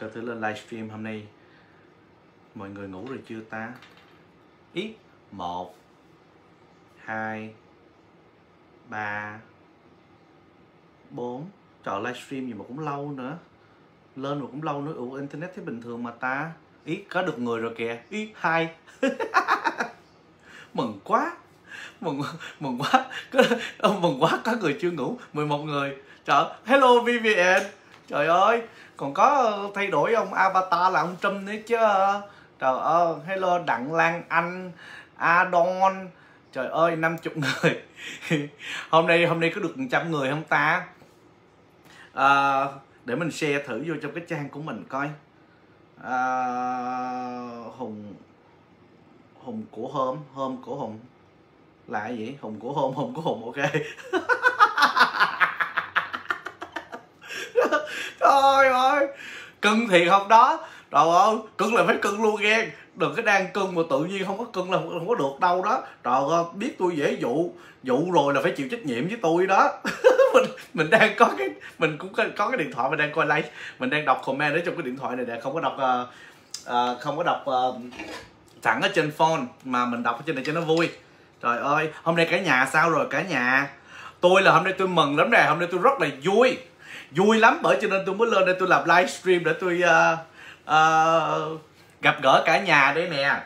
cơ thứ lên livestream hôm nay. Mọi người ngủ rồi chưa ta? Ít một hai ba bốn. Trời livestream gì mà cũng lâu nữa. Lên mà cũng lâu nữa. Ủa internet thấy bình thường mà ta. Ít có được người rồi kìa. Ít hai. Mừng quá. Mừng mừng quá. Có, mừng quá có người chưa ngủ. 11 người. Trời hello VVN trời ơi còn có ờ, thay đổi ông avatar là ông Trump nữa chứ. Trời ơi hello Đặng Lan Anh Adon. Trời ơi 50 người. Hôm nay hôm nay có được 100 người không ta? À, để mình share thử vô trong cái trang của mình coi. À, hùng hùng của hôm hôm của hùng. Là gì? Hùng của hôm hùng của hùng ok. trời ơi cưng thì không đó. Trời ơi cưng là phải cưng luôn nghe. Đừng cái đang cưng mà tự nhiên không có cưng là không có được đâu đó. Trời ơi biết tôi dễ dụ. Dụ rồi là phải chịu trách nhiệm với tôi đó. Mình mình đang có cái mình cũng có, có cái điện thoại mình đang coi like mình đang đọc comment ở trong cái điện thoại này nè không có đọc uh, uh, không có đọc uh, sẵn ở trên phone mà mình đọc ở trên này cho nó vui. Trời ơi hôm nay cả nhà sao rồi cả nhà? Tôi là hôm nay tôi mừng lắm nè hôm nay tôi rất là vui vui lắm bởi cho nên tôi mới lên đây tôi làm livestream để tôi uh, uh, gặp gỡ cả nhà đây nè.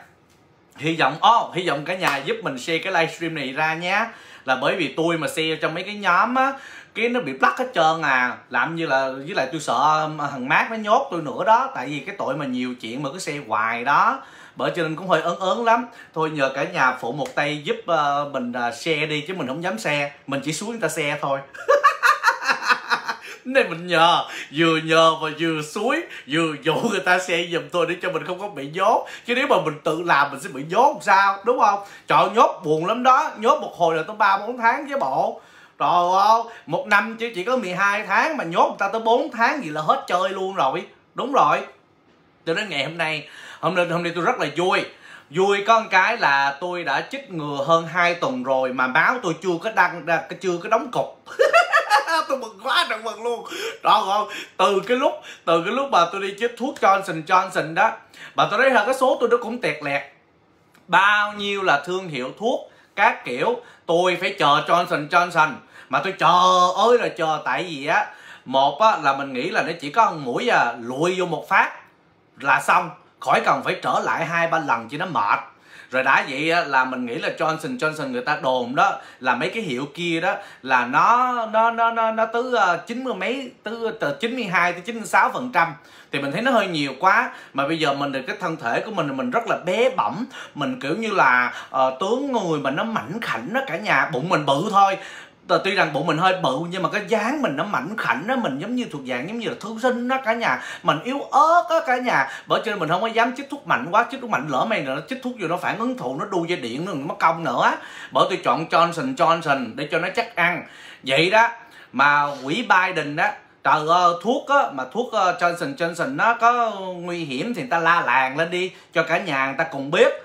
Hy vọng oh, hy vọng cả nhà giúp mình share cái livestream này ra nhé. Là bởi vì tôi mà share trong mấy cái nhóm á cái nó bị plug hết trơn à. Làm như là với lại tôi sợ thằng mát nó nhốt tôi nữa đó. Tại vì cái tội mà nhiều chuyện mà cứ xe hoài đó. Bởi cho nên cũng hơi ớn ớn lắm. Thôi nhờ cả nhà phụ một tay giúp uh, mình uh, share đi chứ mình không dám xe mình chỉ xuống người ta xe thôi. nên mình nhờ vừa nhờ và vừa suối vừa dụ người ta xe giùm tôi để cho mình không có bị nhốt chứ nếu mà mình tự làm mình sẽ bị nhốt sao đúng không chọn nhốt buồn lắm đó nhốt một hồi là tới ba bốn tháng với bộ Trời ơi, một năm chứ chỉ có 12 tháng mà nhốt người ta tới 4 tháng gì là hết chơi luôn rồi. Đúng rồi. Cho đến ngày hôm nay, hôm nay hôm nay tôi rất là vui. Vui có một cái là tôi đã chích ngừa hơn 2 tuần rồi mà báo tôi chưa có đăng chưa có đóng cục. tôi mừng quá trời mừng luôn. Đó không? Từ cái lúc, từ cái lúc mà tôi đi chích thuốc Johnson Johnson đó mà tôi thấy là cái số tôi nó cũng tẹt lẹt. Bao nhiêu là thương hiệu thuốc các kiểu, tôi phải chờ Johnson Johnson. Mà tôi chờ ơi là chờ, tại vì á, một á là mình nghĩ là nó chỉ có một mũi à lụi vô một phát là xong khỏi cần phải trở lại hai ba lần cho nó mệt. Rồi đã vậy là mình nghĩ là Johnson Johnson người ta đồn đó là mấy cái hiệu kia đó là nó nó nó nó nó tới uh, ờ, chín mươi mấy tới từ 92 tới 96 phần trăm. Thì mình thấy nó hơi nhiều quá. Mà bây giờ mình được cái thân thể của mình mình rất là bé bỏng mình kiểu như là uh, tướng người mà nó mảnh khảnh đó cả nhà bụng mình bự thôi tuy rằng bụng mình hơi bự, nhưng mà cái dáng mình nó mảnh khảnh đó mình giống như thuộc dạng giống như là thư sinh đó cả nhà. Mình yếu ớt đó cả nhà. Bởi cho nên mình không có dám chích thuốc mạnh quá, chích thuốc mạnh lỡ mày nó chích thuốc vô nó phản ứng thụ nó đu dây điện, nó mất công nữa bởi tôi chọn Johnson Johnson để cho nó chắc ăn. Vậy đó, mà quỹ Biden đó trời ơi ờ, thuốc á, mà thuốc ờ, Johnson Johnson nó có nguy hiểm thì người ta la làng lên đi, cho cả nhà người ta cùng biết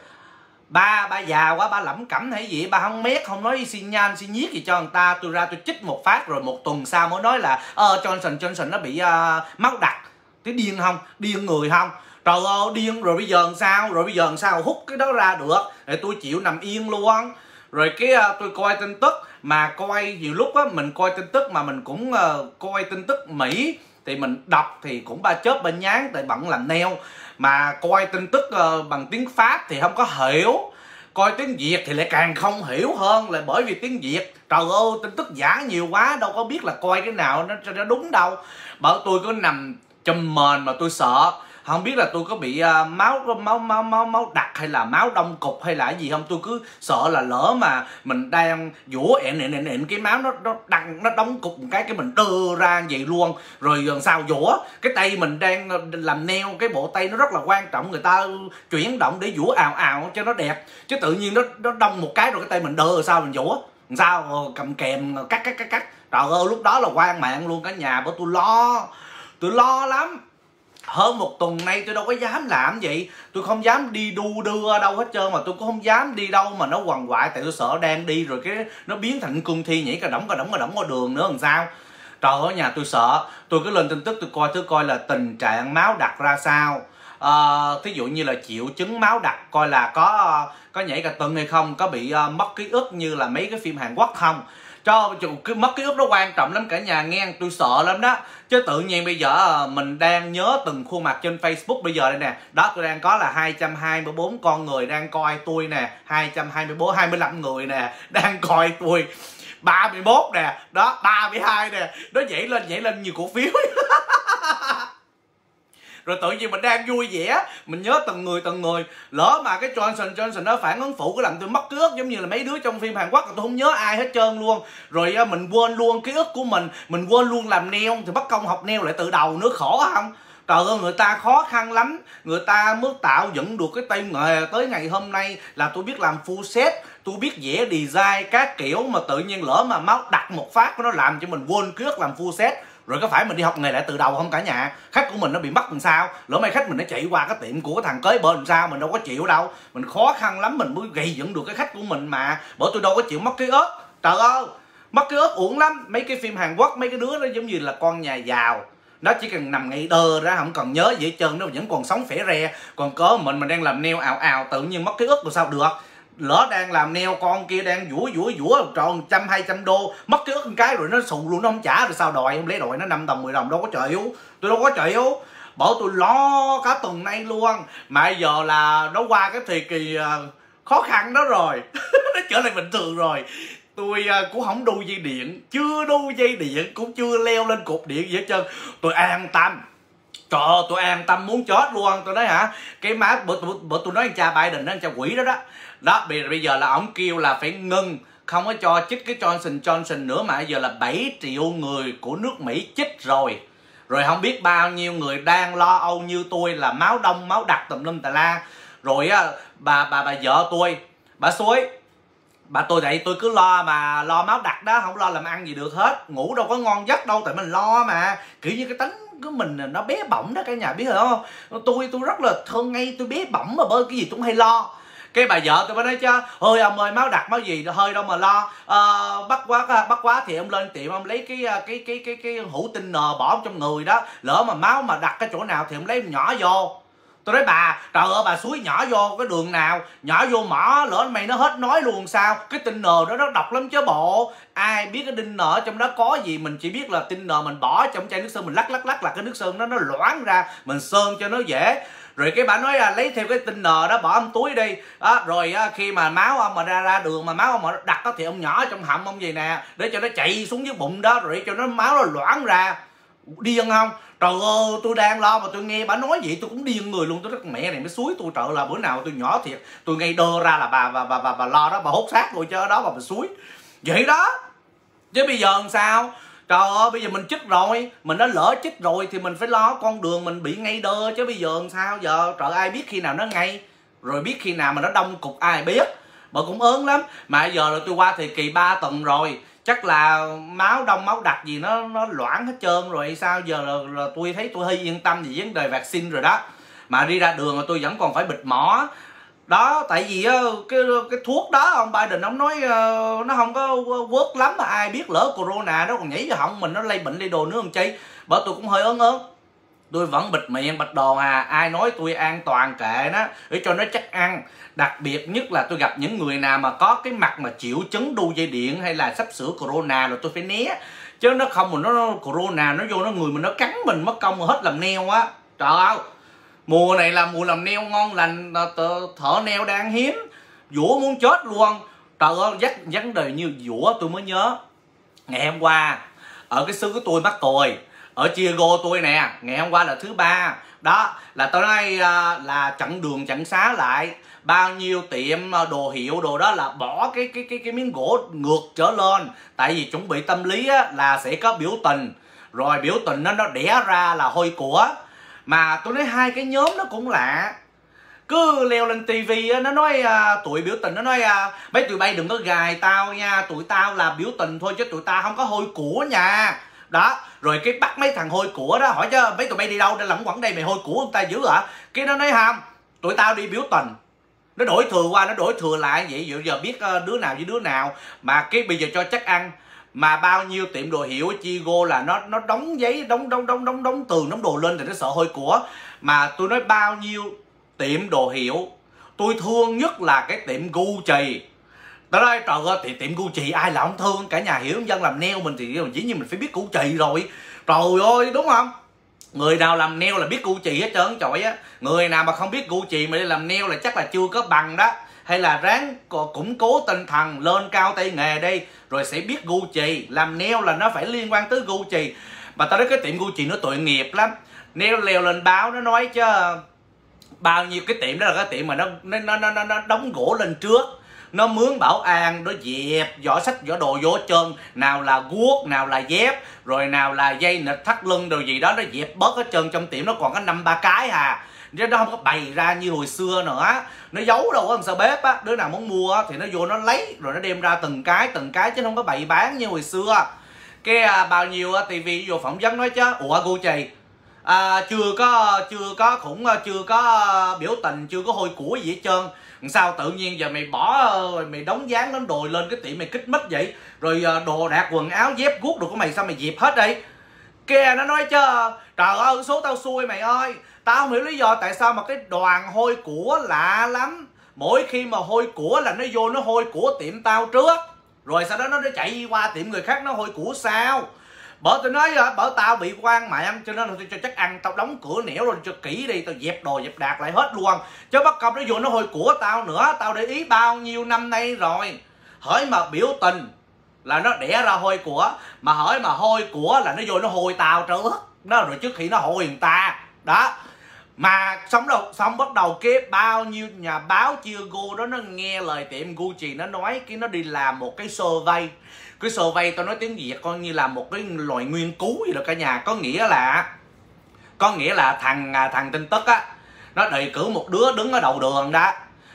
ba ba già quá ba lẩm cẩm hay gì ba không mét không nói xin nhan xin nhiếc gì cho người ta. Tôi ra tôi chích một phát rồi một tuần sau mới nói là ờ Johnson Johnson nó bị ờ, uh, máu đặc cái điên không? Điên người không? Trời ơi điên rồi bây giờ làm sao? Rồi bây giờ làm sao hút cái đó ra được? Để tôi chịu nằm yên luôn. Rồi cái uh, tôi coi tin tức mà coi nhiều lúc á mình coi tin tức mà mình cũng uh, coi tin tức mỹ thì mình đọc thì cũng ba chớp ba nhán tại bận làm neo mà coi tin tức uh, bằng tiếng pháp thì không có hiểu. Coi tiếng việt thì lại càng không hiểu hơn là bởi vì tiếng việt. Trời ơi tin tức giả nhiều quá đâu có biết là coi cái nào nó nó đúng đâu. Bởi tôi có nằm chùm mền mà tôi sợ không biết là tôi có bị uh, máu máu máu máu máu đặc hay là máu đông cục hay là gì không? Tôi cứ sợ là lỡ mà mình đang vỗ ẹn ẹn ẹn ẹn cái máu nó nó đằng nó đóng cục một cái cái mình đưa ra vậy luôn. Rồi gần sau vỗ? Cái tay mình đang ờ, làm neo cái bộ tay nó rất là quan trọng. Người ta chuyển động để vỗ ào ào cho nó đẹp. Chứ tự nhiên nó nó đông một cái rồi cái tay mình đưa sao mình vỗ? Sao? Ờ, cầm kèm ờ, cắt cắt cắt cắt. Trời ơi lúc đó là quan mạng luôn cả nhà bởi tôi lo tôi lo lắm hơn một tuần nay tôi đâu có dám làm vậy tôi không dám đi đu đưa đâu hết trơn mà tôi cũng không dám đi đâu mà nó quằn quại tại tôi sợ đang đi rồi cái nó biến thành cung thi nhảy cà đóng cà đóng cà đóng qua đường nữa làm sao. Trời ơi nhà tôi sợ. Tôi cứ lên tin tức tôi coi thứ coi là tình trạng máu đặc ra sao. À, thí dụ như là triệu chứng máu đặc coi là có có nhảy cà tưng hay không có bị uh, mất ký ức như là mấy cái phim hàn quốc không? Cho cái, mất ký ức nó quan trọng lắm, cả nhà nghe tôi sợ lắm đó. Chứ tự nhiên bây giờ ờ, mình đang nhớ từng khuôn mặt trên Facebook bây giờ đây nè. Đó, tôi đang có là 224 con người đang coi tôi nè. 224 25 người nè đang coi tôi. 31 nè, đó 32 nè. Nó nhảy lên nhảy lên nhiều cổ phiếu. rồi tự nhiên mình đang vui vẻ. Mình nhớ từng người từng người. Lỡ mà cái Johnson Johnson nó phản ứng phụ cái làm tôi mất ký ức giống như là mấy đứa trong phim Hàn Quốc tôi không nhớ ai hết trơn luôn. Rồi à, mình quên luôn ký ức của mình. Mình quên luôn làm neo thì bắt công học neo lại từ đầu nữa, khổ không? Trời ơi, người ta khó khăn lắm. Người ta mới tạo dựng được cái tay nghề. Tới ngày hôm nay là tôi biết làm full set, tôi biết vẽ design các kiểu mà tự nhiên lỡ mà máu đặt một phát nó làm cho mình quên ký ức làm full set rồi có phải mình đi học nghề lại từ đầu không cả nhà? Khách của mình nó bị mất làm sao? Lỡ may khách mình nó chạy qua cái tiệm của cái thằng kế bên làm sao? Mình đâu có chịu đâu. Mình khó khăn lắm, mình mới gây dựng được cái khách của mình mà. Bởi tôi đâu có chịu mất cái ớt trời ơi, mất cái ớt uổng lắm. Mấy cái phim hàn quốc, mấy cái đứa nó giống như là con nhà giàu. Nó chỉ cần nằm ngay đơ ra, không cần nhớ gì hết trơn, nó vẫn còn sống phẻ re. Còn có mình mình đang làm neo ào ào tự nhiên mất cái ức rồi sao được? Lỡ đang làm neo con kia đang vũa vũa vũa tròn trăm hai trăm đô mất cái ức cái rồi nó sù luôn nó không trả rồi sao đòi không lấy đòi nó năm đồng 10 đồng đâu có chịu tôi đâu có chịu bỏ tôi lo cả tuần nay luôn. Mà giờ là nó qua cái thời kỳ ờ, khó khăn đó rồi. Nó trở lại bình thường rồi. Tôi ờ, cũng không đu dây điện chưa đu dây điện cũng chưa leo lên cột điện gì hết trơn. Tôi an tâm. Trời ơi tôi an tâm muốn chết luôn. Tôi nói hả cái má bữa, bữa, bữa tôi nói anh cha Biden đó anh cha quỷ đó đó đó bây, bây giờ là ổng kêu là phải ngưng không có cho chích cái Johnson Johnson nữa mà bây giờ là 7 triệu người của nước Mỹ chích rồi. Rồi không biết bao nhiêu người đang lo âu như tôi là máu đông máu đặc tùm lum tà la. Rồi á bà bà bà vợ tôi bà suối bà tôi vậy tôi cứ lo mà lo máu đặc đó không lo làm ăn gì được hết. Ngủ đâu có ngon giấc đâu tại mình lo mà. Kiểu như cái tính của mình nó bé bỏng đó cả nhà biết không? Tôi tôi rất là thương ngay tôi bé bỏng mà bơi cái gì tôi cũng hay lo cái bà vợ tôi mới nói chứ ơi ông ơi máu đặc máu gì hơi đâu mà lo. À, bắt quá ờ, bắt quá thì ông lên tiệm ông lấy cái cái cái cái cái, cái hũ tinh nờ bỏ trong người đó lỡ mà máu mà đặt cái chỗ nào thì ông lấy nhỏ vô. Tôi nói bà trời ơi bà suối nhỏ vô cái đường nào nhỏ vô mỏ lỡ mày nó hết nói luôn sao? Cái tinh nờ đó nó độc lắm chứ bộ. Ai biết cái đinh nờ trong đó có gì mình chỉ biết là tinh nờ mình bỏ trong chai nước sơn mình lắc lắc lắc là cái nước sơn nó nó loãng ra mình sơn cho nó dễ rồi cái bà nói là lấy theo cái tinh nờ đó bỏ ông túi đi. Đó, rồi á, khi mà máu ông mà ra ra đường mà máu ông mà đặt đó thì ông nhỏ trong họng ông gì nè để cho nó chạy xuống dưới bụng đó rồi cho nó máu nó loãng ra. Điên không? Trời ơi tôi đang lo mà tôi nghe bà nói vậy tôi cũng điên người luôn. Tôi nói mẹ này mới suối tôi trợ là bữa nào tôi nhỏ thiệt tôi ngay đơ ra là bà bà bà bà, bà lo đó bà hốt xác rồi chứ đó bà bà suối. Vậy đó. Chứ bây giờ làm sao? Trời ơi bây giờ mình chích rồi. Mình đã lỡ chích rồi thì mình phải lo con đường mình bị ngay đơ chứ bây giờ làm sao giờ? Trời ai biết khi nào nó ngay? Rồi biết khi nào mà nó đông cục ai biết? Bà cũng ớn lắm. Mà giờ là tôi qua thì kỳ 3 tuần rồi. Chắc là máu đông máu đặc gì nó nó loãng hết trơn rồi sao? Giờ là, là tôi thấy tôi hơi yên tâm về vấn đề vaccine rồi đó. Mà đi ra đường mà tôi vẫn còn phải bịt mỏ đó, tại vì ờ, cái cái thuốc đó, ông Biden, ông nói ờ, nó không có work lắm mà ai biết lỡ corona nó còn nhảy vào họng mình, nó lây bệnh lây đồ nữa không chi? Bởi tôi cũng hơi ớn ớn. Tôi vẫn bịt miệng, bịt đồ à. Ai nói tôi an toàn kệ nó, để cho nó chắc ăn. Đặc biệt nhất là tôi gặp những người nào mà có cái mặt mà chịu chứng đu dây điện hay là sắp sửa corona rồi tôi phải né. Chứ nó không mà nó, corona nó vô nó người mình nó cắn mình, mất công mà hết làm neo á. Trời ơi! Mùa này là mùa làm neo ngon lành thợ neo đang hiếm. Dũa muốn chết luôn. Trời ơi dắt vấn đề như dũa tôi mới nhớ. Ngày hôm qua ở cái xứ của tôi mắc còi ở Chicago tôi nè ngày hôm qua là thứ ba. Đó là tối nay à, là chặn đường chặn xá lại. Bao nhiêu tiệm à, đồ hiệu đồ đó là bỏ cái cái cái cái miếng gỗ ngược trở lên. Tại vì chuẩn bị tâm lý á, là sẽ có biểu tình. Rồi biểu tình nó nó đẻ ra là hôi của mà tôi nói hai cái nhóm nó cũng lạ. Cứ leo lên tivi nó nói à, uh, tụi biểu tình nó nói uh, mấy tụi bay đừng có gài tao nha tụi tao là biểu tình thôi chứ tụi tao không có hôi của nha. Đó rồi cái bắt mấy thằng hôi của đó hỏi chứ mấy tụi bay đi đâu để lẩn quẩn đây mày hôi của ông ta dữ hả? Cái nó nói ham tụi tao đi biểu tình. Nó đổi thừa qua nó đổi thừa lại vậy giờ, giờ biết ờ, đứa nào với đứa nào. Mà cái bây giờ cho chắc ăn mà bao nhiêu tiệm đồ hiệu Chigo là nó nó đóng giấy, đóng đóng đóng đóng đóng tường đóng đồ lên thì nó sợ hơi của. Mà tôi nói bao nhiêu tiệm đồ hiệu tôi thương nhất là cái tiệm Gucci đó đây trời ơi thì tiệm Gucci ai là không thương? Cả nhà hiểu dân làm neo mình thì dĩ nhiên mình phải biết Gucci rồi. Trời ơi, đúng không? Người nào làm neo là biết Gucci hết trơn, trời á người nào mà không biết Gucci mà đi làm neo là chắc là chưa có bằng đó hay là ráng củng cố tinh thần lên cao tay nghề đi rồi sẽ biết Gucci làm neo là nó phải liên quan tới Gucci mà tao nói cái tiệm Gucci nó tội nghiệp lắm. Neo leo lên báo nó nói chứ bao nhiêu cái tiệm đó là cái tiệm mà nó nó nó nó, nó đóng gỗ lên trước. Nó mướn bảo an nó dẹp vỏ sách vỏ đồ vô chân. Nào là guốc nào là dép rồi nào là dây nịt thắt lưng đồ gì đó nó dẹp bớt hết trơn. Trong tiệm nó còn có năm ba cái à chứ nó không có bày ra như hồi xưa nữa nó giấu đâu có làm sao bếp á. Đứa nào muốn mua thì nó vô nó lấy rồi nó đem ra từng cái từng cái chứ không có bày bán như hồi xưa. Cái à, bao nhiêu tivi vô phỏng vấn nói chứ. Ủa Gucci à, chưa có chưa có khủng chưa có à, biểu tình chưa có hôi của gì hết trơn. Sao tự nhiên giờ mày bỏ ờ, mày đóng dáng đóng đồi lên cái tiệm mày kích mít vậy? Rồi ờ, đồ đạc quần áo dép guốc đồ của mày sao mày dịp hết đi kia nó nói chứ trời ơi số tao xui mày ơi tao không hiểu lý do tại sao mà cái đoàn hôi của lạ lắm. Mỗi khi mà hôi của là nó vô, nó hôi của tiệm tao trước. Rồi sau đó nó chạy qua tiệm người khác, nó hôi của sao? Bởi tôi nói bởi tao bị quan mẹ cho nên là tôi cho chắc ăn. Tao đóng cửa nẻo rồi cho kỹ đi, tao dẹp đồ dẹp đạt lại hết luôn. Chứ bắt công nó vô, nó hôi của tao nữa. Tao để ý bao nhiêu năm nay rồi. Hỏi mà biểu tình là nó đẻ ra hôi của, mà hỏi mà hôi của là nó vô, nó hôi tao trước. Đó, rồi trước khi nó hôi người ta. Đó mà xong đầu xong bắt đầu cái bao nhiêu nhà báo chia go đó, nó nghe lời tiệm Gucci, nó nói cái nó đi làm một cái survey. Cái survey tôi nói tiếng việt coi như là một cái loại nguyên cứu gì đó cả nhà. Có nghĩa là, có nghĩa là thằng à, thằng tin tức á, nó đề cử một đứa đứng ở đầu đường đó.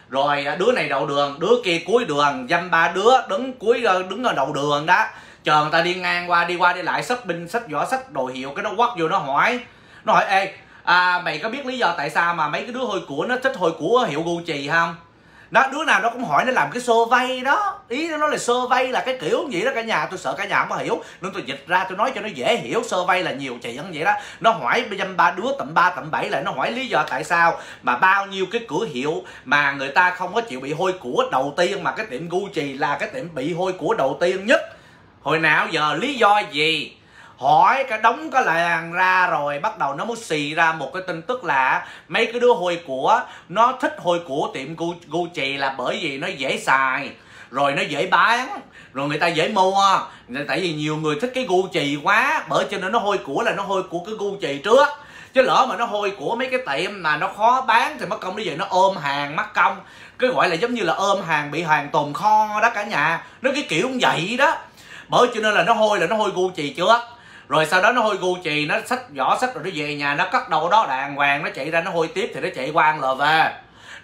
Rồi à, đứa này đầu đường, đứa kia cuối đường, dăm ba đứa đứng cuối ờ, đứng ở đầu đường đó. Chờ người ta đi ngang qua, đi qua đi lại shopping sách vỏ sách đồ hiệu, cái nó quắt vô nó hỏi. Nó hỏi, ê à, mày có biết lý do tại sao mà mấy cái đứa hôi của nó thích hôi của hiệu Gucci không? Đó đứa nào nó cũng hỏi nó làm cái sơ vay đó. Ý nó là sơ vay là cái kiểu gì đó cả nhà tôi sợ cả nhà không có hiểu. Nên tôi dịch ra tôi nói cho nó dễ hiểu sơ vay là nhiều chị vẫn vậy đó. Nó hỏi dăm ba đứa tầm ba tầm bảy lại nó hỏi lý do tại sao mà bao nhiêu cái cửa hiệu mà người ta không có chịu bị hôi của đầu tiên mà cái tiệm Gucci là cái tiệm bị hôi của đầu tiên nhất. Hồi nào giờ lý do gì? Hỏi cả đóng cái làng ra rồi bắt đầu nó muốn xì ra một cái tin tức là mấy cái đứa hôi của, nó thích hôi của tiệm Gucci là bởi vì nó dễ xài, rồi nó dễ bán, rồi người ta dễ mua. Tại vì nhiều người thích cái Gucci quá, bởi cho nên nó hôi của là nó hôi của cái Gucci trước. Chứ lỡ mà nó hôi của mấy cái tiệm mà nó khó bán thì mất công nó về nó ôm hàng mất công. Cái gọi là giống như là ôm hàng bị hàng tồn kho đó cả nhà. Nó cái kiểu như vậy đó. Bởi cho nên là nó hôi là nó hôi Gucci trước rồi sau đó nó hôi Gucci nó xách vỏ xách rồi nó về nhà, nó cất đâu đó, đàng hoàng, nó chạy ra, nó hôi tiếp thì nó chạy qua ăn LV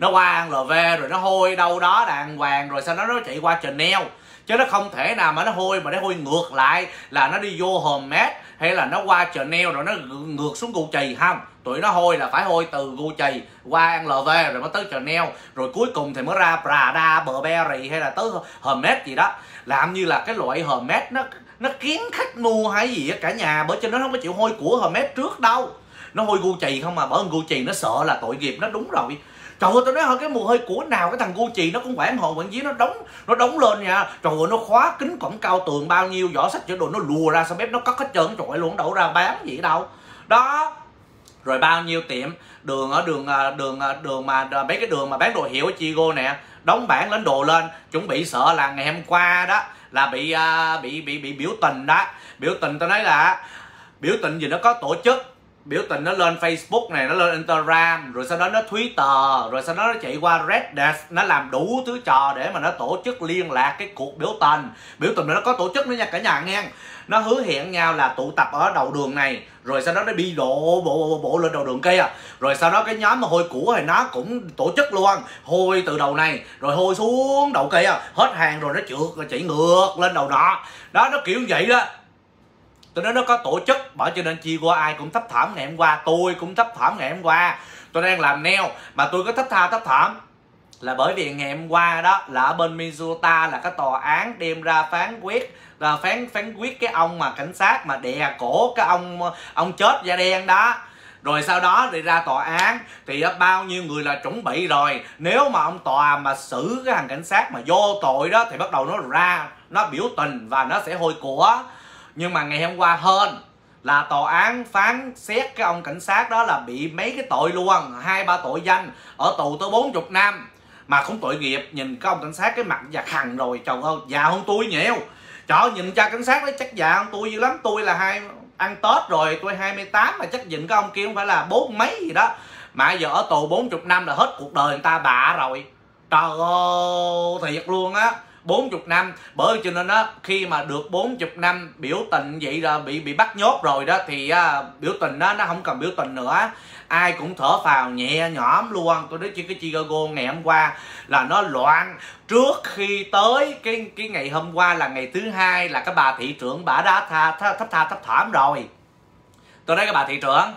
nó qua ăn LV rồi nó hôi đâu đó đàng hoàng, rồi sau đó nó chạy qua Chanel. Chứ nó không thể nào mà nó hôi, mà nó hôi ngược lại là nó đi vô Hermes hay là nó qua Chanel rồi nó ngược xuống Gucci không? Tụi nó hôi là phải hôi từ Gucci qua LV rồi mới tới Chanel rồi cuối cùng thì mới ra Prada, Burberry hay là tới Hermes gì đó. Làm như là cái loại Hermes nó nó kiến khách mua hay gì á cả nhà bởi cho nó không có chịu hôi của Hermes trước đâu. Nó hôi Gucci không mà bởi Gucci nó sợ là tội nghiệp nó đúng rồi. Trời ơi tôi nói hơi cái mùi hơi của nào cái thằng Gucci nó cũng quản hồn quản dí nó đóng nó đóng lên nha. Trời ơi nó khóa kính cổng cao tường bao nhiêu vỏ sách chở đồ nó lùa ra sao bếp nó cất hết trơn trời ơi luôn đổ ra bán gì đâu. Đó rồi bao nhiêu tiệm? Đường ở, đường à, đường à, đường mà à, mấy cái đường mà bán đồ hiệu ở Chigo nè, đóng bản lên đồ lên, chuẩn bị sợ là ngày hôm qua đó, là bị bị bị bị biểu tình đó. Biểu tình tôi nói là, biểu tình gì nó có tổ chức biểu tình nó lên Facebook này nó lên Instagram rồi sau đó nó Twitter rồi sau đó nó chạy qua Reddit nó làm đủ thứ trò để mà nó tổ chức liên lạc cái cuộc biểu tình. Biểu tình nó có tổ chức nữa nha cả nhà nghe. Nó hứa hẹn nhau là tụ tập ở đầu đường này rồi sau đó nó đi lộ bộ, bộ, bộ lên đầu đường kia. Rồi sau đó cái nhóm mà hôi cũ thì nó cũng tổ chức luôn hôi từ đầu này rồi hôi xuống đầu kia. Hết hàng rồi nó trượt rồi chạy ngược lên đầu nọ. Đó nó kiểu vậy đó tôi nói nó có tổ chức, bởi cho nên chi qua ai cũng thấp thỏm ngày hôm qua, tôi cũng thấp thỏm ngày hôm qua. Tôi đang làm neo mà tôi có thấp tha thấp thỏm. Là bởi vì ngày hôm qua đó là ở bên Minnesota là cái tòa án đem ra phán quyết, là phán phán quyết cái ông mà cảnh sát mà đè cổ cái ông ông chết da đen đó. Rồi sau đó thì ra tòa án, thì bao nhiêu người là chuẩn bị rồi. Nếu mà ông tòa mà xử cái thằng cảnh sát mà vô tội đó, thì bắt đầu nó ra, nó biểu tình và nó sẽ hôi của nhưng mà ngày hôm qua hơn là tòa án phán xét cái ông cảnh sát đó là bị mấy cái tội luôn, hai ba tội danh, ở tù tới 40 năm. Mà không tội nghiệp, nhìn cái ông cảnh sát cái mặt già khằn rồi, trời ơi, già hơn tôi nhiều. Trời nhìn cha cảnh sát đấy chắc già hơn tôi dữ lắm. Tôi là hai, ăn tết rồi, tôi 28 mà chắc nhìn cái ông kia không phải là bốn mấy gì đó. Mà giờ ở tù 40 năm là hết cuộc đời người ta bạ rồi. Trời ơi, thiệt luôn á. 40 năm. Bởi cho nên đó khi mà được 40 năm biểu tình vậy là bị bị bắt nhốt rồi đó thì à, biểu tình đó nó không cần biểu tình nữa. Ai cũng thở phào nhẹ nhõm luôn. Tôi nói chứ cái Chicago ngày hôm qua là nó loạn. Trước khi tới cái cái ngày hôm qua là ngày thứ hai là cái bà thị trưởng bà đã tha, tha, thấp tha thấp thỏm rồi. Tôi nói cái bà thị trưởng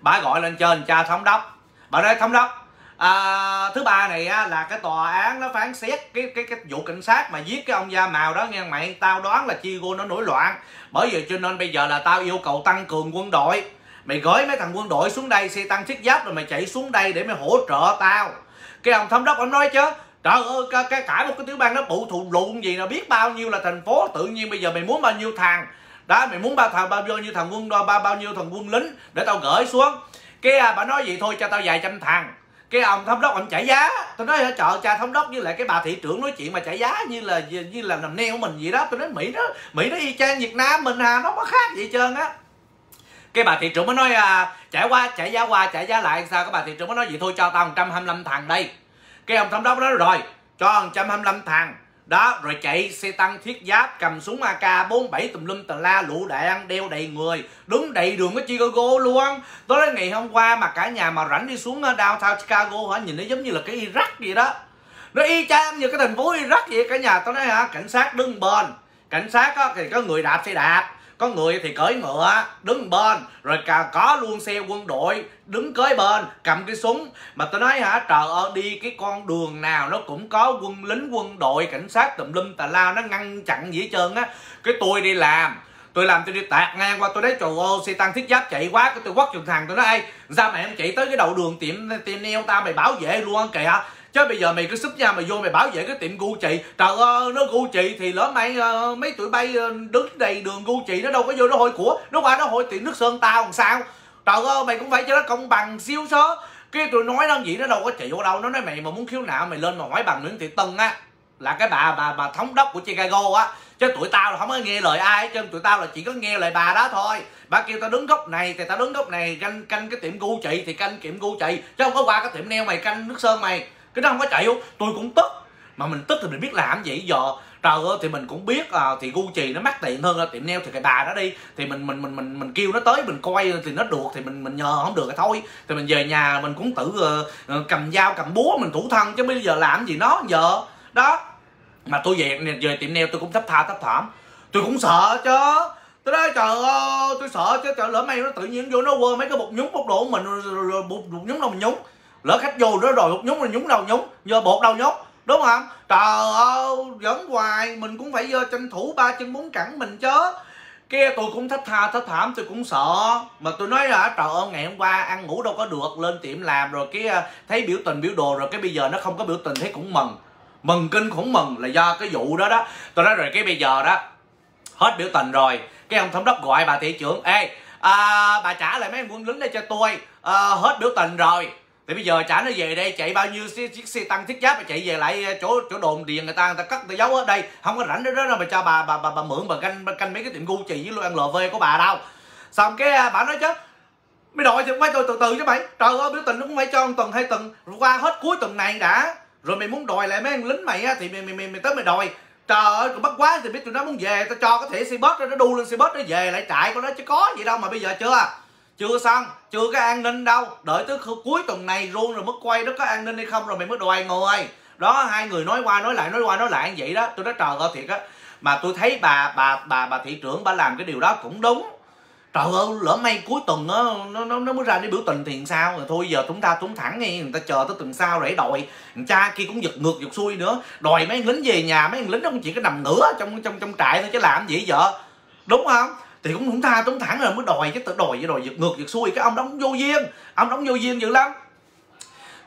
bà gọi lên trên cha thống đốc. Bà nói thống đốc à, thứ ba này á, là cái tòa án nó phán xét cái cái cái vụ cảnh sát mà giết cái ông da màu đó nghe mày tao đoán là Chigo nó nổi loạn. Bởi vì cho nên bây giờ là tao yêu cầu tăng cường quân đội. Mày gửi mấy thằng quân đội xuống đây xe tăng thiết giáp rồi mày chạy xuống đây để mày hỗ trợ tao. Cái ông thống đốc ông nói chứ trời ơi cái, cái cả một cái tiểu bang nó bụ thụ lụn gì nó biết bao nhiêu là thành phố. Tự nhiên bây giờ mày muốn bao nhiêu thằng? Đó mày muốn bao thằng bao nhiêu thằng quân bao bao nhiêu thằng quân lính để tao gửi xuống? Cái à, bà nói vậy thôi cho tao vài trăm thằng cái ông thống đốc ông chạy giá. Tôi nói ở chợ cha thống đốc với lại cái bà thị trưởng nói chuyện mà chạy giá như là như là nằm neo mình vậy đó. Tôi nói mỹ nó mỹ nó y chang việt nam mình à nó có khác gì trơn á. Cái bà thị trưởng mới nói à, chạy qua chạy giá qua chạy giá lại sao? Cái bà thị trưởng mới nói vậy thôi cho tao 125 thằng đây. Cái ông thống đốc nói rồi cho 125 thằng đó rồi chạy xe tăng thiết giáp cầm súng AK 47 tùm lum tà la lũ đạn đeo đầy người đúng đầy đường ở Chicago luôn. Tối đến ngày hôm qua mà cả nhà mà rảnh đi xuống ờ, downtown Chicago hả nhìn nó giống như là cái Iraq vậy đó. Nó y chang như cái thành phố Iraq vậy cả nhà. Tao nói hả cảnh sát đứng bên cảnh sát á, thì có người đạp xe đạp có người thì cởi ngựa, đứng bên, rồi cả có luôn xe quân đội, đứng cưới bên, cầm cái súng. Mà tôi nói hả, trời ơi, đi cái con đường nào nó cũng có quân lính, quân đội, cảnh sát, tùm lum, tà lao nó ngăn chặn gì hết trơn á. Cái tôi đi làm, tôi làm tôi đi tạt ngang qua, tôi thấy trời ơi xe tăng thiết giáp chạy quá. Cái tôi quất trường thằng, tôi nói, ê ra mày em chạy tới cái đầu đường tiệm tiệm neo ta mày bảo vệ luôn kìa? Chứ bây giờ mày cứ súp ra mày vô mày bảo vệ cái tiệm Gucci. Trời ơi nó Gucci thì lỡ mày uh, ờ, mấy tụi bay ờ, đứng đầy đường Gucci nó đâu có vô nó hôi của. Nó qua nó hôi tiệm nước sơn tao làm sao? Trời ơi mày cũng phải cho nó công bằng siêu sớ cái tôi nói nó gì nó đâu có chịu đâu. Nó nói mày mà muốn khiếu nạo mày lên mà hỏi bằng Nguyễn Thị Tân á là cái bà bà bà thống đốc của Chicago á. Chứ tụi tao là không có nghe lời ai hết trơn. Tụi tao là chỉ có nghe lời bà đó thôi. Bà kêu tao đứng góc này thì tao đứng góc này canh canh cái tiệm Gucci thì canh tiệm Gucci. Chứ không có qua cái tiệm neo mày canh nước sơn mày cái đó không có chạy không tôi cũng tức. Mà mình tức thì mình biết làm gì. Giờ trời ơi thì mình cũng biết à, thì Gucci nó mắc tiền hơn là tiệm nail thì cái bà đó đi. Thì mình mình mình mình mình kêu nó tới mình coi thì nó được thì mình mình nhờ không được thì thôi. Thì mình về nhà mình cũng tự uh, cầm dao cầm búa mình thủ thân chứ bây giờ làm gì nó giờ. Đó. Mà tôi về về tiệm nail tôi cũng thấp tha thấp thỏm. Tôi cũng sợ chứ. Tôi nói trời ơi tôi sợ chứ. Trời lỡ may nó tự nhiên vô nó quơ mấy cái bột nhúng bột đồ mình rồi, rồi, rồi bột, bột nhúng đâu mình nhúng lỡ khách vô nữa rồi hút nhúng rồi nhúng đâu nhúng giờ bột đâu nhúng đúng không? Trời ơi vẫn hoài mình cũng phải vô tranh thủ ba chân bốn cẳng mình chứ. Kia tôi cũng thất tha thất thảm tôi cũng sợ. Mà tôi nói là trời ơi ngày hôm qua ăn ngủ đâu có được lên tiệm làm rồi cái à, thấy biểu tình biểu đồ rồi cái bây giờ nó không có biểu tình thấy cũng mừng. Mừng kinh khủng mừng là do cái vụ đó đó. Tôi nói rồi cái bây giờ đó hết biểu tình rồi. Cái ông thống đốc gọi bà thị trưởng ê à, bà trả lại mấy quân lính đây cho tôi. À, hết biểu tình rồi thì bây giờ trả nó về đây chạy bao nhiêu chiếc xe tăng thiết giáp mà chạy về lại ờ, chỗ chỗ đồn điện người ta người ta cất người ta giấu ở đây. Không có rảnh đó đâu mà cho bà bà bà, bà mượn bà canh bà canh mấy cái tiệm Gucci với luôn ăn LV của bà đâu. Xong cái à, bà nói chứ mày đòi thì phải tôi từ từ chứ mày. Trời ơi biểu tình nó cũng phải cho một tuần hai tuần qua hết cuối tuần này đã. Rồi mày muốn đòi lại mấy anh lính mày á thì mày mày mày, mày tới mày đòi. Trời ơi còn bắt quá thì biết tụi nó muốn về tao cho có thể xe bus nó đu lên xe bus nó về lại chạy con nó chứ có gì đâu mà bây giờ chưa chưa xong chưa có an ninh đâu. Đợi tới cuối tuần này luôn rồi mới quay nó có an ninh hay không rồi mày mới đoài ngồi. Đó hai người nói qua nói lại nói qua nói lại như vậy đó. Tôi nói trời ơi thiệt á. Mà tôi thấy bà bà bà bà thị trưởng bà làm cái điều đó cũng đúng. Trời ơi lỡ may cuối tuần á nó, nó nó mới ra đi biểu tình thì sao? Rồi thôi giờ chúng ta trúng thẳng nghe người ta chờ tới tuần sau để đòi. Cha kia cũng giật ngược giật xuôi nữa. Đòi mấy lính về nhà mấy lính nó cũng chỉ có nằm ngửa trong trong trong trại thôi chứ làm gì vợ đúng không? Thì cũng không tha trúng thẳng rồi mới đòi cái tự đòi với đòi giật ngược, giật xuôi, cái ông đóng vô duyên, ông đóng vô duyên dữ lắm.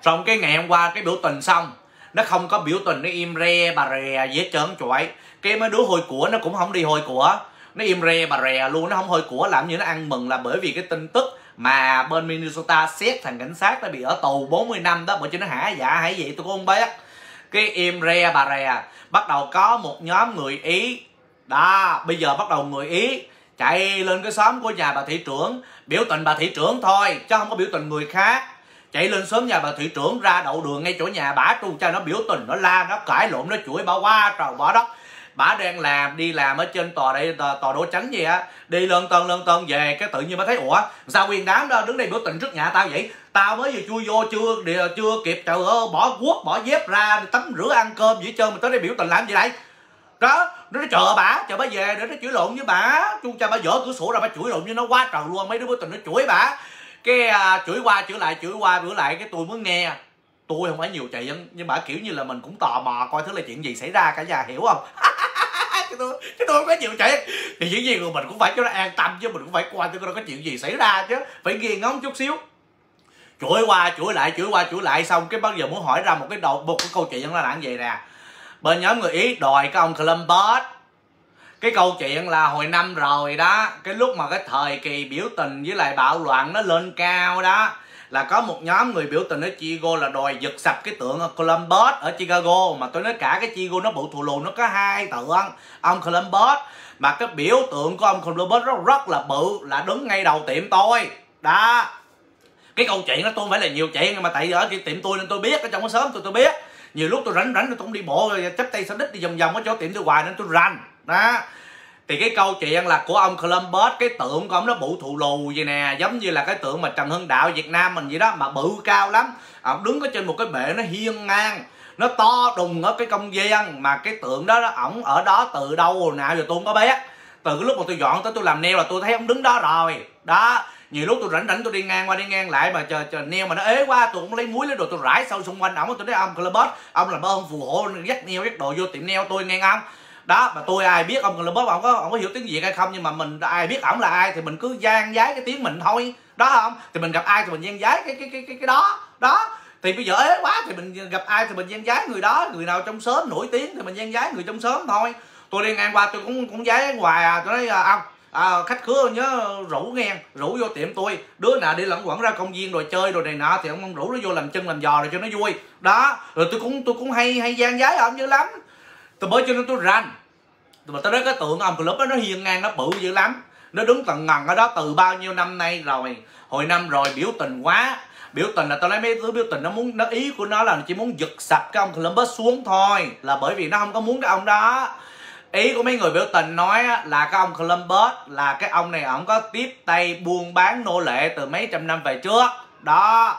Xong cái ngày hôm qua cái biểu tình xong, nó không có biểu tình, nó im re bà rè dễ hết trơn chuỗi. Cái mấy đứa hồi của nó cũng không đi hồi của, nó im re bà rè luôn, nó không hồi của, làm như nó ăn mừng là bởi vì cái tin tức mà bên Minnesota xét thằng cảnh sát nó bị ở tù 40 năm đó, bởi cho nó hả dạ hãy vậy tôi cũng không biết. Cái im re bà rè, bắt đầu có một nhóm người ý, đó, bây giờ bắt đầu người ý chạy lên cái xóm của nhà bà thị trưởng biểu tình bà thị trưởng thôi chứ không có biểu tình người khác. Chạy lên sớm nhà bà thị trưởng ra đậu đường ngay chỗ nhà bả tu cha nó biểu tình nó la nó cãi lộn nó chửi bà qua trời bỏ đất. Bả đang làm đi làm ở trên tòa đây tòa, tòa đô chánh gì á đi lơn tân lơn tân về cái tự nhiên mới thấy ủa sao nguyên đám đó đứng đây biểu tình trước nhà tao vậy? Tao mới vừa chui vô chưa chưa kịp trời ơi bỏ guốc bỏ dép ra tắm rửa ăn cơm gì trơn mà tới đây biểu tình làm gì đây đó nó chờ bà chờ bà về để nó chửi lộn với bà. Chu cha bà dở cửa sổ ra bà chửi lộn với nó quá trời luôn. Mấy đứa biểu tình nó chửi bà. Cái à, chửi qua chửi lại chửi qua chửi lại cái tôi mới nghe. Tôi không phải nhiều chị nhưng mà kiểu như là mình cũng tò mò coi thứ là chuyện gì xảy ra cả nhà hiểu không? Cái tôi cái tôi không có chịu chạy thì dĩ nhiên rồi mình cũng phải cho nó an tâm chứ mình cũng phải coi coi có chuyện gì xảy ra chứ. Phải ghi ngóng chút xíu. Chửi qua chửi lại chửi qua chửi lại xong cái bao giờ muốn hỏi ra một cái đầu một cái câu chuyện là như gì nè? Bên nhóm người ý đòi cái ông Columbus. Cái câu chuyện là hồi năm rồi đó, cái lúc mà cái thời kỳ biểu tình với lại bạo loạn nó lên cao đó, là có một nhóm người biểu tình ở Chicago là đòi giật sập cái tượng Columbus ở Chicago. Mà tôi nói cả cái Chicago nó bự thù lù, nó có hai tượng, ông Columbus. Mà cái biểu tượng của ông Columbus rất rất là bự, là đứng ngay đầu tiệm tôi. Đó. Cái câu chuyện đó tôi không phải là nhiều chuyện, nhưng mà tại ở cái tiệm tôi nên tôi biết, ở trong cái sớm tôi tôi biết nhiều lúc tôi rảnh rảnh tôi cũng đi bộ chắp tay sau đích đi vòng vòng ở chỗ tiệm tôi hoài nên tôi rành. Đó. Thì cái câu chuyện là của ông Columbus, cái tượng của ông nó bự thụ lù vậy nè, giống như là cái tượng mà Trần Hưng Đạo Việt Nam mình vậy đó, mà bự cao lắm. Ông đứng ở trên một cái bệ nó hiên ngang, nó to đùng ở cái công viên, mà cái tượng đó ổng ở đó từ đâu rồi nào giờ tôi không có biết. Từ cái lúc mà tôi dọn tới tôi làm neo là tôi thấy ông đứng đó rồi. Đó nhiều lúc tôi rảnh rảnh tôi đi ngang qua đi ngang lại mà chờ chờ neo mà nó ế quá tôi cũng lấy muối lấy đồ tôi rải sâu xung quanh ổng tôi nói ông clubbot ông làm ơn phù hộ dắt neo dắt đồ vô tiệm neo tôi nghe không đó mà tôi ai biết ông clubbot ông có ông có hiểu tiếng việt hay không nhưng mà mình ai biết ổng là ai thì mình cứ gian giái cái tiếng mình thôi. Đó không? Thì mình gặp ai thì mình gian giái cái cái cái cái, cái đó. Đó thì bây giờ ế quá thì mình gặp ai thì mình gian giái người đó người nào trong xóm nổi tiếng thì mình gian giái người trong xóm thôi. Tôi đi ngang qua tôi cũng cũng giái hoài à tôi nói à, ông à, khách khứa nhớ rủ nghe rủ vô tiệm tôi. Đứa nào đi lẩn quẩn ra công viên rồi chơi rồi này nọ thì ông, rủ nó vô làm chân làm giò rồi cho nó vui. Đó rồi tôi cũng tôi cũng hay hay gian giái ông dữ lắm. Tôi mới cho nên tôi rành. Mà tôi nói cái tượng ông club đó nó hiên ngang nó bự dữ lắm. Nó đứng tầng ngần ở đó từ bao nhiêu năm nay rồi. Hồi năm rồi biểu tình quá. Biểu tình là tôi lấy mấy thứ biểu tình nó muốn nó ý của nó là chỉ muốn giật sạch cái ông Columbus xuống thôi. Là bởi vì nó không có muốn cái ông đó ý của mấy người biểu tình nói là cái ông Columbus, là cái ông này ông có tiếp tay buôn bán nô lệ từ mấy trăm năm về trước. Đó,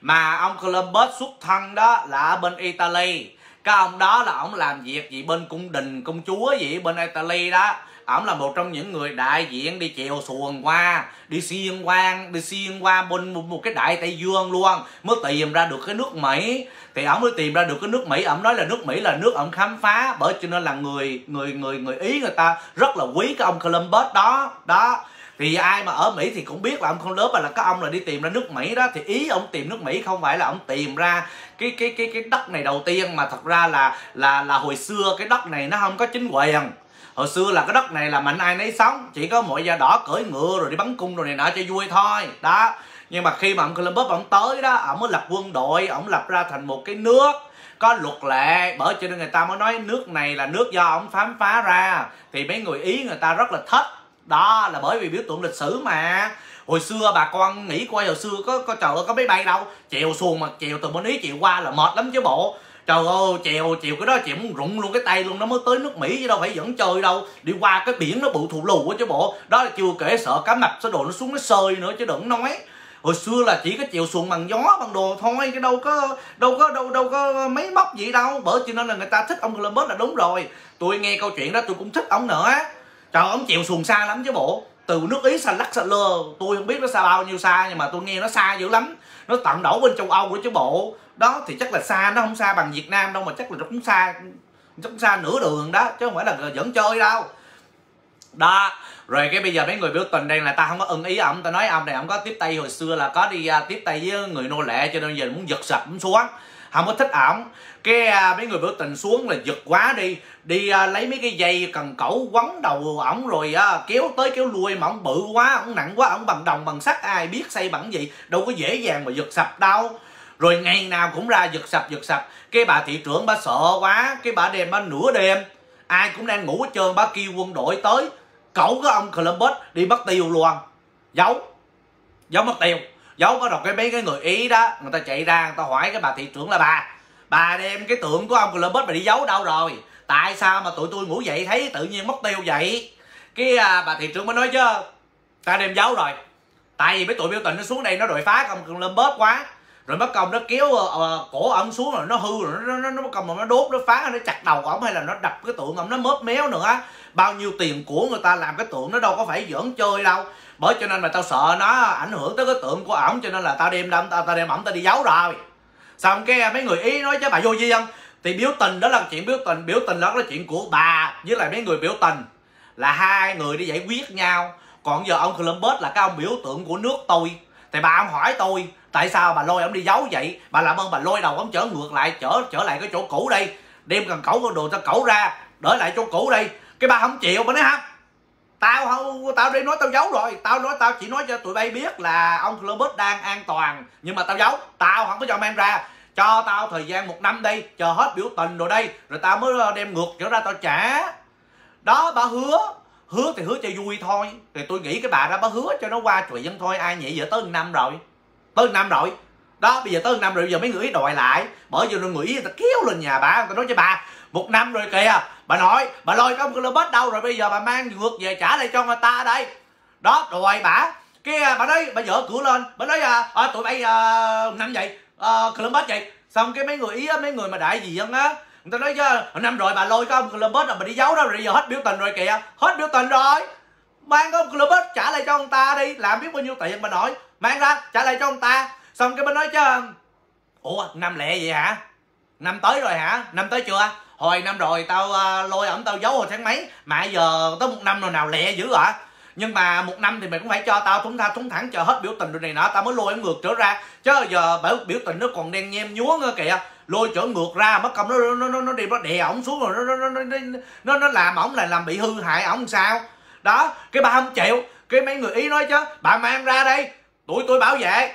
mà ông Columbus xuất thân đó là ở bên Italy. Cái ông đó là ông làm việc gì bên cung đình công chúa gì bên Italy đó ổng là một trong những người đại diện đi chèo xuồng qua đi xuyên qua đi xuyên qua bên một, một cái đại tây dương luôn. Mới tìm ra được cái nước mỹ. Thì ổng mới tìm ra được cái nước mỹ. Ổng nói là nước mỹ là nước ổng khám phá bởi cho nên là người người người người ý người ta rất là quý cái ông columbus đó. Đó. Thì ai mà ở Mỹ thì cũng biết là ông không lớn mà là các ông là đi tìm ra nước Mỹ đó. Thì ý ông tìm nước Mỹ không phải là ông tìm ra cái cái cái cái đất này đầu tiên mà thật ra là là là hồi xưa cái đất này nó không có chính quyền hồi xưa là cái đất này là mạnh ai nấy sống, chỉ có mọi da đỏ cưỡi ngựa rồi đi bắn cung rồi này nọ cho vui thôi. Đó, nhưng mà khi mà ông Columbus ông tới đó, ông mới lập quân đội, ông lập ra thành một cái nước. Có luật lệ, bởi cho nên người ta mới nói nước này là nước do ông khám phá ra. Thì mấy người ý người ta rất là thích. Đó là bởi vì biểu tượng lịch sử mà. Hồi xưa bà con nghĩ coi hồi xưa có có, trời ơi, có máy bay đâu. Chèo xuồng mà chèo từ bên ý chèo qua là mệt lắm chứ bộ trời ơi, chèo chèo cái đó chèo muốn rụng luôn cái tay luôn, nó mới tới nước mỹ chứ đâu phải dẫn chơi đâu. Đi qua cái biển nó bự thụ lù quá chứ bộ. Đó là chưa kể sợ cá mập sẽ đồ nó xuống nó sơi nữa chứ đừng nói. Hồi xưa là chỉ có chèo xuồng bằng gió, bằng đồ thôi chứ đâu có đâu có, đâu đâu có mấy móc gì đâu. Bởi cho nên là người ta thích ông Columbus là đúng rồi. Tôi nghe câu chuyện đó tôi cũng thích ông nữa. Trời, ông chèo xuồng xa lắm chứ bộ. Từ nước ý xa lắc xa lơ. Tôi không biết nó xa bao nhiêu xa nhưng mà tôi nghe nó xa dữ lắm. Nó tận đổ bên châu âu của chứ bộ đó thì chắc là xa nó không xa bằng việt nam đâu mà chắc là nó cũng xa cũng xa nửa đường đó chứ không phải là vẫn chơi đâu. Đó rồi cái bây giờ mấy người biểu tình đây là ta không có ưng ý ông ta nói ông này ông có tiếp tay hồi xưa là có đi uh, tiếp tay với người nô lệ cho nên giờ muốn giật sập cũng xuống. Không có thích ổng. Cái uh, mấy người biểu tình xuống là giật quá đi. Đi uh, lấy mấy cái dây cần cẩu quấn đầu ổng rồi uh, kéo tới kéo lui mà ổng bự quá ổng nặng quá ổng bằng đồng bằng sắt ai biết xây bằng gì đâu có dễ dàng mà giật sập đâu rồi ngày nào cũng ra giật sập giật sập. Cái bà thị trưởng bà sợ quá cái bà đêm bà nửa đêm. Ai cũng đang ngủ hết trơn bà kêu quân đội tới. Cẩu cái ông Columbus đi bắt tiêu luôn giấu. Giấu mất tiêu. Giấu có đầu cái mấy cái người ý đó. Người ta chạy ra người ta hỏi cái bà thị trưởng là bà. Bà đem cái tượng của ông Columbus bà đi giấu đâu rồi? Tại sao mà tụi tôi ngủ dậy thấy tự nhiên mất tiêu vậy? Cái à, bà thị trưởng mới nói chứ ta đem giấu rồi. Tại vì mấy tụi biểu tình nó xuống đây nó đòi phá ông Columbus quá rồi bắt công nó kéo uh, cổ ông xuống rồi nó hư rồi nó nó nó bắt công mà nó đốt nó phá nó chặt đầu ổng hay là nó đập cái tượng ông nó mớp méo nữa. Bao nhiêu tiền của người ta làm cái tượng nó đâu có phải giỡn chơi đâu. Bởi cho nên mà tao sợ nó ảnh hưởng tới cái tượng của ổng cho nên là tao đem đâm tao tao đem ổng tao đi giấu rồi. Xong cái mấy người ý nói chứ bà vô duyên thì biểu tình đó là chuyện biểu tình biểu tình đó là chuyện của bà với lại mấy người biểu tình. Là hai người đi giải quyết nhau. Còn giờ ông Columbus là cái ông biểu tượng của nước tôi thì bà ông hỏi tôi, tại sao bà lôi ông đi giấu vậy? Bà làm ơn bà lôi đầu ông trở ngược lại trở trở lại cái chỗ cũ đi đem cần cẩu con đồ cho cẩu ra đỡ lại chỗ cũ đi cái bà không chịu, bà nói không tao không tao đi nói tao giấu rồi. Tao nói, tao chỉ nói cho tụi bay biết là ông Columbus đang an toàn. Nhưng mà tao giấu, tao không có cho mang ra. Cho tao thời gian một năm đi chờ hết biểu tình rồi đây. Rồi tao mới ờ, đem ngược trở ra tao trả. Đó, bà hứa hứa thì hứa cho vui thôi. Thì tôi nghĩ cái bà đó bà hứa cho nó qua chuyện thôi. Ai nhỉ giờ tới năm rồi. Tới năm rồi. Đó bây giờ tới năm rồi giờ mấy người đòi lại. Bởi vì người ý người ta kéo lên nhà bà người ta nói cho bà một năm rồi kìa. Bà nói bà lôi cái ông bết đâu rồi bây giờ bà mang ngược về trả lại cho người ta đây? Đó đòi bà. Cái à, bà nói bà dở cửa lên. Bà nói à, à tụi bay à, năm vậy à, Columbus vậy? Xong cái mấy người ý á mấy người mà đại gì dân á người ta nói chứ năm rồi bà lôi cái ông Columbus là bà đi giấu đó rồi giờ hết biểu tình rồi kìa. Hết biểu tình rồi. Mang cái ông Columbus trả lại cho ông ta đi. Làm biết bao nhiêu tiền bà nói mang ra trả lại cho ông ta. Xong cái bên nói chứ ủa năm lẹ vậy hả? Năm tới rồi hả? Năm tới chưa? Hồi năm rồi tao uh, lôi ổng tao giấu hồi tháng mấy? Mà giờ tới một năm rồi nào lẹ dữ hả? Nhưng mà một năm thì mày cũng phải cho tao thúng tha thúng thẳng chờ hết biểu tình rồi này nọ tao mới lôi ổng ngược trở ra. Chứ giờ biểu biểu tình nó còn đen nhem nhúa nữa kìa lôi trở ngược ra mất công nó nó nó nó đi nó đè ổng xuống rồi nó nó nó nó nó, nó làm ổng là làm bị hư hại ổng sao? Đó cái ba không chịu cái mấy người ý nói chứ bà mang ra đây tụi tôi bảo vệ.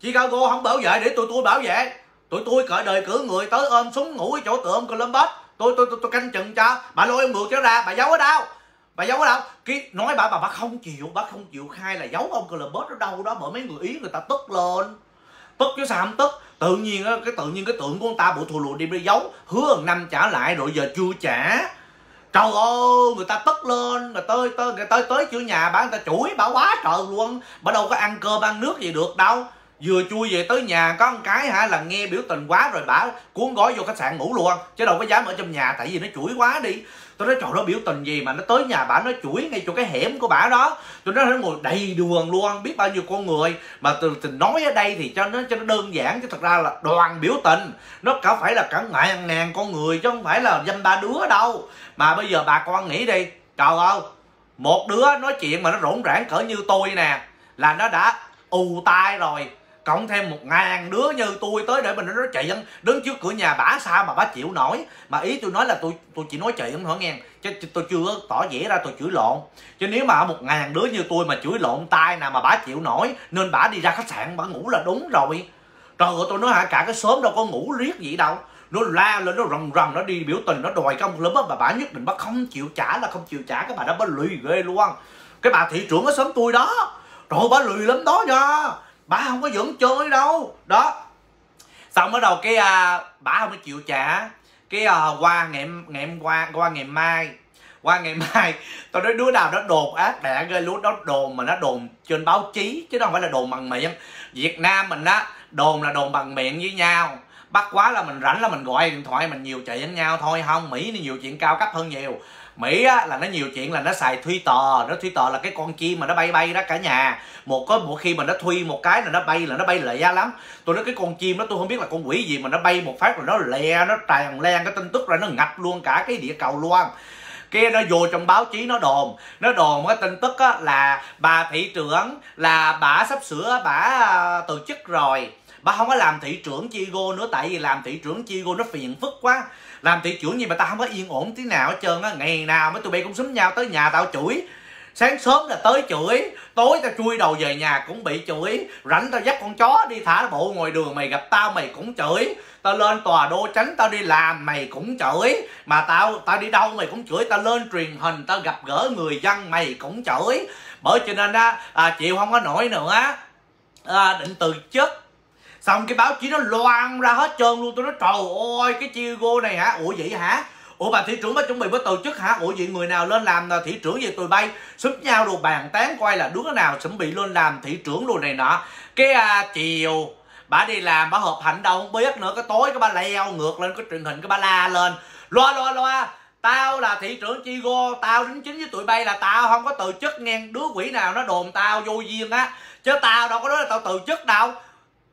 Chicago không bảo vệ để tụi tôi bảo vệ. Tụi tôi cởi đời cử người tới ôm súng ngủ ở chỗ tượng Columbus. Tôi tôi tôi, tôi canh chừng cho. Bà lôi em ngược cho ra bà giấu ở đâu? Bà giấu ở đâu? Cái nói bà bà bà không chịu bà không chịu khai là giấu ông Columbus ở đâu đó bởi mấy người ý người ta tức lên tức chứ sao không tức? Tự nhiên cái tự nhiên cái tượng của ông ta bộ thù lụa đi đi giấu hứa năm trả lại rồi giờ chưa trả. Trời ơi, người ta tức lên người tới tới, người tới tới chữ nhà bà, người ta chửi bà quá trời luôn. Bà đâu có ăn cơm, ăn nước gì được đâu. Vừa chui về tới nhà, có một cái hả, là nghe biểu tình quá rồi bả cuốn gói vô khách sạn ngủ luôn. Chứ đâu có dám ở trong nhà, tại vì nó chửi quá đi tôi nói, trời, nó biểu tình gì mà nó tới nhà bả nó chửi ngay chỗ cái hẻm của bả đó? Tôi nói, nó ngồi đầy đường luôn biết bao nhiêu con người. Mà từ từ nói ở đây thì cho nó cho nó đơn giản, chứ thật ra là đoàn biểu tình. Nó cả phải là cả ngàn ngàn con người, chứ không phải là dăm ba đứa đâu. Mà bây giờ bà con nghĩ đi, trời ơi, một đứa nói chuyện mà nó rỗn rãng cỡ như tôi nè, là nó đã ù tai rồi cộng thêm một ngàn đứa như tôi tới để mình nói chuyện. Đứng trước cửa nhà bả sao mà bả chịu nổi. Mà ý tôi nói là tôi tôi chỉ nói chuyện thôi nghe? Chứ tôi chưa tỏ vẻ ra tôi chửi lộn. Chứ nếu mà một ngàn đứa như tôi mà chửi lộn tai nào mà bả chịu nổi, nên bả đi ra khách sạn bả ngủ là đúng rồi. Trời ơi, tôi nói hả, cả cái sớm đâu có ngủ riết gì đâu. Nó la lên, nó rần rần, nó đi biểu tình, nó đòi công lớn mà bà nhất định bả không chịu trả là không chịu trả. Cái bà đó bả lùi ghê luôn. Cái bà thị trưởng ở sớm tôi đó. Trời bả lùi lắm đó nha bà không có dẫn chơi đâu. Đó. Xong bắt đầu cái à, bà không có chịu trả. Cái à, qua ngày ngày qua qua ngày mai qua ngày mai tôi nói đứa nào nó đồn ác đạn ghê luôn. Đó đồn mà nó đồn trên báo chí chứ không phải là đồn bằng miệng. Việt nam mình á đồn là đồn bằng miệng với nhau. Bắt quá là mình rảnh là mình gọi điện thoại mình nhiều chuyện với nhau thôi. Không mỹ thì nhiều chuyện cao cấp hơn nhiều mỹ á, là nó nhiều chuyện là nó xài thuy tò nó thuy tò là cái con chim mà nó bay bay đó cả nhà. Một có một khi mà nó thuy một cái là nó bay là nó bay lẹ lắm. Tôi nói cái con chim đó tôi không biết là con quỷ gì mà nó bay một phát rồi nó lẹ nó tràn len cái tin tức ra nó ngập luôn cả cái địa cầu luôn. Kia nó vô trong báo chí nó đồn. Nó đồn cái tin tức á, là bà thị trưởng là bà sắp sửa bà à, từ chức rồi. Bà không có làm thị trưởng Chigo nữa tại vì làm thị trưởng Chigo nó phiền phức quá làm thị trưởng gì mà tao không có yên ổn tí nào hết trơn á. Ngày nào mấy tụi bay cũng xúm nhau tới nhà tao chửi. Sáng sớm là tới chửi tối tao chui đầu về nhà cũng bị chửi. Rảnh tao dắt con chó đi thả bộ ngoài đường mày gặp tao mày cũng chửi. Tao lên tòa đô tránh tao đi làm mày cũng chửi. Mà tao tao đi đâu mày cũng chửi. Tao lên truyền hình tao gặp gỡ người dân mày cũng chửi. Bởi cho nên á à, chịu không có nổi nữa. À, định từ chức xong cái báo chí nó loan ra hết trơn luôn. Tôi nói trời ơi cái chiêu gô này hả? Ủa vậy hả? Ủa bà thị trưởng mới chuẩn bị mới từ chức hả? Ủa vậy người nào lên làm là thị trưởng về tụi bay? Xúm nhau đồ bàn tán coi là đứa nào chuẩn bị lên làm thị trưởng đồ này nọ. Cái à, chiều bà đi làm bà họp hành đâu không biết nữa. Cái tối cái bà leo ngược lên cái truyền hình cái bà la lên. Loa loa loa tao là thị trưởng chi go tao đính chính với tụi bay là tao không có từ chức nghe đứa quỷ nào nó đồn tao vô duyên á. Chứ tao đâu có nói là tao từ chức đâu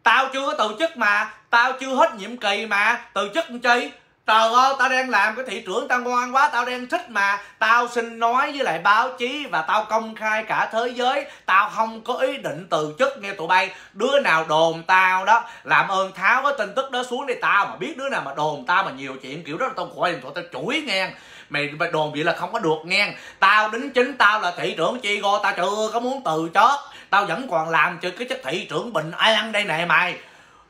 tao chưa có từ chức mà, tao chưa hết nhiệm kỳ mà. Từ chức làm chi? Trời ơi, tao đang làm cái thị trưởng tao ngoan quá, tao đang thích mà. Tao xin nói với lại báo chí và tao công khai cả thế giới. Tao không có ý định từ chức nghe tụi bay. Đứa nào đồn tao đó, làm ơn tháo cái tin tức đó xuống đi. Tao mà biết đứa nào mà đồn tao mà nhiều chuyện kiểu đó, tao gọi điện thoại tao chửi nghe. Mày đồn vậy là không có được nghe. Tao đính chính tao là thị trưởng chi go tao chưa có muốn từ chót tao vẫn còn làm cho cái chức thị trưởng bình an đây nè mày.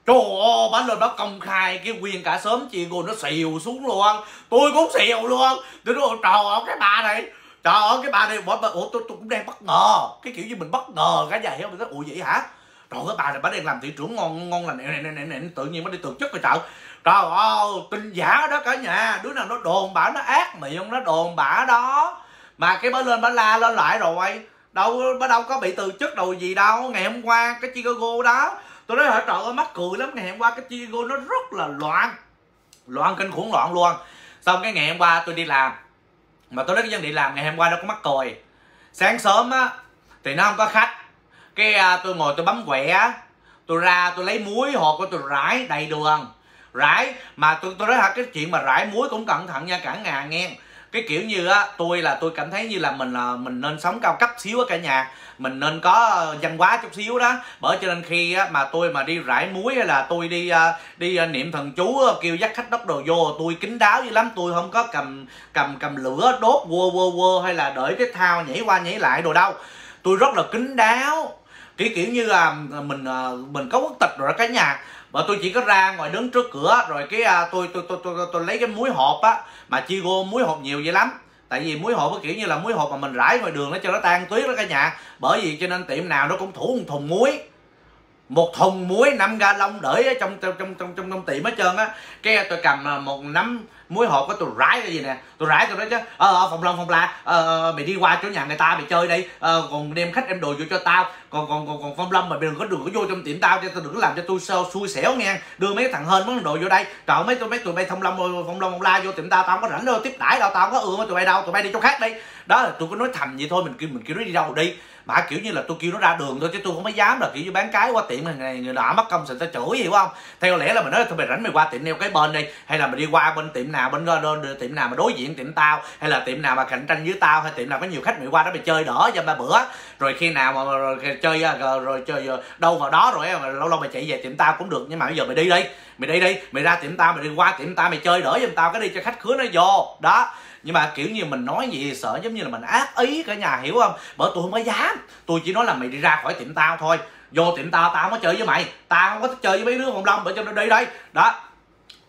Trời ơi, bánh lên đó công khai cái quyền cả sớm chị cô nó xìu xuống luôn. Tôi cũng xìu luôn. Tôi nói trời ơi cái bà này Trời ơi cái bà này ủa, ủa tôi, tôi cũng đang bất ngờ. Cái kiểu như mình bất ngờ cả gì hiểu mình nói ủa vậy hả? Trời ơi bà này bà đang làm thị trưởng ngon ngon lành này, này, này, này, tự nhiên bà đi từ chức rồi trời. Trời ơi tin giả đó cả nhà. Đứa nào nó đồn bả nó ác miệng nó đồn bả đó. Mà cái bà lên bà la lên lại rồi đâu bắt đâu có bị từ chức đầu gì đâu. Ngày hôm qua cái Chicago đó tôi nói hả trời ơi mắc cười lắm. Ngày hôm qua cái Chicago nó rất là loạn. Loạn kinh khủng loạn luôn. Xong cái ngày hôm qua tôi đi làm. Mà tôi nói cái dân đi làm ngày hôm qua nó có mắc cười. Sáng sớm á thì nó không có khách. Cái à, tôi ngồi tôi bấm quẹ tôi ra tôi lấy muối hộp của tôi rải đầy đường. Rải mà tôi tôi nói hả cái chuyện mà rải muối cũng cẩn thận nha cả nhà nghe cái kiểu như á tôi là tôi cảm thấy như là mình là mình nên sống cao cấp xíu á cả nhà. Mình nên có ờ, văn hóa chút xíu đó. Bởi cho nên khi á, mà tôi mà đi rải muối hay là tôi đi ờ, đi ờ, niệm thần chú kêu dắt khách đốc đồ vô tôi kín đáo dữ lắm. Tôi không có cầm cầm cầm lửa đốt quơ quơ quơ hay là đợi cái thao nhảy qua nhảy lại đồ đâu. Tôi rất là kín đáo kiểu kiểu như là mình ờ, mình có quốc tịch rồi đó cả nhà. Và tôi chỉ có ra ngoài đứng trước cửa rồi cái à, tôi, tôi, tôi tôi tôi tôi lấy cái muối hộp á mà chi gô muối hộp nhiều vậy lắm. Tại vì muối hộp kiểu như là muối hộp mà mình rải ngoài đường nó cho nó tan tuyết đó cả nhà. Bởi vì cho nên tiệm nào nó cũng thủ một thùng muối. Một thùng muối 5 ga lông đợi trong trong trong trong trong, trong tiệm hết trơn á. Cái tôi cầm à, một nắm muối hộp có tôi rải cái gì nè? Tôi rải tôi nói chứ. Ờ, ờ phòng long phòng la ờ, ờ, mày đi qua chỗ nhà người ta mày chơi đi. Ờ, còn đem khách em đồ vô cho tao. Còn còn còn còn phong lâm mà đừng có đừng có vô trong tiệm tao cho tao đừng có làm cho tôi sao xui xẻo nghe. Đưa mấy thằng hên mấy đồ vô đây. Trời mấy tôi mấy tụi bay thông lâm phong long phong la vô tiệm tao tao không có rảnh đâu tiếp đãi đâu tao không có ưa tụi bay đâu. Tụi bay đi chỗ khác đi. Đó là tôi có nói thầm vậy thôi mình kêu mình kêu nó đi đâu đi mà kiểu như là tôi kêu nó ra đường thôi chứ tôi không có dám là kiểu như bán cái qua tiệm này, này người nọ mất công sẽ ta chửi hiểu không? Theo lẽ là mình nói thôi mày rảnh mày qua tiệm neo cái bên đi hay là mày đi qua bên tiệm nào bên đơn tiệm nào mà đối diện tiệm tao hay là tiệm nào mà cạnh tranh với tao hay tiệm nào có nhiều khách mày qua đó mày chơi đỡ cho ba bữa. Rồi khi nào mà rồi, chơi à, rồi, rồi chơi à, đâu vào đó rồi mà lâu lâu mày chạy về tiệm tao cũng được. Nhưng mà bây giờ mày đi đi mày đi đi mày ra tiệm tao mày đi qua tiệm tao mày chơi đỡ giùm tao cái đi cho khách khứa nó vô. Đó nhưng mà kiểu như mình nói gì sợ giống như là mình ác ý cả nhà hiểu không? Bởi tôi không có dám. Tôi chỉ nói là mày đi ra khỏi tiệm tao thôi. Vô tiệm tao tao không có chơi với mày. Tao không có chơi với mấy đứa hồng long bởi cho nó đi đây. Đó.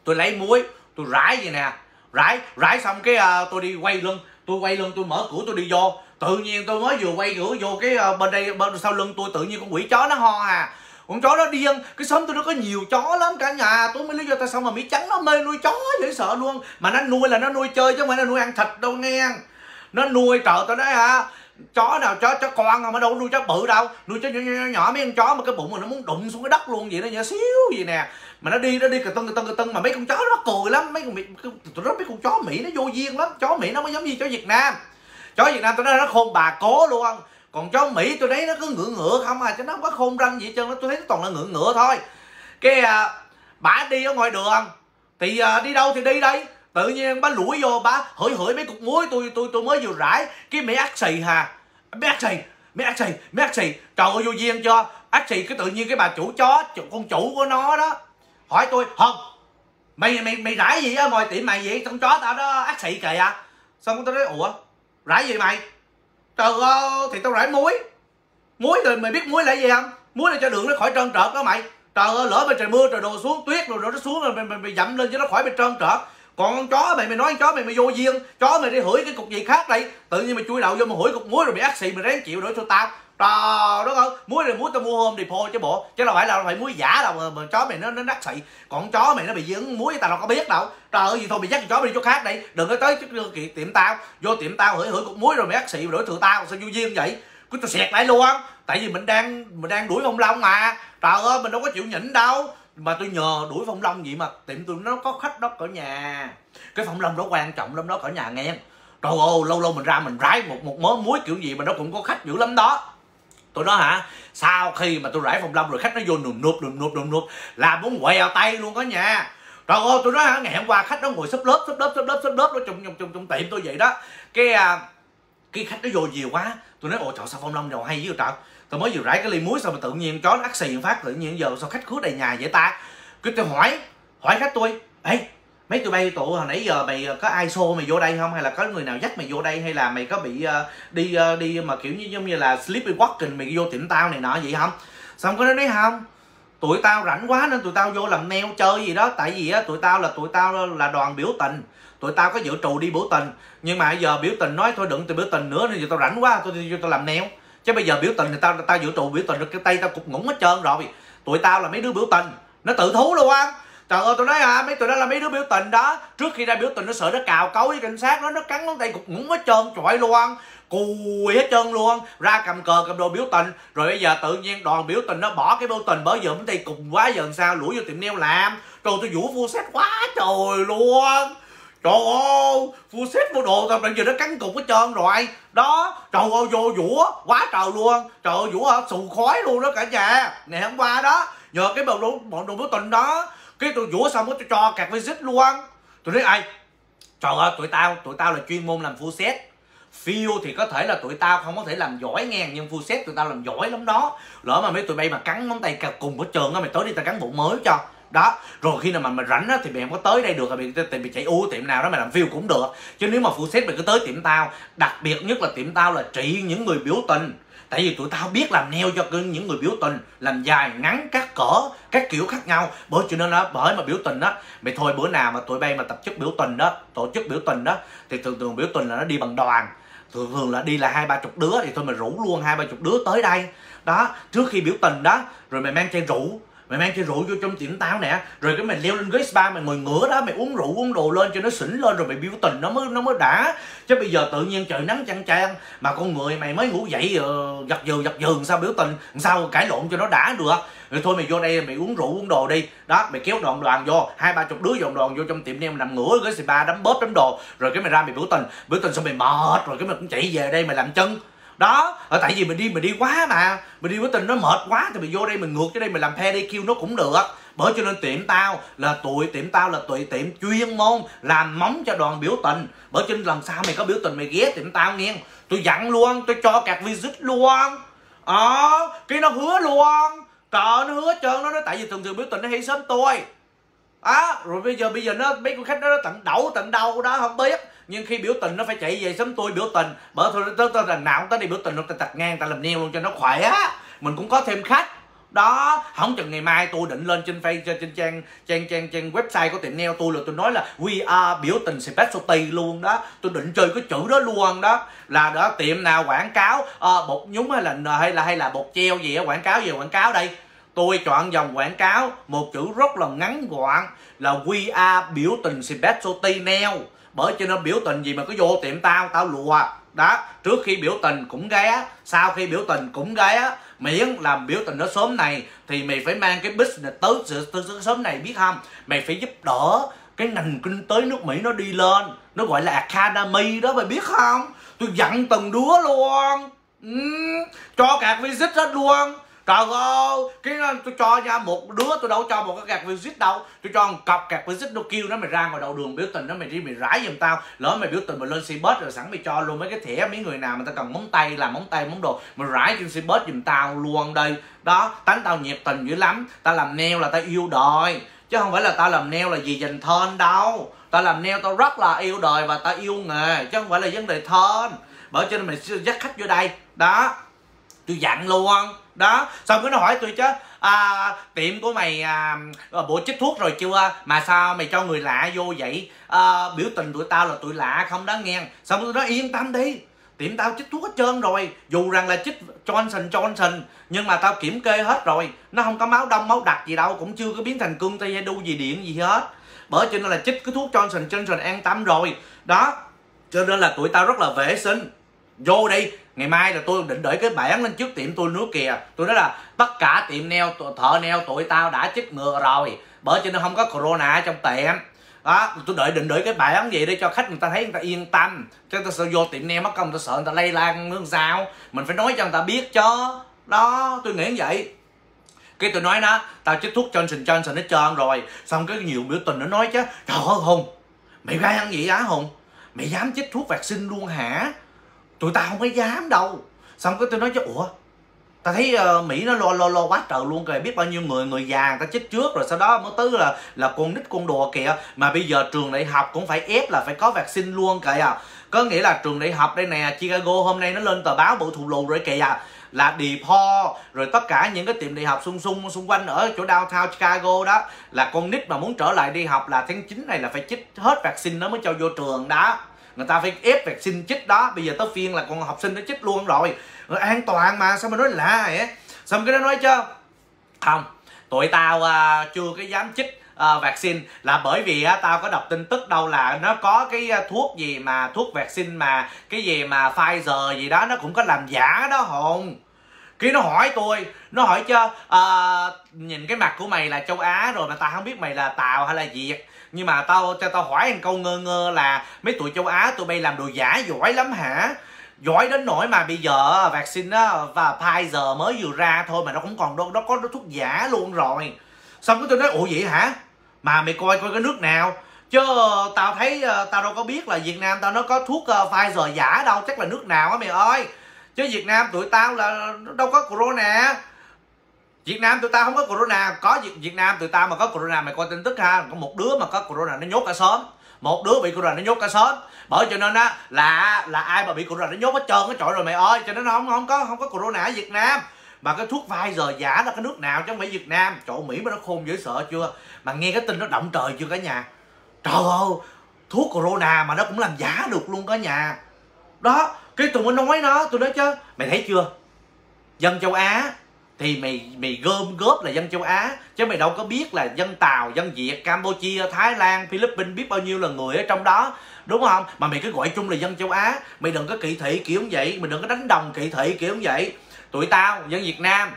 Tôi lấy muối tôi rải vậy nè. Rải rải xong cái ờ, uh, tôi đi quay lưng. Tôi quay lưng tôi mở cửa tôi đi vô. Tự nhiên tôi mới vừa quay cửa vô cái uh, bên đây bên sau lưng tôi tự nhiên con quỷ chó nó ho à con chó nó điên. Cái xóm tôi nó có nhiều chó lắm. Cả nhà tôi mới lý do tại sao mà mỹ trắng nó mê nuôi chó dễ sợ luôn. Mà nó nuôi là nó nuôi chơi chứ không phải nó nuôi ăn thịt đâu nghe. Nó nuôi trợ tao nói hả chó nào chó chó con mà đâu nuôi chó bự đâu. Nuôi chó nhỏ, nhỏ, nhỏ mấy con chó mà cái bụng mà nó muốn đụng xuống cái đất luôn vậy nó nhỏ xíu vậy nè. Mà nó đi nó đi cà tưng cà tưng cà tưng. Mà mấy con chó nó cười lắm. Mấy con tụi nó mấy con chó mỹ nó vô duyên lắm. Chó mỹ nó mới giống như chó việt nam. Chó việt nam tụi nó nó khôn bà cố luôn còn chó mỹ tôi thấy nó cứ ngựa ngựa không à chứ nó không có khôn ranh gì hết trơn tôi thấy nó toàn là ngựa ngựa thôi. Cái à, bà đi ở ngoài đường thì à, đi đâu thì đi đây. Tự nhiên bà lủi vô bà hửi hửi mấy cục muối tôi tôi tôi mới vừa rải. Cái mẹ ác xì hà mẹ ác xì mẹ ác xì mẹ ác xì. Trời ơi vô duyên cho ác xì cái tự nhiên cái bà chủ chó con chủ của nó đó hỏi tôi không mày mày mày rải gì á? Ngoài tiệm mày vậy? Con chó tao đó ác xì kìa. À xong tôi nói ủa rải gì mày? Trời ơi thì tao rải muối. Muối rồi mày biết muối là gì không? Muối là cho đường nó khỏi trơn trợt đó mày. Trời ơi lỡ mà trời mưa trời đồ xuống tuyết rồi, rồi nó xuống rồi mày, mày, mày dậm lên cho nó khỏi bị trơn trợt. Còn con chó mày mày nói con chó mày mày vô duyên. Chó mày đi hửi cái cục gì khác đây? Tự nhiên mày chui đầu vô mà hửi cục muối rồi bị ác xì mày ráng chịu nữa cho tao trời đất ơi muối này muối tao mua hôm depot chứ bộ. Chứ đâu phải là phải muối giả đâu mà, mà chó mày nó nó đắt xị. Còn chó mày nó bị dính muối tao đâu có biết đâu. Trời ơi gì thôi mày dắt chó mày đi chỗ khác đi. Đừng có tới cái tiệm tao. Vô tiệm tao hửi hửi cục muối rồi mày ác xị đổi thừa tao. Sao vô duyên vậy? Cứ tao xẹt lại luôn tại vì mình đang mình đang đuổi phong long mà. Trời ơi mình đâu có chịu nhịn đâu. Mà tôi nhờ đuổi phong long vậy mà tiệm tôi nó có khách đó ở nhà. Cái phong long đó quan trọng lắm đó ở nhà nghe. Trời ơi lâu lâu mình ra mình rải một một mớ muối kiểu gì mà nó cũng có khách dữ lắm đó tôi nói hả? Sau khi mà tôi rải phòng đông rồi khách nó vô nụp nụp nụp nụp nụp nụp là muốn quẹo tay luôn có nhà trời ơi tôi nói hả? Ngày hôm qua khách nó ngồi sấp lớp sấp lớp sấp lớp sấp lớp nó trong trong trong, trong tiệm tôi vậy đó. Cái à, cái khách nó vô nhiều quá tôi nói ồ trời sao phong long đầu hay dữ trời? Tôi mới vừa rải cái ly muối xong mà tự nhiên chó nó ắt xì phát tự nhiên giờ sao khách khứa đầy nhà vậy ta? Cái tôi hỏi hỏi khách tôi ê mấy tụi bay tụ hồi nãy giờ mày có ai xô mày vô đây không? Hay là có người nào dắt mày vô đây? Hay là mày có bị uh, đi uh, đi mà kiểu như giống như là sleepy walking mày vô tiệm tao này nọ vậy không? Xong có nói đấy không? Tụi tao rảnh quá nên tụi tao vô làm neo chơi gì đó. Tại vì á tụi tao là tụi tao là đoàn biểu tình. Tụi tao có dự trù đi biểu tình. Nhưng mà giờ biểu tình nói thôi đừng từ biểu tình nữa nên giờ tao rảnh quá tôi vô tao làm neo. Chứ bây giờ biểu tình thì tao tao dự trù biểu tình rồi cái tay tao cục ngủng hết trơn rồi. Tụi tao là mấy đứa biểu tình. Nó tự thú luôn á trời ơi tôi nói à mấy tụi đó là mấy đứa biểu tình đó. Trước khi ra biểu tình, nó sợ nó cào cấu với cảnh sát nó nó cắn ngón tay cục ngủng hết trơn trọi luôn cùi hết trơn luôn ra cầm cờ, cầm đồ biểu tình. Rồi bây giờ tự nhiên đoàn biểu tình nó bỏ cái biểu tình bởi giờ tay cùng quá, giờ sao lũi vô tiệm neo làm. Trời, tôi vũ vua xét quá, trời luôn trời ơi, vua xét vô đồ tao bây giờ nó cắn cục hết trơn rồi. Đó, trời ơi, vô vũ quá trời luôn trời ơi vũ xù khói luôn đó cả nhà. Ngày hôm qua đó, nhờ cái bọn đồ bọn đồ biểu tình đó cái tôi vũa xong tôi cho cạc visit luôn. Tôi nói, ai? Trời ơi, tụi tao tụi tao là chuyên môn làm full set. Phiêu thì có thể là tụi tao không có thể làm giỏi nghe, nhưng full set tụi tao làm giỏi lắm đó. Lỡ mà mấy tụi bay mà cắn móng tay cùng với trường á, mày tới đi tao cắn bộ mới cho. Đó, rồi khi nào mà mày rảnh á thì mày không có tới đây được rồi mày tìm mày chạy u tiệm nào đó mày làm phiêu cũng được. Chứ nếu mà full set mày cứ tới tiệm tao, đặc biệt nhất là tiệm tao là trị những người biểu tình. Tại vì tụi tao biết làm neo cho những người biểu tình, làm dài ngắn các cỡ các kiểu khác nhau. Bởi cho nên đó bởi mà biểu tình đó mày thôi bữa nào mà tụi bay mà tập chức biểu tình đó tổ chức biểu tình đó thì thường thường biểu tình là nó đi bằng đoàn. Thường thường là đi là hai ba chục đứa thì thôi mày rủ luôn hai ba chục đứa tới đây. Đó, trước khi biểu tình đó, rồi mày mang chai rượu mày mang chai rượu vô trong tiệm tao nè. Rồi cái mày leo lên ghế spa mày ngồi ngửa đó mày uống rượu uống đồ lên cho nó xỉn lên rồi mày biểu tình nó mới nó mới đã. Chứ bây giờ tự nhiên trời nắng chăng chang mà con người mày mới ngủ dậy uh, giường giật giường sao biểu tình sao cãi lộn cho nó đã được. Rồi thôi mày vô đây mày uống rượu uống đồ đi. Đó mày kéo đoàn đoàn vô hai ba chục đứa dọn đoàn vô trong tiệm em nằm ngửa cái spa đấm bóp đấm đồ. Rồi cái mày ra mày biểu tình biểu tình xong mày mệt rồi cái mày cũng chạy về đây mày làm chân đó ở tại vì mình đi mình đi quá mà. Mình đi với tình nó mệt quá thì mình vô đây mình ngược cái đây mình làm pedicure nó cũng được. Bởi cho nên tiệm tao là tụi tiệm tao là tụi tiệm chuyên môn làm móng cho đoàn biểu tình. Bởi cho nên lần sau mày có biểu tình mày ghé tiệm tao nghe. Tôi dặn luôn tôi cho cạc visit luôn. Ờ à, cái nó hứa luôn. Trời nó hứa trơn nó nói tại vì thường thường biểu tình nó hay sớm tôi. Á à, rồi bây giờ bây giờ nó mấy con khách đó nó tận đậu tận đâu đó không biết nhưng khi biểu tình nó phải chạy về sớm tôi biểu tình. Bởi thôi tới tới lần nào cũng tới đi biểu tình nó ta tạch ngang ta làm neo luôn cho nó khỏe mình cũng có thêm khách. Đó không chừng ngày mai tôi định lên trên face trên trang trang trang trang website của tiệm nail tôi là tôi nói là we are biểu tình specialty luôn đó. Tôi định chơi cái chữ đó luôn đó. Là đó tiệm nào quảng cáo uh, bột nhúng hay là hay là hay là bột treo gì á quảng cáo gì quảng cáo đây. Tôi chọn dòng quảng cáo một chữ rất là ngắn gọn là we are biểu tình specialty nail bởi cho nên biểu tình gì mà cứ vô tiệm tao tao lùa. Đó trước khi biểu tình cũng ghé sau khi biểu tình cũng ghé miễn làm biểu tình nó sớm này thì mày phải mang cái business tới sự sớm này biết không? Mày phải giúp đỡ cái ngành kinh tế nước mỹ nó đi lên. Nó gọi là academy đó mày biết không? Tôi dặn từng đứa luôn. Ừ, cho cả visit hết luôn trời ơi, cái tôi cho nha, một đứa tôi đâu cho một cái gạt visit đâu. Tôi cho một cọc gạt visit nó kêu nó mày ra ngoài đầu đường biểu tình, nó mày đi mày rải giùm tao. Lỡ mày biểu tình mày lên xe bus rồi sẵn mày cho luôn mấy cái thẻ mấy người nào mà tao cần móng tay, làm móng tay, móng đồ mày rải trên xe bus giùm tao luôn đây. Đó, tánh tao nhiệt tình dữ lắm. Tao làm neo là tao yêu đời, chứ không phải là tao làm neo là gì dành thân đâu. Tao làm neo tao rất là yêu đời và tao yêu nghề, chứ không phải là vấn đề thân bởi cho nên mày dắt khách vô đây. Đó, tôi dặn luôn đó xong cái nó hỏi tôi chứ à, tiệm của mày à, ờ, bộ chích thuốc rồi chưa? Mà sao mày cho người lạ vô vậy? À, biểu tình tụi tao là tụi lạ không đó nghe. Xong tôi nói yên tâm đi tiệm tao chích thuốc hết trơn rồi. Dù rằng là chích Johnson Johnson nhưng mà tao kiểm kê hết rồi. Nó không có máu đông máu đặc gì đâu cũng chưa có biến thành cương tây hay đu gì điện gì hết. Bởi cho nên là chích cái thuốc Johnson Johnson an tâm rồi. Đó cho nên là tụi tao rất là vệ sinh. Vô đi ngày mai là tôi định đợi cái bản lên trước tiệm tôi nữa kìa. Tôi nói là tất cả tiệm neo thợ neo, tụi tao đã chích ngừa rồi. Bởi cho nên không có corona trong tiệm. Đó, tôi đợi, định đợi cái bản vậy để cho khách người ta thấy người ta yên tâm. Cho người ta sợ vô tiệm neo mất công, người ta sợ người ta lây lan nữa sao. Mình phải nói cho người ta biết cho. Đó, tôi nghĩ vậy. Cái tôi nói nó tao chích thuốc Johnson Johnson hết trơn rồi. Xong cái nhiều biểu tình nó nói chứ, trời ơi, hùng, mày ra ăn gì á, hùng? Mày dám chích thuốc vaccine luôn hả? Tụi tao không có dám đâu. Xong cái tôi nói chứ ủa ta thấy uh, mỹ nó lo lo lo quá trời luôn kìa biết bao nhiêu người người già người ta chích trước rồi sau đó mới tứ là là con nít con đùa kìa. Mà bây giờ trường đại học cũng phải ép là phải có vaccine luôn kìa. Có nghĩa là trường đại học đây nè chicago hôm nay nó lên tờ báo bự thù lù rồi kìa là DePaul rồi tất cả những cái tiệm đại học xung xung xung quanh ở chỗ downtown Chicago đó là con nít mà muốn trở lại đi học là tháng 9 này là phải chích hết vaccine nó mới cho vô trường đó người ta phải ép vaccine chích đó. Bây giờ tới phiên là con học sinh nó chích luôn rồi. An toàn mà sao mà nói lạ vậy? Xong cái nó nói chứ không tụi tao à, chưa cái dám chích uh, vaccine. Là bởi vì uh, tao có đọc tin tức đâu là nó có cái uh, thuốc gì mà thuốc vaccine mà cái gì mà Pfizer gì đó nó cũng có làm giả đó hồn khi nó hỏi tôi nó hỏi cho uh, ờ, nhìn cái mặt của mày là châu á rồi mà tao không biết mày là tàu hay là việt nhưng mà tao cho tao hỏi một câu ngơ ngơ là mấy tụi châu á tụi bay làm đồ giả giỏi lắm hả? Giỏi đến nỗi mà bây giờ vaccine đó và Pfizer mới vừa ra thôi mà nó cũng còn đâu, nó có thuốc giả luôn rồi. Xong cái tôi nói, ủa vậy hả? Mà mày coi coi cái nước nào. Chứ tao thấy ờ, tao đâu có biết là Việt Nam tao nó có thuốc ờ, Pfizer giả đâu, chắc là nước nào á mày ơi. Chứ Việt Nam tụi tao là, đâu có corona. Việt Nam tụi tao không có corona. Có Việt, Nam tụi tao mà có corona mày coi tin tức ha. Có một đứa mà có corona nó nhốt cả sớm một đứa bị corona nó nhốt cả sớm bởi cho nên á là là ai mà bị corona nó nhốt hết trơn cái trời rồi mày ơi. Cho nên nó không không có không có corona ở Việt Nam. Mà cái thuốc Pfizer giả là cái nước nào chứ không phải Việt Nam. Chỗ Mỹ mà nó khôn dễ sợ chưa? Mà nghe cái tin nó động trời chưa cả nhà? Trời ơi thuốc corona mà nó cũng làm giả được luôn cả nhà. Đó cái tụi mình nói nó tôi nói chứ. Mày thấy chưa? Dân châu Á thì mày mày gom góp là dân châu Á chứ mày đâu có biết là dân Tàu, dân Việt, Campuchia, Thái Lan, Philippines biết bao nhiêu là người ở trong đó đúng không? Mà mày cứ gọi chung là dân châu Á. Mày đừng có kỳ thị kiểu như vậy mày đừng có đánh đồng kỳ thị kiểu như vậy. Tụi tao dân Việt Nam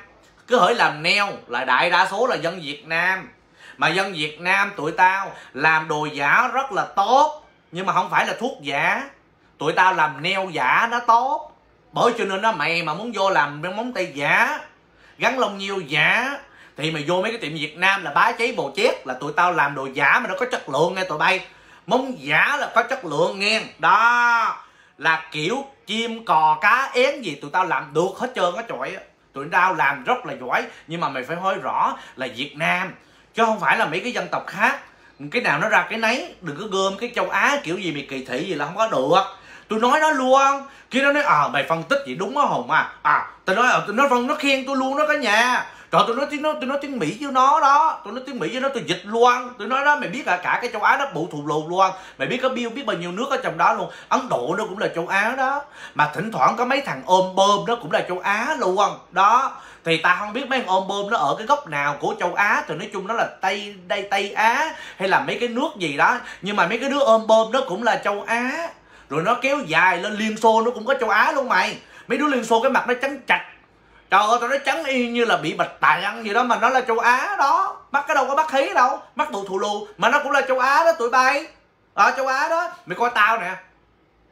cứ hỏi làm neo là đại đa số là dân Việt Nam. Mà dân Việt Nam tụi tao làm đồ giả rất là tốt nhưng mà không phải là thuốc giả. Tụi tao làm neo giả nó tốt. Bởi cho nên nó mày mà muốn vô làm móng tay giả gắn lông nhiêu giả. Thì mày vô mấy cái tiệm Việt Nam là bá cháy bồ chét, là tụi tao làm đồ giả mà nó có chất lượng nghe tụi bay. Móng giả là có chất lượng nghe. Đó, là kiểu chim cò cá én gì tụi tao làm được hết trơn á, trời tụi tao làm rất là giỏi, nhưng mà mày phải hỏi rõ là Việt Nam, chứ không phải là mấy cái dân tộc khác. Cái nào nó ra cái nấy, đừng có gom cái châu Á kiểu gì mày kỳ thị gì là không có được tôi nói nó luôn. Kia nó nói à mày phân tích gì đúng á hùng à. À tao nói à, nó phân nó khen tôi luôn đó cả nhà. Trời tôi nói tiếng nó tôi nói tiếng mỹ với nó đó. Tôi nói tiếng mỹ với nó tôi dịch luôn. Tôi nói đó mày biết là cả cái châu á nó bụ thù lù luôn. Mày biết có bill biết bao nhiêu nước ở trong đó luôn. Ấn độ nó cũng là châu á đó. Mà thỉnh thoảng có mấy thằng ôm bơm nó cũng là châu á luôn. Đó. Thì ta không biết mấy thằng ôm bơm nó ở cái góc nào của châu á. Thì nói chung nó là tây đây tây á hay là mấy cái nước gì đó. Nhưng mà mấy cái đứa ôm bơm nó cũng là châu á rồi nó kéo dài lên, liên xô nó cũng có châu á luôn mày. Mấy đứa liên xô cái mặt nó trắng chặt. Trời ơi, tao nói trắng y như là bị bạch tạng gì đó, mà nó là châu á đó. Mắt cái đâu có bắt khí đâu mắt tụ thù lù, mà nó cũng là châu á đó, tụi bay. Ở châu á đó. Mày coi tao nè.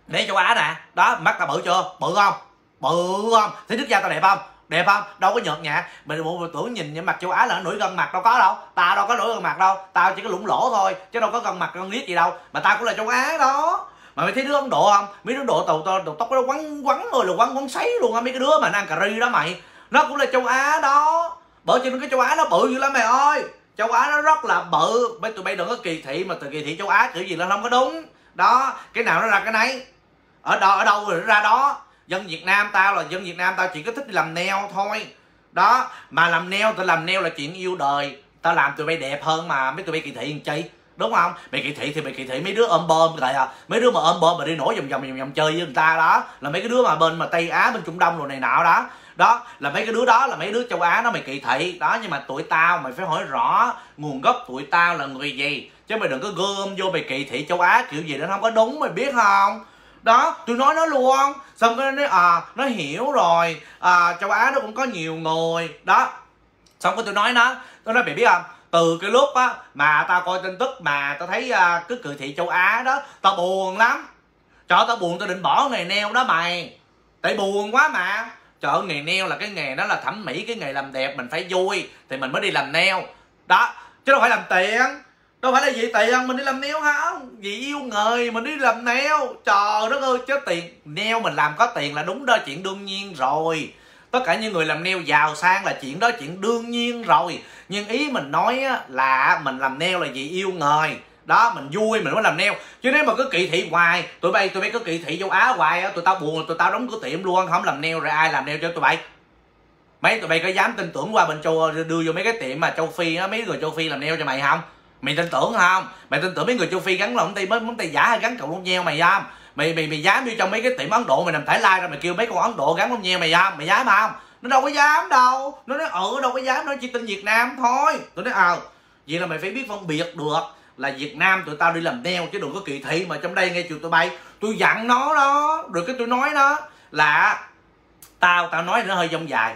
Để châu á nè. Đó, mắt tao bự chưa? Bự không? Bự không? Thấy nước da tao đẹp không? Đẹp không? Đâu có nhợt nhạt. Mình bộ tưởng nhìn những mặt châu á là nổi gân mặt đâu có đâu. Tao đâu có nổi gân mặt đâu. Tao chỉ có lủng lỗ thôi, chứ đâu có gân mặt, gân liếc gì đâu. Mà tao cũng là châu á đó mà mày thấy đứa ấn độ không? Mấy đứa ấn độ tàu tàu tóc nó quắn quắn rồi là quắn quắn sấy luôn á. Mấy cái đứa mà nó ăn cà ri đó mày, nó cũng là châu á đó. Bởi cho nên cái châu á nó bự dữ lắm mày ơi. Châu á nó rất là bự. Mấy tụi bay đừng có kỳ thị mà tụi kỳ thị châu á kiểu gì là không có đúng. Đó, cái nào nó ra cái nấy. Ở đâu ở đâu rồi nó ra đó? Dân việt nam tao là dân việt nam tao chỉ có thích đi làm neo thôi. Đó, mà làm neo tao làm neo là chuyện yêu đời. Tao làm tụi bay đẹp hơn mà. Mấy tụi bay kỳ thị làm chi? Đúng không? Mày kỳ thị thì mày kỳ thị. Mấy đứa ôm bom tại à mấy đứa mà ôm bom mà đi nổi vòng vòng vòng vòng chơi với người ta đó. Là mấy cái đứa mà bên mà tây á, bên trung đông rồi này nọ đó. Đó, là mấy cái đứa đó, là mấy đứa châu á nó mày kỳ thị. Đó, nhưng mà tụi tao mày phải hỏi rõ, nguồn gốc tụi tao là người gì? Chứ mày đừng có gom vô mày kỳ thị châu á kiểu gì đó không có đúng, mày biết không? Đó tôi nói nó luôn. Xong cái nó à nó hiểu rồi. À châu á nó cũng có nhiều người. Đó, xong cái tôi nói nó. Tôi nói, mày biết không? Từ cái lúc á mà tao coi tin tức mà tao thấy uh, cứ cự thị châu á đó tao buồn lắm. Cho tao buồn tao định bỏ nghề neo đó mày. Tại buồn quá mà. Trời ơi nghề neo là cái nghề đó là thẩm mỹ cái nghề làm đẹp mình phải vui thì mình mới đi làm neo. Đó chứ đâu phải làm tiền đâu phải là gì tiền mình đi làm neo hả? vì yêu người mình đi làm neo. Trời đất ơi chứ tiền neo mình làm có tiền là đúng đó chuyện đương nhiên rồi tất cả những người làm neo giàu sang là chuyện đó chuyện đương nhiên rồi. Nhưng ý mình nói là mình làm neo là vì yêu người. Đó, mình vui mình mới làm neo chứ nếu mà cứ kỳ thị hoài, tụi bay tụi bay cứ kỳ thị châu á hoài á, tụi tao buồn, tụi tao đóng cửa tiệm luôn, không làm neo rồi ai làm neo cho tụi bay? Mấy tụi bay có dám tin tưởng qua bên châu, đưa vô mấy cái tiệm mà châu phi á, mấy người châu phi làm neo cho mày không? Mày tin tưởng không? Mày tin tưởng mấy người châu phi gắn lòng tay mới móng tay giả hay gắn cầu lông nheo mày không? Mày mày mày dám đi trong mấy cái tiệm ấn độ mày nằm thải lai ra mày kêu mấy con ấn độ gắn lông nheo mày không mày dám không? Nó đâu có dám đâu. Nó nói ừ đâu có dám nó chỉ tin việt nam thôi. Tôi nói ờ. À, vậy là mày phải biết phân biệt được là Việt Nam tụi tao đi làm neo chứ đừng có kỳ thị. Mà trong đây nghe chuyện tụi bay tôi dặn nó đó rồi cái tôi nói đó là tao tao nói nó hơi dông dài.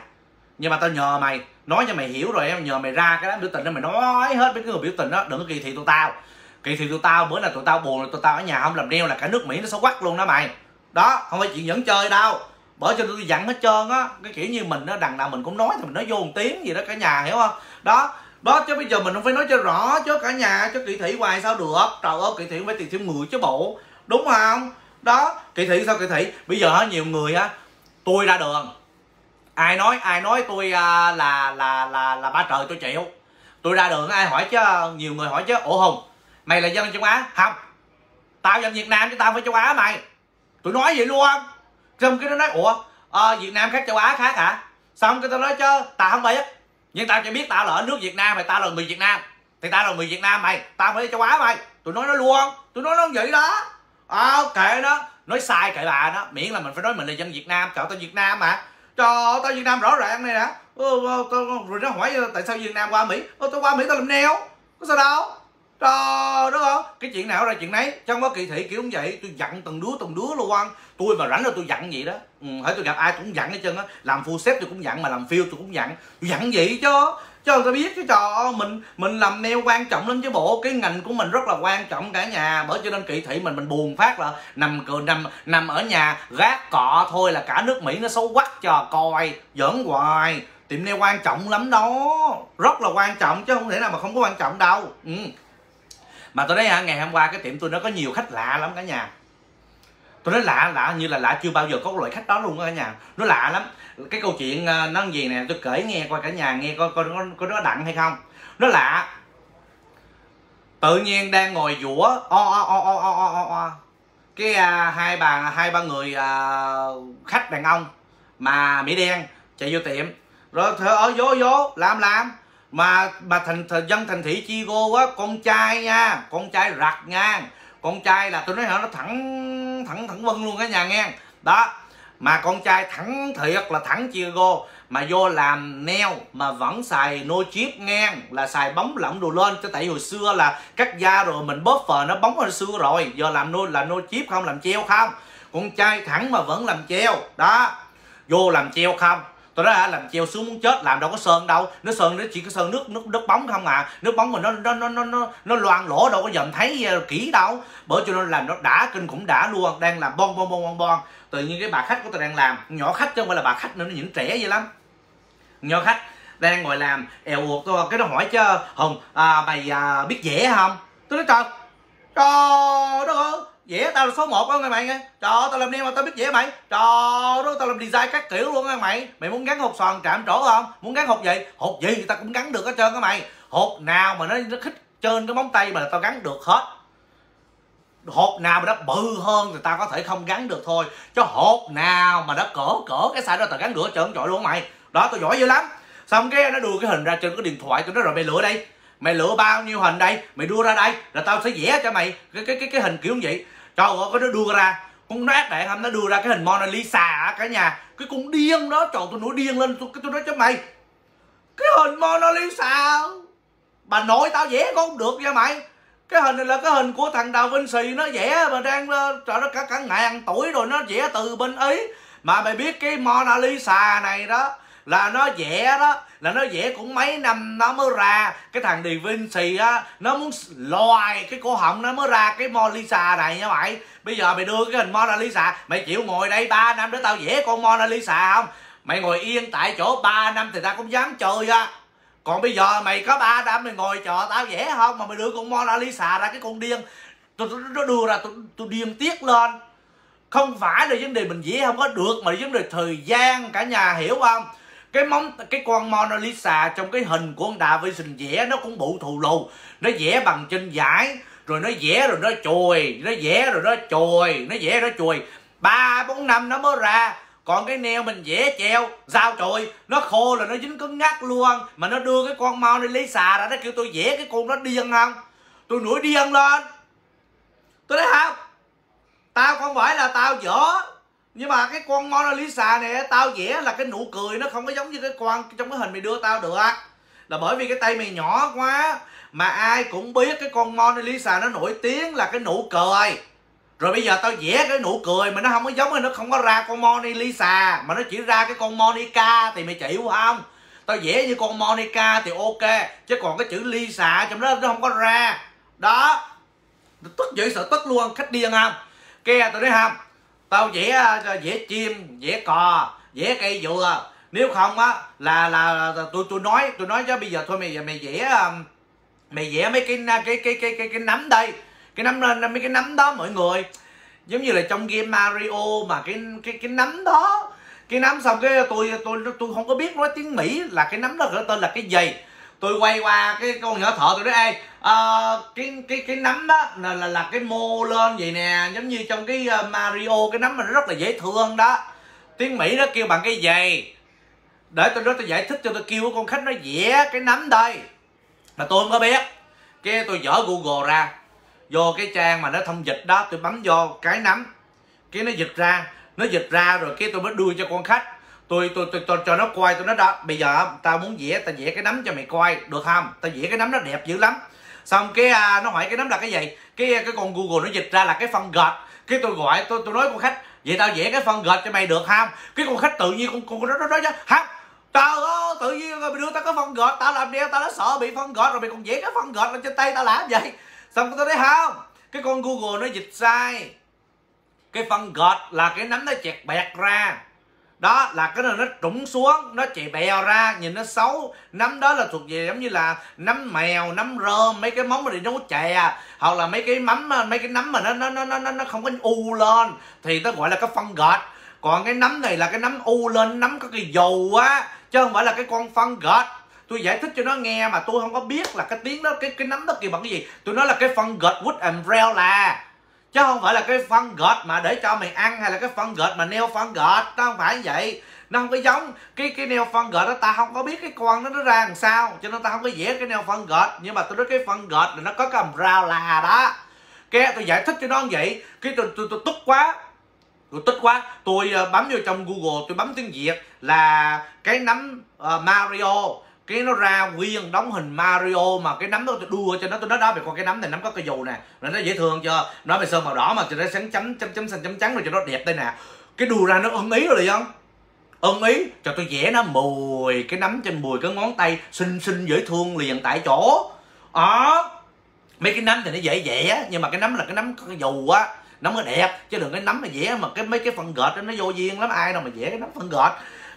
Nhưng mà tao nhờ mày nói cho mày hiểu rồi em nhờ mày ra cái đám biểu tình đó mày nói hết mấy cái người biểu tình đó đừng có kỳ thị tụi tao kỳ thị tụi tao, bữa nào tụi tao buồn là tụi tao ở nhà không làm neo là cả nước mỹ nó xấu quắc luôn đó mày. Đó, không phải chuyện dẫn chơi đâu. Bởi cho tôi dặn hết trơn á, cái kiểu như mình nó đằng nào mình cũng nói thì mình nói vô một tiếng gì đó cả nhà, hiểu không? Đó đó, chứ bây giờ mình không phải nói cho rõ chứ cả nhà chứ kỳ thị hoài sao được. Trời ơi, kỳ thị phải tìm thêm người chứ bộ. Đúng không? Đó, kỳ thị sao kỳ thị? Bây giờ nhiều người á, tôi ra đường. Ai nói ai nói tôi là là là là là ba trời tôi chịu. Tôi ra đường, ai hỏi chứ, nhiều người hỏi chứ, ủa hùng mày là dân châu á? Không. Tao dân việt nam chứ tao phải châu á mày. Tụi nói vậy luôn. Xong cái nó nói ủa à, việt nam khác châu á khác hả? Xong cái tao nói chứ tao không biết. Nhưng tao chỉ biết tao là ở nước việt nam mày tao là người việt nam. Thì tao là người việt nam mày tao phải châu á mày. Tụi nói nó luôn. Tụi nói nó vậy đó. À, kệ nó nói sai kệ bà nó miễn là mình phải nói mình là dân việt nam. Trời tao việt nam mà. Trời tao việt nam rõ ràng này nè. Rồi nó hỏi tại sao việt nam qua mỹ? Tao qua mỹ tao làm neo có sao đâu đó đúng không? Cái chuyện nào ra chuyện nấy. Trong có kỳ thị kiểu cũng vậy tôi dặn từng đứa từng đứa luôn quan tôi mà rảnh là tôi dặn vậy đó. Ừ, hãy tôi gặp ai cũng dặn hết trơn á. Làm full xếp tôi cũng dặn mà làm phiêu tôi cũng dặn tôi dặn vậy chứ? Cho người ta biết chứ trò mình mình làm neo quan trọng lắm chứ bộ. Cái ngành của mình rất là quan trọng cả nhà. Bởi cho nên kỳ thị mình mình buồn phát là nằm cười nằm nằm ở nhà gác cọ thôi là cả nước mỹ nó xấu quắc cho coi giỡn hoài. Tiệm neo quan trọng lắm đó. Rất là quan trọng chứ không thể nào mà không có quan trọng đâu. Ừ mà tôi nói à, ngày hôm qua cái tiệm tôi nó có nhiều khách lạ lắm cả nhà. Tôi nói lạ lạ như là lạ chưa bao giờ có loại khách đó luôn cả nhà. Nó lạ lắm. Cái câu chuyện à, nó gì nè tôi kể nghe coi cả nhà nghe coi coi có, có nó đặng hay không. Nó lạ. Tự nhiên đang ngồi dũa o o o o o o o cái à, hai bà hai ba người à, khách đàn ông mà mỹ đen chạy vô tiệm. Rồi thở ở vô vô làm làm mà mà thành, thành dân thành thị chi cô á con trai nha con trai rạc nha con trai là tôi nói hả nó thẳng thẳng thẳng vân luôn cả nhà nghe. Đó mà con trai thẳng thiệt là thẳng Chicago mà vô làm neo mà vẫn xài no chip ngang là xài bóng lỏng đồ lên. Cho tại hồi xưa là cắt da rồi mình bóp phờ nó bóng hồi xưa rồi. Giờ làm no là no chip không làm treo không? Con trai thẳng mà vẫn làm treo. Đó vô làm treo không? Tôi nói làm treo xuống muốn chết làm đâu có sơn đâu. Nó sơn nó chỉ có sơn nước nước nước bóng không à. Nước bóng mà nó nó nó nó nó, nó loang lỗ đâu có dòm thấy ờ, kỹ đâu. Bởi cho nên làm nó đã kinh cũng đã luôn đang làm bon bon bon bon bon. Tự nhiên cái bà khách của tôi đang làm nhỏ khách chứ không phải là bà khách nữa nó những trẻ vậy lắm. Nhỏ khách đang ngồi làm èo uột tôi cái nó hỏi chứ hùng à, mày à, biết vẽ không? Tôi nói trời trời đất ơi vẽ tao là số 1 đó nghe mày nghe. Trời ơi, tao làm neo mà tao biết vẽ mày. Trời ơi, tao làm design các kiểu luôn nghe mày. Mày muốn gắn hột xoàn chạm trổ không? Muốn gắn hột gì? Hột gì tao cũng gắn được hết trơn á, mày. Hột nào mà nó nó khích trên cái móng tay mà tao gắn được hết. Hột nào mà nó bự hơn thì tao có thể không gắn được thôi. Chứ hột nào mà nó cỡ cỡ cái size đó tao gắn được hết trơn trội luôn mày. Đó, tao giỏi dữ lắm. Xong cái nó đưa cái hình ra trên cái điện thoại tôi nói rồi mày lựa đây mày lựa bao nhiêu hình đây? Mày đưa ra đây là tao sẽ vẽ cho mày cái cái cái, cái hình kiểu như vậy. Trời ơi có nó đưa ra. Con nó đạn đại không nó đưa ra cái hình Mona Lisa cả nhà? Cái con điên đó. Trời tôi nổi điên lên tôi, tôi nói cho mày. Cái hình Mona Lisa bà nội tao vẽ con không được nha mày. Cái hình này là cái hình của thằng đào vinh sì nó vẽ mà đang ờ, trời nó cả cả ngàn tuổi rồi. Nó vẽ từ bên ấy mà mày biết cái Mona Lisa này đó là nó vẽ đó. Là nó vẽ cũng mấy năm nó mới ra. Cái thằng Da Vinci á, nó muốn loài cái cổ họng nó mới ra cái Mona Lisa này nha mày. Bây giờ mày đưa cái hình Mona Lisa. Mày chịu ngồi đây 3 năm để tao vẽ con Mona Lisa không? Mày ngồi yên tại chỗ 3 năm thì tao cũng dám chơi á. Còn bây giờ mày có ba năm mày ngồi chờ tao vẽ không? Mà mày đưa con Mona Lisa ra cái con điên. Tôi nó đưa ra tôi tôi điên tiếc lên. Không phải là vấn đề mình vẽ không có được, mà là vấn đề thời gian, cả nhà hiểu không? Cái móng, cái con Mona Lisa trong cái hình của ông David Vinci vẽ nó cũng bụ thù lù. Nó vẽ bằng chân giải rồi nó vẽ rồi nó chùi, nó vẽ rồi nó chùi, nó vẽ nó chùi. Ba, bốn năm nó mới ra. Còn cái neo mình vẽ treo dao trời nó khô là nó dính cứng ngắt luôn. Mà nó đưa cái con Mona Lisa ra, nó kêu tôi vẽ cái con nó điên không? Tôi nổi điên lên. Tôi nói, không, tao không phải là tao dở nhưng mà cái con Mona Lisa này tao vẽ là cái nụ cười nó không có giống như cái con, trong cái hình mày đưa tao được là bởi vì cái tay mày nhỏ quá, mà ai cũng biết cái con Mona Lisa nó nổi tiếng là cái nụ cười. Rồi bây giờ tao vẽ cái nụ cười mà nó không có giống, nó không có ra con Mona Lisa, mà nó chỉ ra cái con Monica thì mày chịu không? Tao vẽ như con Monica thì ok, chứ còn cái chữ Lisa trong đó nó không có ra. Đó, tức dữ sợ tức luôn, khách điên không? Kia tao nói không tao vẽ à, vẽ chim vẽ cò vẽ cây dừa. Nếu không á là, là tôi tôi nói tôi nói cho bây giờ thôi mày mày vẽ à, mày vẽ mấy cái à, cái cái cái cái, cái nấm đây. Cái nấm mấy cái nấm đó mọi người. Giống như là trong game Mario mà cái cái cái nấm đó. Cái nấm xong cái tôi tôi tôi không có biết nói tiếng Mỹ là cái nấm đó gọi tên là cái gì tôi quay qua cái con nhỏ thợ tôi nói ê uh, cái cái cái nấm đó là, là là cái mô lên vậy nè giống như trong cái uh, Mario cái nấm mà nó rất là dễ thương đó. Tiếng Mỹ nó kêu bằng cái gì? Để tôi nói tôi giải thích cho tôi kêu con khách nó vẽ cái nấm đây. Mà tôi không có biết. Cái tôi dở Google ra. Vô cái trang mà nó thông dịch đó tôi bấm vô cái nấm. Cái nó dịch ra nó dịch ra rồi cái tôi mới đưa cho con khách tôi tôi tôi, tôi cho nó quay tôi nói đó bây giờ tao muốn vẽ tao vẽ cái nấm cho mày coi được không? Tao vẽ cái nấm nó đẹp dữ lắm. Xong cái à, nó hỏi cái nấm là cái gì? Cái cái con google nó dịch ra là cái phân gợt. Cái tôi gọi tôi tôi nói con khách vậy tao vẽ cái phân gợt cho mày được không? Cái con khách tự nhiên con con nó nó nói hả? Tao ơi tự nhiên mày đưa tao cái phân gợt tao làm đeo tao nó sợ bị phân gợt rồi mày còn vẽ cái phân gợt lên trên tay tao làm vậy? Xong tôi thấy không cái con google nó dịch sai. Cái phân gợt là cái nấm nó chẹt bẹt ra đó là cái này nó trũng xuống, nó chạy bèo ra, nhìn nó xấu. Nấm đó là thuộc về giống như là nấm mèo, nấm rơm, mấy cái móng mà để nấu chè. Hoặc là mấy cái mắm, mấy cái nấm mà nó nó nó nó nó không có u lên, thì ta gọi là cái phân gạch còn cái nấm này là cái nấm u lên, nấm có cái dầu á, chứ không phải là cái con phân gạch tôi giải thích cho nó nghe mà tôi không có biết là cái tiếng đó, cái cái nấm đó kỳ bằng cái gì. Tôi nói là cái phân gạch wood umbrella chứ không phải là cái phân gợt mà để cho mày ăn hay là cái phân gợt mà neo phân gợt nó không phải vậy. Nó không có giống cái cái neo phân gợt đó ta không có biết cái con nó nó ra làm sao cho nên ta không có vẽ cái neo phân gợt. Nhưng mà tôi nói cái phân gợt là nó có cầm rau là đó. Cái tôi giải thích cho nó như vậy. Cái tôi tôi, tôi tức quá. Tôi tức quá. Tôi ờ, bấm vô trong google tôi bấm tiếng việt là cái nấm uh, mario cái nó ra nguyên đóng hình Mario mà cái nấm nó đua cho nó, tôi nói đó mày con cái nấm này nấm có cái dù nè, là nó dễ thương chưa? Nó mày sơn màu đỏ mà cho nó sáng chấm chấm chấm xanh, chấm trắng rồi cho nó đẹp đây nè. Cái đùa ra nó ưng ý rồi không? Ưng ý, cho tôi vẽ nó mùi, cái nắm trên mùi, cái ngón tay xinh xinh dễ thương liền tại chỗ. Đó mấy cái nắm thì nó dễ vẽ, nhưng mà cái nắm là cái nắm cái dù á nắm nó đẹp, chứ đừng cái nắm mà vẽ mà cái mấy cái phần gợt đó nó vô duyên lắm, ai đâu mà vẽ cái nắm phần gợt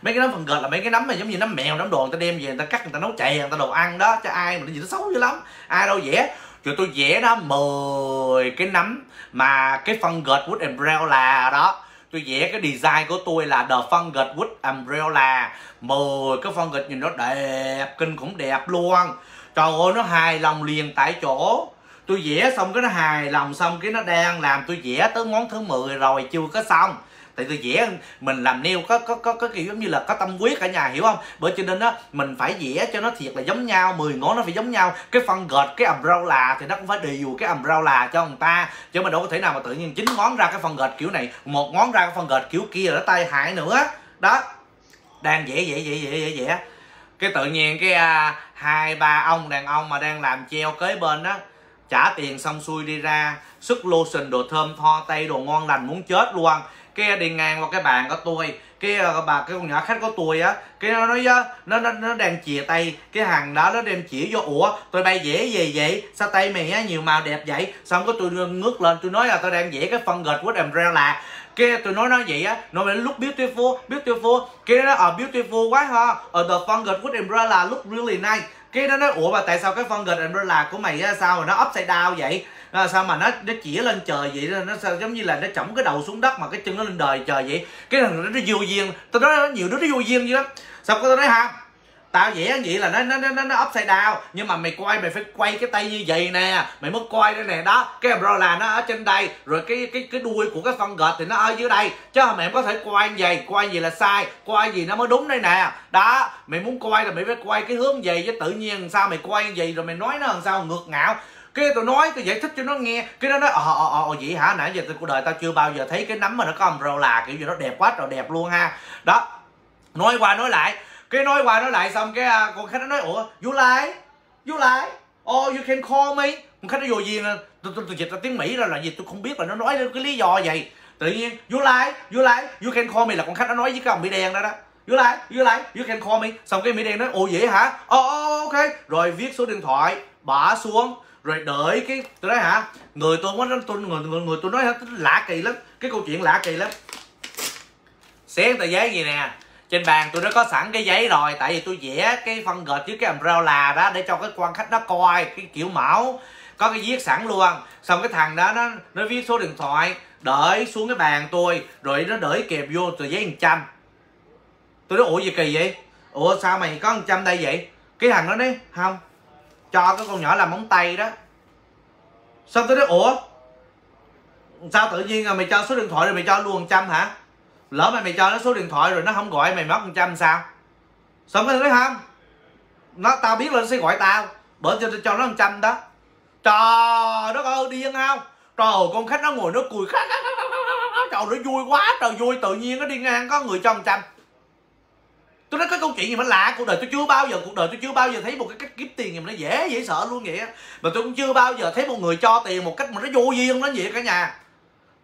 mấy cái nấm phần gợt là mấy cái nấm mà giống như nấm mèo nấm đồ người ta đem về, người ta cắt, người ta nấu chè, người ta đồ ăn đó. Cho ai mà nó gì nó xấu dữ lắm. Ai đâu vẽ rồi tôi vẽ đó 10 cái nấm mà cái phân gợt wood umbrella đó. Tôi vẽ cái design của tôi là the phân gợt wood umbrella. 10 cái phân gợt nhìn nó đẹp, kinh khủng đẹp luôn. Trời ơi, nó hài lòng liền tại chỗ. Tôi vẽ xong cái nó hài lòng, xong cái nó đang làm. Tôi vẽ tới món thứ 10 rồi, chưa có xong tại tôi vẽ mình làm neo có có có có kiểu giống như là có tâm huyết cả nhà hiểu không? Bởi cho nên á mình phải vẽ cho nó thiệt là giống nhau 10 ngón nó phải giống nhau. Cái phân gợt cái umbrella thì nó cũng phải đều cái umbrella cho người ta. Chứ mình đâu có thể nào mà tự nhiên chín ngón ra cái phân gợt kiểu này một ngón ra cái phân gợt kiểu kia là nó tay hại nữa. Đó. Đang vẽ vẽ vẽ vẽ vẽ vẽ cái tự nhiên cái à, hai ba ông đàn ông mà đang làm treo kế bên đó trả tiền xong xuôi đi ra sức lotion đồ thơm tho tay đồ ngon lành muốn chết luôn cái đi ngang qua cái bàn của tôi. Cái ờ, bà, cái con nhỏ khách của tôi á, cái nó nói ờ, nó nó nó đang chìa tay. Cái hàng đó nó đem chỉ vô. Ủa tôi bay vẽ gì vậy? Sao tay mày á nhiều màu đẹp vậy? Xong cái tôi ngước lên tôi nói là tôi đang vẽ cái phân gệt của umbrella. Cái tôi nói nó vậy á, nó mới lúc beautiful beautiful. Kia nó ở beautiful quá ha. Ở the phân gạch của umbrella look really nice. Cái nó nói, ủa, mà tại sao cái phân gạch umbrella của mày á sao mà nó upside down vậy? À, sao mà nó nó chỉ lên trời vậy nó sao giống như là nó chỏng cái đầu xuống đất mà cái chân nó lên đời trời vậy? Cái thằng nó, nó vô duyên tao nói nhiều đứa nó vô duyên vậy đó. Sao tao nói ha tao vẽ vậy là nó nó nó nó upside down nhưng mà mày quay mày phải quay cái tay như vậy nè mày mới quay đây nè. Đó cái umbrella nó ở trên đây rồi cái cái cái đuôi của cái phân gợt thì nó ở dưới đây. Chứ mày không có thể quay như vậy quay gì là sai quay gì nó mới đúng đây nè. Đó mày muốn quay là mày phải quay cái hướng về với tự nhiên sao mày quay vậy rồi mày nói nó làm sao ngược ngạo cái tôi nói tôi giải thích cho nó nghe. Cái nó nói ờ ờ ờ, vậy hả? Nãy giờ cuộc đời tao chưa bao giờ thấy cái nấm mà nó có umbrella kiểu gì nó đẹp quá trời đẹp luôn ha. Đó nói qua nói lại. Cái nói qua nói lại xong cái à, con khách nó nói ủa you like you like oh you can call me. Con khách nó vô gì tôi tôi tôi dịch ra tiếng mỹ ra là gì? Tôi không biết là nó nói cái lý do vậy. Tự nhiên you like you like you can call me là con khách nó nói với cái ông mỹ đen đó đó. You like you like you can call me. Xong cái mỹ đen nói ồ vậy hả? Ồ oh ok. Rồi viết số điện thoại bỏ xuống rồi đợi cái tôi nói hả? Người tôi nói tôi người người, người tôi nói lạ kỳ lắm. Cái câu chuyện lạ kỳ lắm. Xé tờ giấy gì nè. Trên bàn tôi đã có sẵn cái giấy rồi tại vì tôi vẽ cái phân gợt với cái umbrella đó để cho cái quan khách nó coi cái kiểu mẫu. Có cái viết sẵn luôn. Xong cái thằng đó nó nó viết số điện thoại đợi xuống cái bàn tôi rồi nó đợi kèm vô tờ giấy một trăm. Tôi nói ủa gì kỳ vậy? Ủa sao mày có một trăm đây vậy? Cái thằng đó nói không cho cái con nhỏ làm móng tay đó. Xong tôi nói ủa? Sao tự nhiên là mày cho số điện thoại rồi mày cho luôn trăm hả? Lỡ mày mày cho nó số điện thoại rồi nó không gọi, mày mất một trăm sao? Xong tôi nói không? Nó, tao biết là nó sẽ gọi tao. Bởi cho cho nó một trăm đó. Trời đất ơi điên không? Trời, con khách nó ngồi nó cười trời, nó vui quá. Trời, vui, tự nhiên nó đi ngang, có người cho một trăm tôi nói cái câu chuyện gì mà lạ, cuộc đời tôi chưa bao giờ, cuộc đời tôi chưa bao giờ thấy một cái cách kiếm tiền gì mà nó dễ dễ sợ luôn vậy á. Mà tôi cũng chưa bao giờ thấy một người cho tiền một cách mà nó vô duyên nó vậy cả nhà.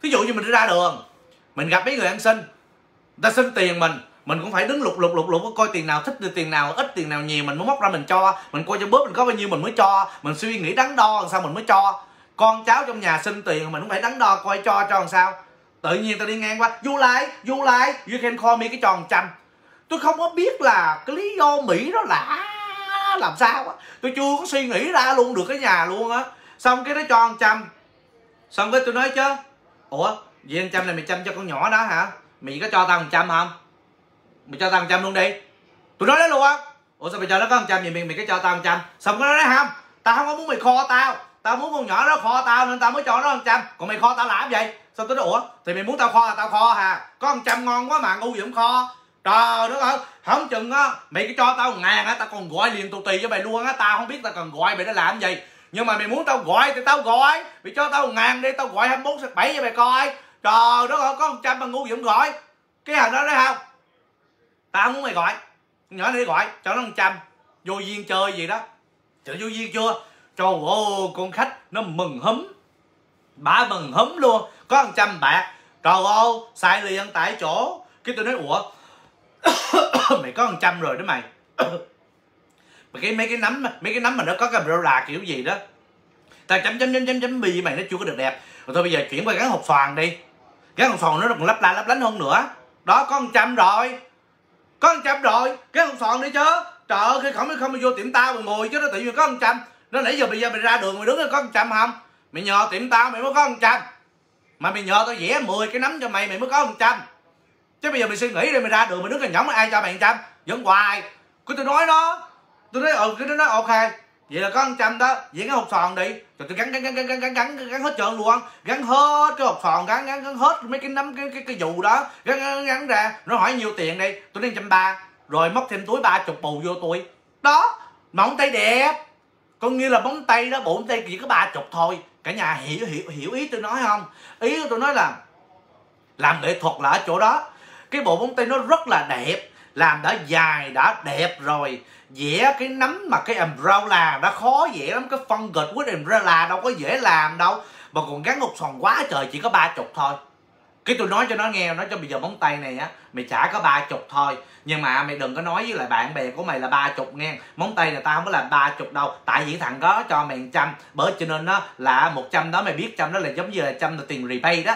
Ví dụ như mình đi ra đường, mình gặp mấy người ăn xin, người ta xin tiền mình mình cũng phải đứng lục lục lục lục, coi tiền nào thích, tiền nào ít, tiền nào nhiều, mình mới móc ra mình cho. Mình coi cho bớt mình có bao nhiêu mình mới cho, mình suy nghĩ đắn đo làm sao mình mới cho. Con cháu trong nhà xin tiền mình cũng phải đắn đo coi cho cho làm sao. Tự nhiên tao đi ngang qua, vô lại vô lại, you can call me cái tròn trăm tôi không có biết là cái lý do mỹ nó là làm sao á. Tôi chưa có suy nghĩ ra luôn được cái nhà luôn á. Xong cái nó cho anh trăm xong cái tôi nói chứ, ủa, vậy anh trăm này mày chăm cho con nhỏ đó hả? Mày có cho tao một trăm không? Mày cho tao một trăm luôn đi. Tôi nói đó luôn á. Ủa, sao mày cho nó có một trăm vậy? Mày mày có cho tao một trăm xong cái nó nói, không, tao không có muốn mày kho tao. Tao muốn con nhỏ đó kho tao nên tao mới cho nó một trăm còn mày kho tao làm vậy sao tôi nói, ủa, thì mày muốn tao kho là tao kho hà có một trăm ngon quá mà, ngu gì không kho trời đất ơi, không chừng á, mày cứ cho tao ngàn á, tao còn gọi liền tù tì cho mày luôn á, tao không biết tao cần gọi, mày để làm gì. Nhưng mà mày muốn tao gọi thì tao gọi, mày cho tao ngàn đi, tao gọi 24 bảy cho mày coi. Trời đất ơi, có một trăm mà ngu gì gọi? Cái hàng đó đấy không tao không muốn mày gọi nhỏ này gọi, cho nó một trăm. Vô duyên chơi gì đó. Trời, vô duyên chưa? Trời ơi, con khách nó mừng húm bả mừng húm luôn. Có một trăm bạc. Trời ơi, xài liền tại chỗ. Cái tôi nói ủa mày có 100 rồi đó mày. Mày cái mấy cái nấm mấy cái nấm mà nó có cái là kiểu gì đó. Ta chấm chấm chấm chấm chấm bi mày nó chưa có được đẹp. Rồi thôi bây giờ chuyển qua gắn hộp xoàn đi. Gắn hộp xoàn nó còn lấp la, lấp lánh hơn nữa. Đó, có 100 rồi. Có 100 rồi. Gắn hộp xoàn đi chứ. Trời ơi, khi không không vô tiệm tao mà ngồi chứ nó tự nhiên có 100 nó nãy giờ bây giờ mày ra đường mày đứng có 100 không? Mày nhờ tiệm tao mày mới có 100 mà mày nhờ tao vẽ 10 cái nấm cho mày mày mới có 100 chứ bây giờ mày suy nghĩ đi mày ra đường mày đứng cái nhõng ai cho mày trăm vẫn hoài. Cứ tôi nói nó. Tôi nói ừ cái nó nói ok. Vậy là có 100 đó vậy cái hộp sòn đi. Rồi tôi gắn gắn gắn gắn gắn gắn gắn, gắn hết trơn luôn gắn hết cái hộp sòn gắn gắn gắn hết mấy cái nấm cái cái cái dù đó. Gắn, gắn gắn ra. Nó hỏi nhiều tiền đi tôi nói trăm ba. Rồi móc thêm túi ba chục bù vô tôi đó móng tay đẹp. Có như là móng tay đó bộ móng tay chỉ có ba chục thôi. Cả nhà hiểu hiểu hiểu ý tôi nói không? Ý của tôi nói là làm nghệ thuật là ở chỗ đó cái bộ móng tay nó rất là đẹp, làm đã dài, đã đẹp rồi. Vẽ cái nấm mà cái umbrella đã khó vẽ lắm, cái phân gịch của umbrella đâu có dễ làm đâu. Mà còn gắn một sòn quá, trời, chỉ có ba chục thôi. Cái tôi nói cho nó nghe, nói cho bây giờ móng tay này á, mày trả có ba chục thôi. Nhưng mà mày đừng có nói với lại bạn bè của mày là ba chục nghe. Móng tay này tao không có làm ba chục đâu. Tại vì thằng đó cho mày trăm. Bởi cho nên nó là một trăm đó, mày biết trăm đó là giống như là trăm là tiền repay đó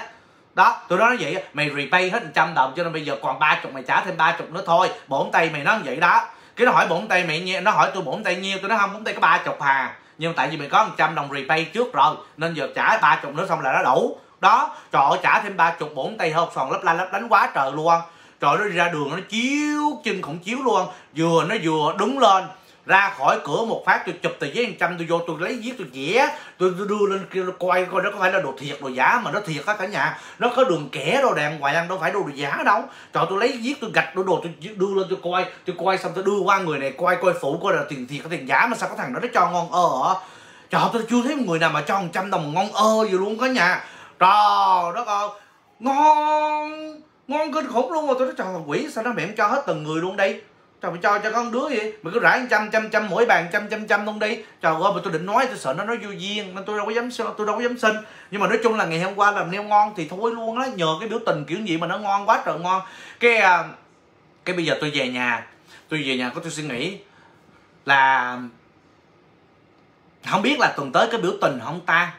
đó tôi nói vậy mày repay hết trăm đồng cho nên bây giờ còn ba chục mày trả thêm ba chục nữa thôi. Bổn tay mày nói vậy đó. Cái nó hỏi bổn tay mày nhiêu, nó hỏi tôi bổn tay nhiêu tôi nói không bổn tay có ba chục hà. Nhưng tại vì mày có 100 đồng repay trước rồi, nên giờ trả ba chục nữa xong là nó đủ. Đó, trời ơi, trả thêm ba chục bổn tay hộp sòn lấp la lấp đánh quá trời luôn. Trời nó đi ra đường nó chiếu chân khủng chiếu luôn. Vừa nó vừa đứng lên ra khỏi cửa một phát tôi chụp tờ giấy trăm tôi vô tôi lấy viết tôi vẽ tôi, tôi đưa lên kia coi coi nó có phải là đồ thiệt đồ giả mà nó thiệt á cả nhà. Nó có đường kẻ đồ đàng ăn đâu phải đồ, đồ giả đâu. Trời tôi lấy viết tôi gạch đồ đồ tôi đưa lên tôi coi tôi coi xong tôi đưa qua người này coi coi phụ coi là tiền thiệt có tiền giả mà sao có thằng đó nó cho ngon ơ hả? Trời tôi chưa thấy một người nào mà cho một trăm đồng ngon ơ gì luôn cả nhà. Trời đất ơi. Ngon ngon kinh khủng luôn mà tôi nói trời quỷ sao nó mẹ cho hết từng người luôn đây? Trời mày cho cho con đứa gì mày cứ rải trăm trăm trăm mỗi bàn trăm trăm trăm luôn đi. Trời ơi, mà tôi định nói, tôi sợ nó nói vô duyên, nên tôi đâu có dám tôi đâu có dám xin. Nhưng mà nói chung là ngày hôm qua làm neo ngon thì thôi luôn á, nhờ cái biểu tình kiểu gì mà nó ngon quá trời ngon. Cái à, cái bây giờ tôi về nhà, tôi về nhà có tôi suy nghĩ là không biết là tuần tới cái biểu tình không ta?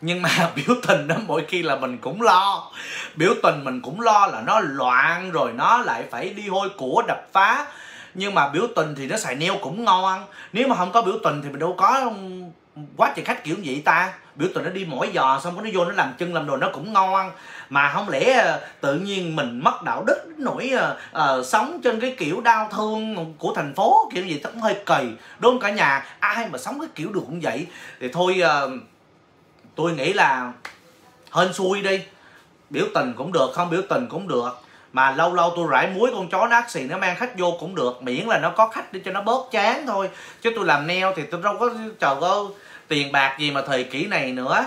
Nhưng mà biểu tình đó mỗi khi là mình cũng lo. Biểu tình mình cũng lo là nó loạn rồi nó lại phải đi hôi của đập phá. Nhưng mà biểu tình thì nó xài neo cũng ngon. Nếu mà không có biểu tình thì mình đâu có quá trời khách kiểu gì ta. Biểu tình nó đi mỗi giò xong cái nó vô nó làm chân làm đồ nó cũng ngon. Mà không lẽ ờ, tự nhiên mình mất đạo đức nổi uh, uh, sống trên cái kiểu đau thương của thành phố kiểu gì cũng hơi kỳ. Đúng không cả nhà? Ai mà sống cái kiểu được cũng vậy? Thì thôi uh, tôi nghĩ là hên xui đi. Biểu tình cũng được không biểu tình cũng được. Mà lâu lâu tôi rải muối con chó nát xì nó mang khách vô cũng được. Miễn là nó có khách để cho nó bớt chán thôi. Chứ tôi làm neo thì tôi đâu có trời ơi tiền bạc gì mà thời kỷ này nữa.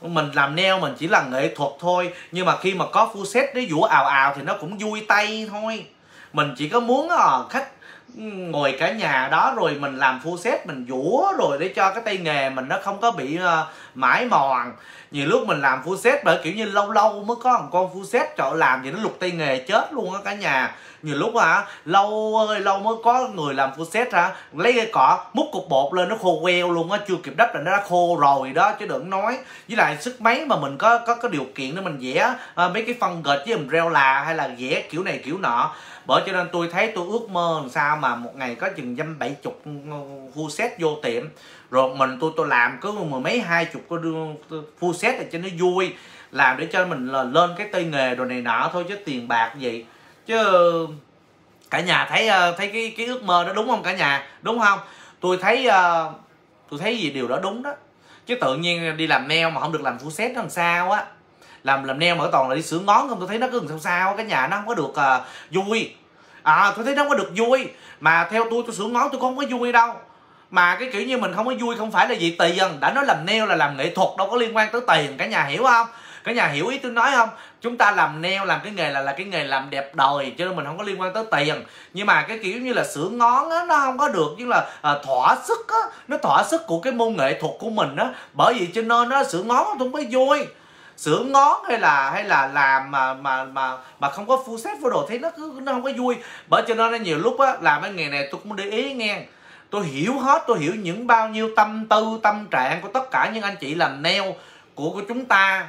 Mình làm neo mình chỉ là nghệ thuật thôi. Nhưng mà khi mà có full set để vũ ào ào thì nó cũng vui tay thôi. Mình chỉ có muốn à, khách ngồi cả nhà đó rồi mình làm phu set mình vũa rồi để cho cái tay nghề mình nó không có bị uh, mãi mòn. Nhiều lúc mình làm phu set bởi kiểu như lâu lâu mới có một con phu set trời làm gì nó lục tay nghề chết luôn á cả nhà. Nhiều lúc hả lâu ơi lâu mới có người làm full set hả lấy cái cọ múc cục bột lên nó khô queo luôn á chưa kịp đắp là nó đã khô rồi đó chứ đừng nói. Với lại sức máy mà mình có có có điều kiện để mình vẽ uh, mấy cái phân gạch với mình reo là hay là vẽ kiểu này kiểu nọ bởi cho nên tôi thấy tôi ước mơ làm sao mà một ngày có chừng dăm bảy chục full set vô tiệm. Rồi mình tôi tôi làm cứ mười mấy hai chục có đưa full set để cho nó vui. Làm để cho mình là lên cái tay nghề rồi này nọ thôi chứ tiền bạc gì. Chứ cả nhà thấy ờ, thấy cái cái ước mơ đó đúng không cả nhà? Đúng không? Tôi thấy ờ, tôi thấy gì điều đó đúng đó. Chứ tự nhiên đi làm mail mà không được làm full set làm sao á làm làm neo mở toàn là đi sửa ngón không? Tôi thấy nó cứ sao sao cái nhà nó không có được uh, vui. À tôi thấy nó không có được vui. Mà theo tôi tôi sửa ngón tôi không có vui đâu. Mà cái kiểu như mình không có vui không phải là gì tiền. Đã nói làm neo là làm nghệ thuật đâu có liên quan tới tiền. Cả nhà hiểu không? Cả nhà hiểu ý tôi nói không? Chúng ta làm neo làm cái nghề là là cái nghề làm đẹp đời cho nên mình không có liên quan tới tiền. Nhưng mà cái kiểu như là sửa ngón á nó không có được như là à, thỏa sức á. Nó thỏa sức của cái môn nghệ thuật của mình á. Bởi vì cho nên nó sửa ngón không có vui sửa ngón hay là hay là làm mà mà mà mà không có full set vô đồ thấy nó cứ, nó không có vui. Bởi cho nên nhiều lúc á, làm cái nghề này tôi cũng để ý nghe. Tôi hiểu hết, tôi hiểu những bao nhiêu tâm tư, tâm trạng của tất cả những anh chị làm nail của của chúng ta.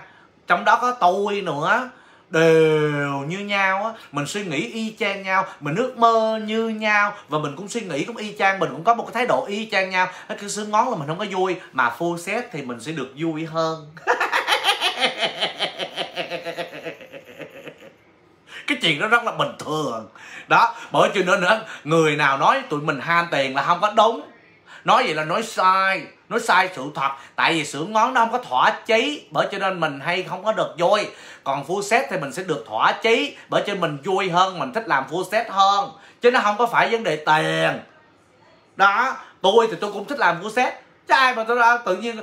Trong đó có tôi nữa, đều như nhau á. Mình suy nghĩ y chang nhau, mình ước mơ như nhau. Và mình cũng suy nghĩ cũng y chang, mình cũng có một cái thái độ y chang nhau. Cái sướng ngón là mình không có vui, mà full set thì mình sẽ được vui hơn. cái chuyện đó rất là bình thường. Đó, bởi chuyện nên nữa, người nào nói tụi mình ham tiền là không có đúng. Nói vậy là nói sai nói sai sự thật. Tại vì sưởng ngón nó không có thỏa chí, bởi cho nên mình hay không có được vui. Còn full set thì mình sẽ được thỏa chí, bởi cho mình vui hơn, mình thích làm full set hơn. Chứ nó không có phải vấn đề tiền. Đó, tôi thì tôi cũng thích làm full set chứ ai mà tôi ra tự nhiên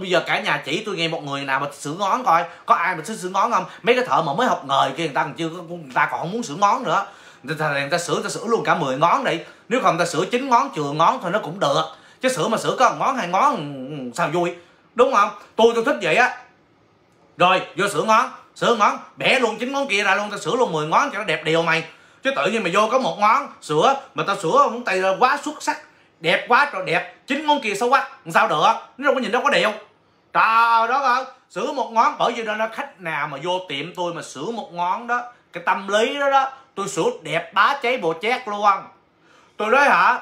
bây giờ cả nhà chỉ tôi nghe một người nào mà sửa ngón coi có ai mà sửa ngón không? Mấy cái thợ mà mới học nghề kia người ta còn chưa người ta còn không muốn sửa ngón nữa. Người ta, người ta sửa ta sửa luôn cả 10 ngón đi. Nếu không ta sửa chín ngón chừa ngón thôi nó cũng được. Chứ sửa mà sửa có một ngón hai ngón ừ, ừ, sao vui? Đúng không? Tôi tôi thích vậy á. Rồi vô sửa ngón sửa ngón bẻ luôn chín ngón kia ra luôn ta sửa luôn 10 ngón cho nó đẹp đều mày. Chứ tự nhiên mà vô có một ngón sửa mà tao sửa không tay ra quá xuất sắc đẹp quá rồi đẹp. Chín ngón kia xấu quá sao được? Nó đâu có nhìn đâu có đều trời đó ơi, sửa một ngón, bởi vì đó nó khách nào mà vô tiệm tôi mà sửa một ngón đó, cái tâm lý đó đó, tôi sửa đẹp bá cháy bộ chét luôn. Tôi nói hả,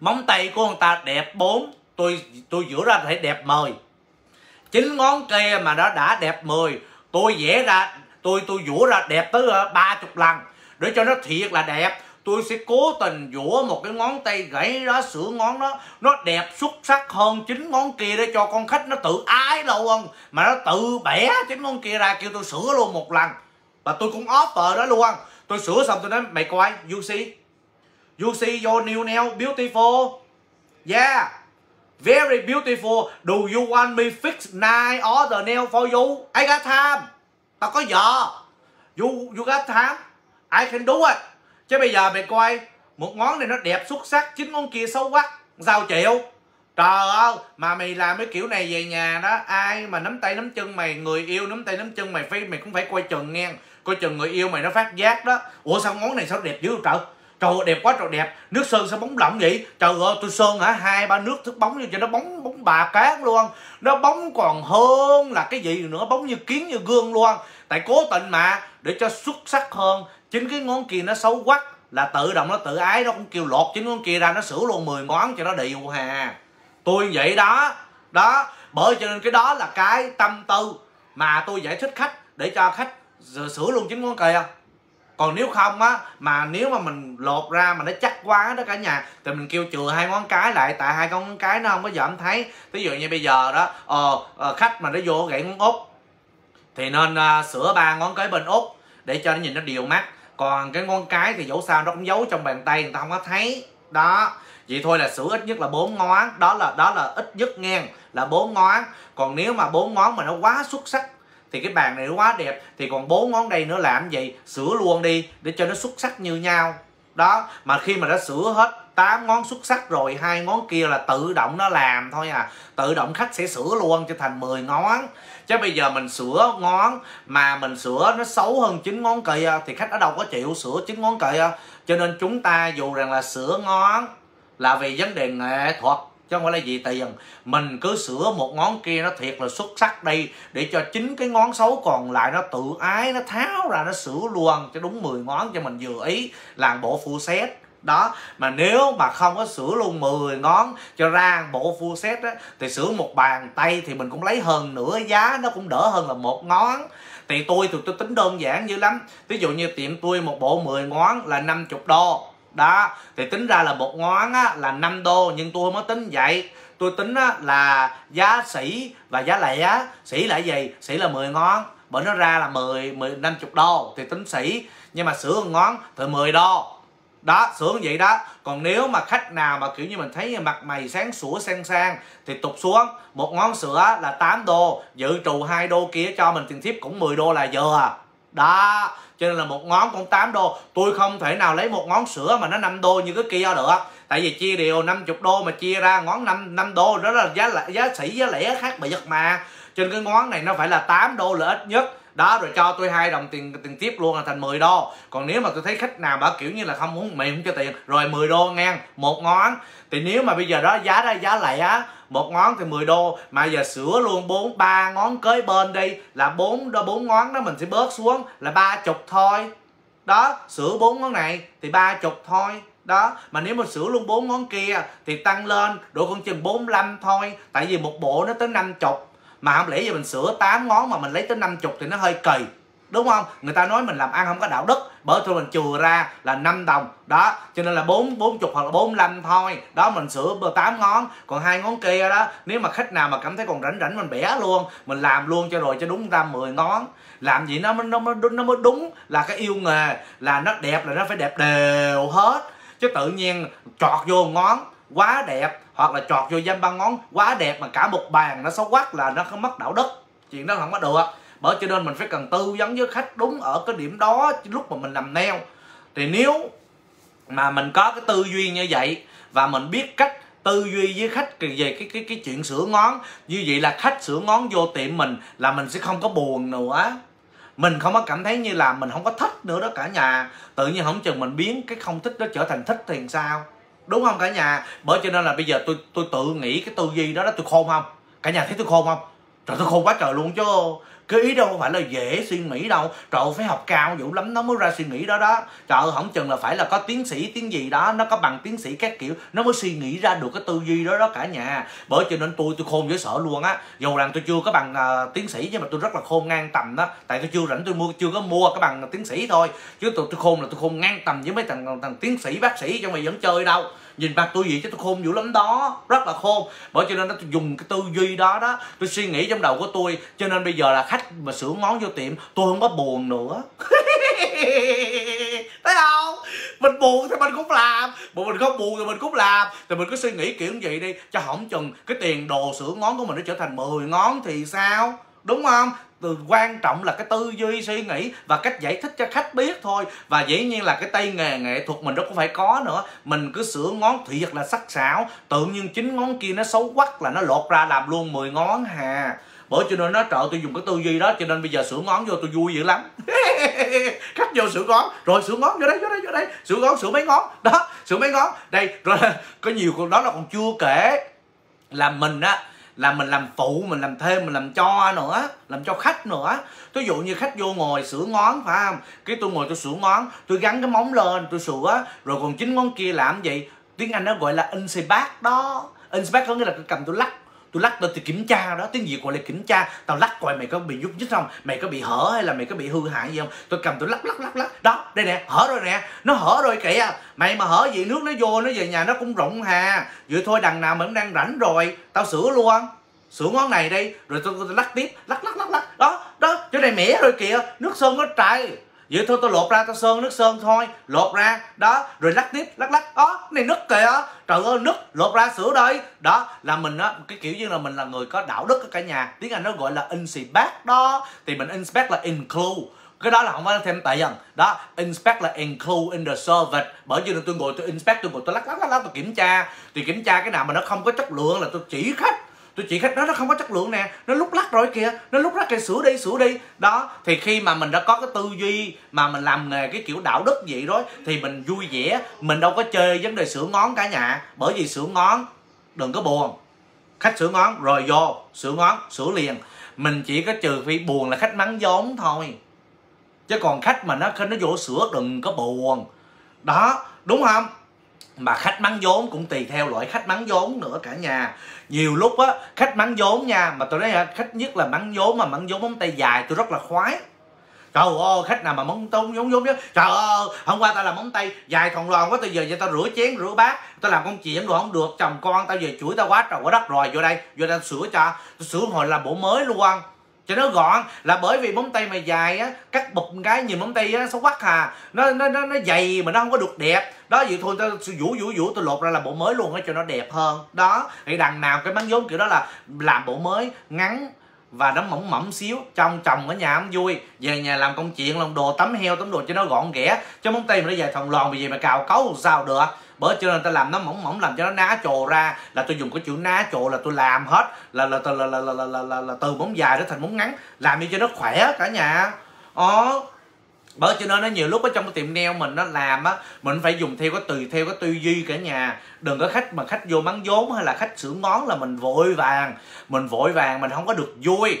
móng tay của người ta đẹp bốn, tôi tôi giữa ra thể đẹp 10 chín ngón kia mà nó đã đẹp 10 tôi vẽ ra, tôi tôi vũa ra đẹp tới ờ, ba chục lần. Để cho nó thiệt là đẹp tôi sẽ cố tình dũa một cái ngón tay gãy đó sửa ngón đó nó đẹp xuất sắc hơn chín ngón kia để cho con khách nó tự ái luôn mà nó tự bẻ chín ngón kia ra kêu tôi sửa luôn một lần và tôi cũng offer đó luôn tôi sửa xong tôi nói mày coi you see You see your new nail beautiful? Yeah. Very beautiful. Do you want me fix nine other nail for you? I got time. Tao có giờ. You, you got time? I can do it. Chứ bây giờ mày coi một ngón này nó đẹp xuất sắc, chín ngón kia xấu quá. Sao chịu? Trời ơi, mà mày làm cái kiểu này về nhà đó, ai mà nắm tay nắm chân mày, người yêu nắm tay nắm chân mày phải mày cũng phải coi chừng nghe. Coi chừng người yêu mày nó phát giác đó. Ủa sao ngón này sao đẹp dữ trời? trời ơi, đẹp quá trời đẹp nước sơn sao bóng lỏng vậy trời ơi tôi sơn hả hai ba nước thức bóng như cho nó bóng bóng bà cát luôn nó bóng còn hơn là cái gì nữa bóng như kiến như gương luôn tại cố tình mà để cho xuất sắc hơn chính cái ngón kia nó xấu quắc là tự động nó tự ái nó cũng kêu lột chính ngón kia ra nó sửa luôn 10 ngón cho nó đều hà tôi vậy đó đó bởi cho nên cái đó là cái tâm tư mà tôi giải thích khách để cho khách sửa luôn chính ngón kia. Còn nếu không á mà nếu mà mình lột ra mà nó chắc quá đó cả nhà thì mình kêu chừa hai ngón cái lại tại hai ngón cái nó không có giảm thấy. Ví dụ như bây giờ đó ờ, ờ khách mà nó vô gãy ngón út thì nên uh, sửa ba ngón cái bên út để cho nó nhìn nó đều mắt còn cái ngón cái thì dẫu sao nó cũng giấu trong bàn tay, người ta không có thấy. Đó, vậy thôi là sửa ít nhất là bốn ngón. Đó là đó là ít nhất ngang là bốn ngón. Còn nếu mà bốn ngón mà nó quá xuất sắc thì cái bàn này nó quá đẹp. Thì còn bốn ngón đây nữa làm gì? Sửa luôn đi để cho nó xuất sắc như nhau đó, mà khi mà đã sửa hết 8 ngón xuất sắc rồi, hai ngón kia là tự động nó làm thôi à. Tự động khách sẽ sửa luôn cho thành 10 ngón. Chứ bây giờ mình sửa ngón mà mình sửa nó xấu hơn chín ngón kia thì khách ở đâu có chịu sửa chín ngón kia cho nên chúng ta dù rằng là sửa ngón là vì vấn đề nghệ thuật chứ không phải là gì tiền. Mình cứ sửa một ngón kia nó thiệt là xuất sắc đi, để cho chính cái ngón xấu còn lại nó tự ái, nó tháo ra, nó sửa luôn cho đúng 10 ngón cho mình vừa ý. Làm bộ phụ xét đó, mà nếu mà không có sửa luôn 10 ngón cho ra bộ full set á, thì sửa một bàn tay thì mình cũng lấy hơn nửa giá, nó cũng đỡ hơn là một ngón. Thì tôi thì tôi tính đơn giản dữ lắm. Ví dụ như tiệm tôi một bộ 10 ngón là 50 đô đó thì tính ra là một ngón á, là 5 đô nhưng tôi không có tính vậy. Tôi tính á, là giá sĩ và giá lẻ. Sĩ là gì? Sĩ là 10 ngón. Bởi nó ra là 10, 10 50 đô thì tính sĩ nhưng mà sửa một ngón thì 10 đô. Đó sửa như vậy đó. Còn nếu mà khách nào mà kiểu như mình thấy mặt mày sáng sủa sang sang thì tục xuống. Một ngón sữa là 8 đô. Dự trù hai đô kia cho mình tiền tiếp cũng 10 đô là vừa. Đó cho nên là một ngón cũng 8 đô. Tôi không thể nào lấy một ngón sữa mà nó 5 đô như cái kia được. Tại vì chia đều 50 đô mà chia ra ngón 5 5 đô, đó là giá giá sĩ giá lẻ khác biệt mà. Trên cái ngón này nó phải là 8 đô là ít nhất. Đó, rồi cho tôi hai đồng tiền tiền tiếp luôn là thành 10 đô. Còn nếu mà tôi thấy khách nào bảo kiểu như là không muốn, mày không cho tiền, rồi 10 đô ngang, một ngón. Thì nếu mà bây giờ đó giá ra giá lẻ một ngón thì 10 đô, mà giờ sửa luôn bốn, ba ngón kế bên đi, là bốn đô, bốn ngón đó mình sẽ bớt xuống là ba chục thôi. Đó, sửa bốn ngón này thì ba chục thôi. Đó, mà nếu mà sửa luôn bốn ngón kia thì tăng lên, độ con chừng 45 thôi. Tại vì một bộ nó tới năm chục, mà không lẽ giờ mình sửa 8 ngón mà mình lấy tới 50 thì nó hơi kỳ đúng không? Người ta nói mình làm ăn không có đạo đức. Bởi thôi mình chừa ra là 5 đồng. Đó, cho nên là bốn bốn chục hoặc là bốn năm thôi. Đó, mình sửa tám ngón. Còn hai ngón kia đó, nếu mà khách nào mà cảm thấy còn rảnh rảnh, mình bẻ luôn. Mình làm luôn cho rồi cho đúng ra 10 ngón. Làm gì nó mới nó mới nó mới đúng là cái yêu nghề. Là nó đẹp là nó phải đẹp đều hết. Chứ tự nhiên chọt vô ngón, quá đẹp. Hoặc là chọt vô dăm ba ngón, quá đẹp mà cả một bàn nó xấu quắc là nó không mất đạo đức. Chuyện đó không có được bởi cho nên mình phải cần tư vấn với khách đúng ở cái điểm đó lúc mà mình làm neo thì nếu mà mình có cái tư duy như vậy và mình biết cách tư duy với khách về cái cái cái chuyện sửa ngón, như vậy là khách sửa ngón vô tiệm mình là mình sẽ không có buồn nữa. Mình không có cảm thấy như là mình không có thích nữa đó cả nhà. Tự nhiên không chừng mình biến cái không thích đó trở thành thích thì sao? Đúng không cả nhà? Bởi cho nên là bây giờ tôi tôi tự nghĩ cái tư duy đó đó tôi khôn không? Cả nhà thấy tôi khôn không? Trời, tôi khôn quá trời luôn chứ cái ý đâu phải là dễ suy nghĩ đâu. Trời phải học cao dữ lắm nó mới ra suy nghĩ đó đó. Trời không chừng là phải là có tiến sĩ tiến gì đó nó có bằng tiến sĩ các kiểu nó mới suy nghĩ ra được cái tư duy đó đó cả nhà. Bởi cho nên tôi tôi khôn dễ sợ luôn á. Dù rằng tôi chưa có bằng uh, tiến sĩ nhưng mà tôi rất là khôn ngang tầm đó tại tôi chưa rảnh tôi mua chưa có mua cái bằng tiến sĩ thôi. Chứ tôi tôi khôn là tôi khôn ngang tầm với mấy thằng thằng tiến sĩ bác sĩ cho mày vẫn chơi đâu nhìn mặt tôi gì chứ tôi khôn dữ lắm đó, rất là khôn. Bởi cho nên nó dùng cái tư duy đó đó, tôi suy nghĩ trong đầu của tôi. Cho nên bây giờ là khách mà sửa ngón vô tiệm, tôi không có buồn nữa. Thấy không? Mình buồn thì mình cũng làm, mà mình không buồn thì mình cũng làm. Thì mình cứ suy nghĩ kiểu như vậy đi, cho hỏng chừng cái tiền đồ sửa ngón của mình nó trở thành 10 ngón thì sao? Đúng không? Từ quan trọng là cái tư duy suy nghĩ và cách giải thích cho khách biết thôi. Và dĩ nhiên là cái tay nghề nghệ thuật mình đâu có phải có nữa. Mình cứ sửa ngón thiệt là sắc sảo. Tự nhiên chín ngón kia nó xấu quắc là nó lột ra làm luôn 10 ngón hà. Bởi cho nên nó trợ tôi dùng cái tư duy đó, cho nên bây giờ sửa ngón vô tôi vui dữ lắm. Khách vô sửa ngón, rồi sửa ngón vô đây vô đây vô đây. Sửa ngón, sửa mấy ngón. Đó, sửa mấy ngón. Đây, rồi có nhiều con đó là còn chưa kể là mình á là mình làm phụ, mình làm thêm, mình làm cho nữa, làm cho khách nữa. Ví dụ như khách vô ngồi sửa ngón, phải không? Cái tôi ngồi tôi sửa ngón, tôi gắn cái móng lên, tôi sửa, rồi còn chín ngón kia làm gì? Tiếng anh nó gọi là insebat đó. Insebat có nghĩa là cầm tôi lắc tôi lắc tôi, tôi kiểm tra đó tiếng việt gọi là kiểm tra. Tao lắc coi mày có bị nhúc nhích không mày có bị hở hay là mày có bị hư hại gì không. Tôi cầm tôi lắc lắc lắc lắc. Đó đây nè hở rồi nè nó hở rồi kìa. Mày mà hở gì nước nó vô nó về nhà nó cũng rộng hà. Vậy thôi đằng nào mình cũng đang rảnh rồi tao sửa luôn. Sửa ngón này đây rồi tôi, tôi lắc tiếp lắc lắc lắc lắc. Đó đó chỗ này mẻ rồi kìa nước sơn nó trải vậy thôi tôi lột ra tôi sơn nước sơn thôi. Lột ra đó. Rồi lắc tiếp lắc lắc. Đó này nứt kìa. Trời ơi nứt. Lột ra sửa đây. Đó là mình á cái kiểu như là mình là người có đạo đức ở cả nhà. Tiếng anh nó gọi là inspect đó. Thì mình inspect là include. Cái đó là không phải thêm tiền đó inspect là include in the service bởi vì tôi ngồi tôi inspect tôi ngồi tôi lắc lắc lắc, lắc tôi kiểm tra. Thì kiểm tra cái nào mà nó không có chất lượng là tôi chỉ khách tôi chỉ khách đó, nó không có chất lượng nè. Nó lúc lắc rồi kìa. Nó lúc lắc kìa sửa đi sửa đi. Đó, thì khi mà mình đã có cái tư duy mà mình làm nghề cái kiểu đạo đức vậy rồi, thì mình vui vẻ. Mình đâu có chơi vấn đề sửa ngón cả nhà. Bởi vì sửa ngón, đừng có buồn. Khách sửa ngón, rồi vô. Sửa ngón, sửa liền. Mình chỉ có trừ phi buồn là khách mắng vốn thôi. Chứ còn khách mà nó khi nó vô sửa đừng có buồn. Đó, đúng không? Mà khách mắng vốn cũng tùy theo loại khách mắng vốn nữa cả nhà. Nhiều lúc á, khách mắng vốn nha, mà tôi nói khách nhất là mắng vốn mà mắng vốn móng tay dài, tôi rất là khoái. Trời ơi, khách nào mà móng tông vốn vốn chứ? Trời ơi, hôm qua tao làm móng tay dài thòng lòn quá, tao giờ giờ tao rửa chén, rửa bát. Tao làm công chuyện đồ không được, chồng con tao về chửi tao quá trời quá đất rồi. Vô đây vô đây sửa cho tôi sửa hồi làm bộ mới luôn cho nó gọn. Là bởi vì móng tay mày dài á, cắt bụp một cái nhìn móng tay á, xấu quắc hà. Nó nó nó nó dày mà nó không có được đẹp. Đó, vậy thôi tao vũ vũ vũ tôi lột ra là bộ mới luôn á, cho nó đẹp hơn. Đó, thì đằng nào cái bánh vốn kiểu đó là làm bộ mới, ngắn và nó mỏng mỏng xíu. Trong chồng ở nhà không vui. Về nhà làm công chuyện, làm đồ, tắm heo, tắm đồ cho nó gọn ghẽ cho móng tay mà nó dài thòng lòn vì vậy mà cào cấu sao được? Bởi cho nên ta làm nó mỏng mỏng làm cho nó ná trồ ra là tôi dùng cái chữ ná trồ là tôi làm hết là là là là là là, là, là, là, là từ móng dài nó thành móng ngắn làm cho nó khỏe cả nhà. Đó bởi cho nên nó nhiều lúc ở trong cái tiệm nail mình nó làm á mình phải dùng theo cái tùy theo cái tư duy cả nhà. Đừng có khách mà khách vô mắng vốn hay là khách sửa ngón là mình vội vàng mình vội vàng mình không có được vui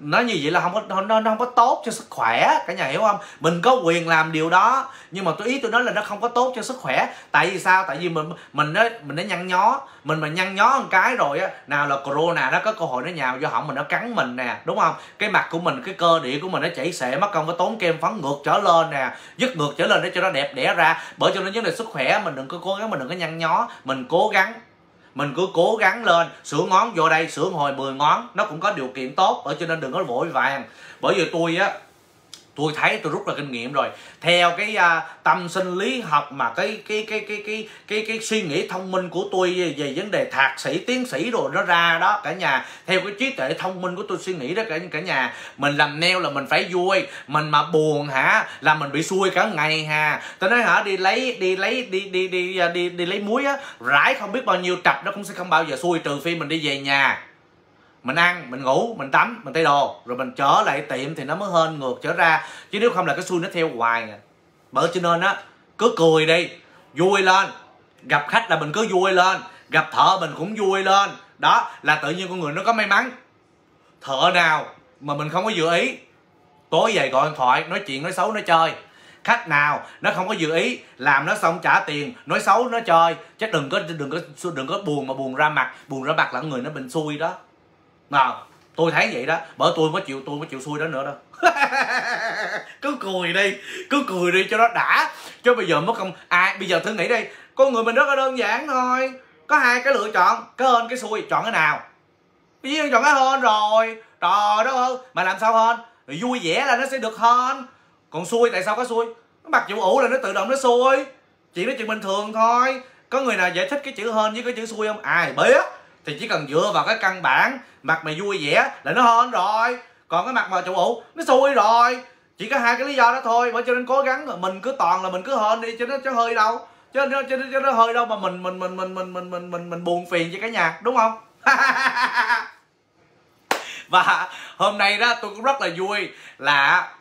nó như vậy là không có nó, nó không có tốt cho sức khỏe cả nhà hiểu không? Mình có quyền làm điều đó nhưng mà tôi ý tôi nói là nó không có tốt cho sức khỏe. Tại vì sao? Tại vì mình mình nó mình nó nhăn nhó. Mình mà nhăn nhó một cái rồi á nào là corona nó có cơ hội nó nhào vô họng mình nó cắn mình nè đúng không? Cái mặt của mình cái cơ địa của mình nó chảy xệ mất công có tốn kem phấn ngược trở lên nè dứt ngược trở lên để cho nó đẹp đẽ ra. Bởi cho nên vấn đề sức khỏe mình đừng có cố gắng mình đừng có nhăn nhó. Mình cố gắng mình cứ cố gắng lên, sửa ngón vô đây, sửa hồi 10 ngón, nó cũng có điều kiện tốt, ở cho nên đừng có vội vàng. Bởi vì tôi á tôi thấy tôi rút ra kinh nghiệm rồi. Theo cái uh, tâm sinh lý học mà cái cái cái cái cái cái cái suy nghĩ thông minh của tôi về, về vấn đề thạc sĩ tiến sĩ rồi nó ra đó cả nhà. Theo cái trí tuệ thông minh của tôi suy nghĩ đó cả cả nhà. Mình làm neo là mình phải vui. Mình mà buồn hả là mình bị xui cả ngày hà. Tôi nói hả đi lấy đi lấy đi đi đi đi đi, đi lấy muối á rải không biết bao nhiêu trập nó cũng sẽ không bao giờ xui trừ phi mình đi về nhà mình ăn, mình ngủ, mình tắm, mình thay đồ. Rồi mình trở lại tiệm thì nó mới hên ngược trở ra. Chứ nếu không là cái xui nó theo hoài à. Bởi cho nên á, cứ cười đi, vui lên. Gặp khách là mình cứ vui lên. Gặp thợ mình cũng vui lên. Đó, là tự nhiên con người nó có may mắn. Thợ nào mà mình không có dự ý, tối về gọi điện thoại, nói chuyện, nói xấu, nói chơi. Khách nào nó không có dự ý, làm nó xong trả tiền, nói xấu nó chơi. Chứ đừng có đừng có đừng có buồn mà buồn ra mặt. Buồn ra mặt là người nó bình xui đó nào tôi thấy vậy đó bởi tôi mới chịu, tôi mới chịu xui đó nữa đâu cứ cười đi, cứ cười đi cho nó đã. Chứ bây giờ mất công, ai, bây giờ thử nghĩ đi, con người mình rất là đơn giản thôi. Có hai cái lựa chọn, cái hên, cái xui, chọn cái nào? Bây giờ chọn cái hên rồi. Trời đó ơi, mà làm sao hên? Vui vẻ là nó sẽ được hên. Còn xui, tại sao có xui? Nó mặc dù ủ là nó tự động nó xui. Chuyện đó chuyện bình thường thôi. Có người nào giải thích cái chữ hên với cái chữ xui không? Ai biết thì chỉ cần dựa vào cái căn bản mặt mày vui vẻ là nó hơn rồi. Còn cái mặt mà chủ ủ nó xui rồi. Chỉ có hai cái lý do đó thôi bởi cho nên cố gắng mình cứ toàn là mình cứ hên đi cho nó cho hơi đâu. Cho nó cho nó, cho nó hơi đâu mà mình mình mình mình mình mình mình mình, mình buồn phiền cho cả nhà đúng không? Và hôm nay đó tôi cũng rất là vui là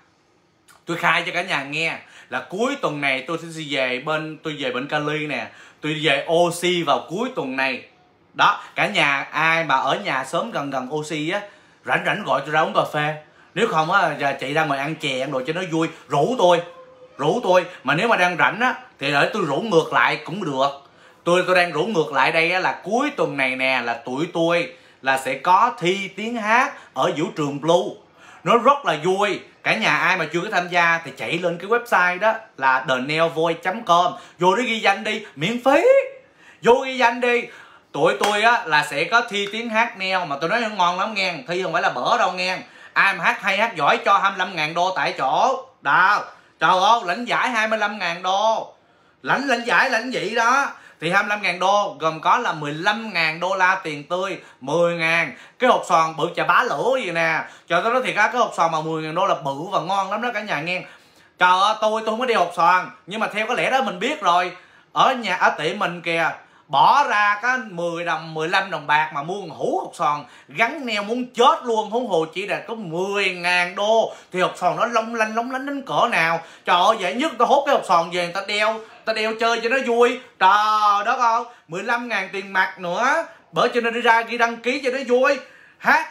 tôi khai cho cả nhà nghe là cuối tuần này tôi sẽ về bên tôi về bên Cali nè. Tôi về oxy vào cuối tuần này đó, cả nhà, ai mà ở nhà sớm gần gần oxy á, rảnh rảnh gọi tôi ra uống cà phê. Nếu không á, giờ chị ra ngoài ăn chè, ăn đồ cho nó vui. Rủ tôi rủ tôi. Mà nếu mà đang rảnh á, thì để tôi rủ ngược lại cũng được. Tôi tôi đang rủ ngược lại đây á là cuối tuần này nè, là tuổi tôi là sẽ có thi tiếng hát ở vũ trường blue. Nó rất là vui. Cả nhà ai mà chưa có tham gia thì chạy lên cái website đó là theneovoice com. Vô đó ghi danh đi, miễn phí. Vô ghi danh đi tụi tôi á, là sẽ có thi tiếng hát neo, mà tôi nói ngon lắm nghe, thi không phải là bở đâu nghe. Ai mà hát hay hát giỏi cho 25 ngàn đô tại chỗ. Đó trời ơi, lãnh giải 25 ngàn đô. Lãnh lãnh giải lãnh vậy đó. Thì 25 ngàn đô, gồm có là 15 ngàn đô la tiền tươi 10 ngàn. Cái hộp xoàn bự chà bá lửa gì nè. Trời tôi nói thiệt á, cái hộp xoàn mà 10 ngàn đô là bự và ngon lắm đó cả nhà nghe. Trời ơi, tôi tôi không có đi hộp xoàn, nhưng mà theo có lẽ đó mình biết rồi. Ở nhà ở tiệm mình kìa bỏ ra có 10 đồng 15 đồng bạc mà mua hũ hột sòn gắn neo muốn chết luôn. Huống hồ chỉ là có 10 ngàn đô thì hột sòn nó long lanh lóng lánh đến cỡ nào. Trời ơi vậy nhất tao hút cái hột sòn về người ta đeo ta đeo chơi cho nó vui. Trời, đất không 15 ngàn tiền mặt nữa. Bởi cho nên đi ra ghi đăng ký cho nó vui. Hát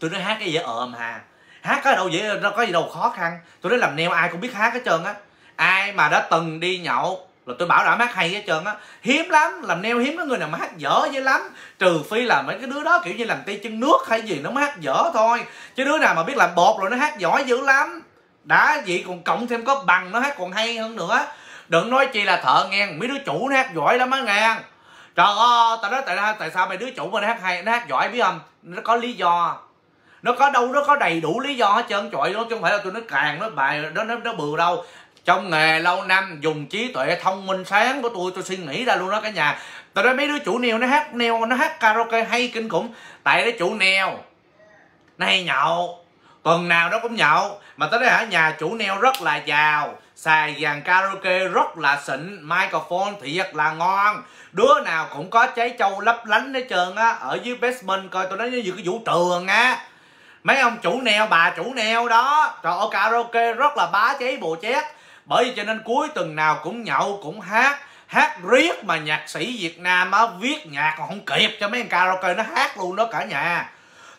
tôi nói hát cái gì ợm hà. Hát có đâu vậy? Đâu có gì đâu, khó khăn. Tôi nói làm neo, ai cũng biết hát hết trơn á. Ai mà đã từng đi nhậu là tôi bảo đảm hát hay hết trơn á. Hiếm lắm, làm neo hiếm có người nào mà hát dở dữ lắm. Trừ phi là mấy cái đứa đó kiểu như làm tay chân nước hay gì nó mới hát dở thôi. Chứ đứa nào mà biết làm bột rồi nó hát giỏi dữ lắm. Đã vậy còn cộng thêm có bằng nó hát còn hay hơn nữa. Đừng nói chi là thợ nghe mấy đứa chủ nó hát giỏi lắm á nghe trời ơi, tao nói tại tại sao mấy đứa chủ mà nó hát hay, nó hát giỏi biết không? Nó có lý do. Nó có đâu, nó có đầy đủ lý do hết trơn. Trời nó chứ không phải là tôi nó càng, nó bài đó nó nó bừa đâu trong nghề lâu năm, dùng trí tuệ thông minh sáng của tôi tôi suy nghĩ ra luôn đó cả nhà. Tôi nói mấy đứa chủ neo nó hát neo, nó hát karaoke hay kinh khủng. Tại đó chủ neo, nó hay nhậu. Tuần nào nó cũng nhậu. Mà tới đây hả, nhà chủ neo rất là giàu. Xài dàn karaoke rất là xịn. Microphone thiệt là ngon. Đứa nào cũng có cháy châu lấp lánh hết trơn á. Ở dưới basement coi tôi nói như cái vũ trường á. Mấy ông chủ neo, bà chủ neo đó. Trời ơi, karaoke rất là bá cháy bồ chét bởi vì cho nên cuối tuần nào cũng nhậu, cũng hát. Hát riết mà nhạc sĩ việt nam á, viết nhạc còn không kịp cho mấy ông karaoke nó hát luôn đó cả nhà.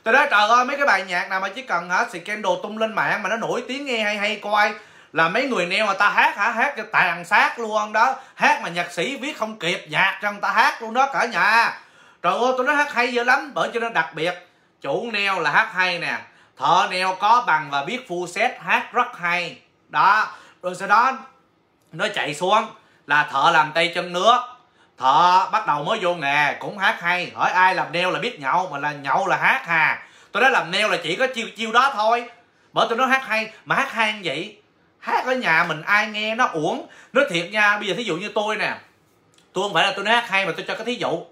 Tôi nói, trời ơi, mấy cái bài nhạc nào mà chỉ cần, hả, scandal tung lên mạng mà nó nổi tiếng nghe hay hay coi là mấy người neo mà ta hát, hả, hát cho tàn sát luôn đó. Hát mà nhạc sĩ viết không kịp, nhạc cho người ta hát luôn đó cả nhà. Trời ơi, tôi nói hát hay dữ lắm, bởi cho nên đặc biệt, chủ neo là hát hay nè, thợ neo có bằng và biết full set hát rất hay. Đó rồi sau đó, nó chạy xuống là thợ làm tay chân nước. Thợ bắt đầu mới vô nghề, cũng hát hay. Hỏi ai làm neo là biết nhậu, mà là nhậu là hát hà. Tôi nói làm neo là chỉ có chiêu chiêu đó thôi. Bởi tôi nói hát hay, mà hát hay như vậy. Hát ở nhà mình ai nghe nó uổng. Nói thiệt nha, bây giờ thí dụ như tôi nè. Tôi không phải là tôi nói hát hay mà tôi cho cái thí dụ.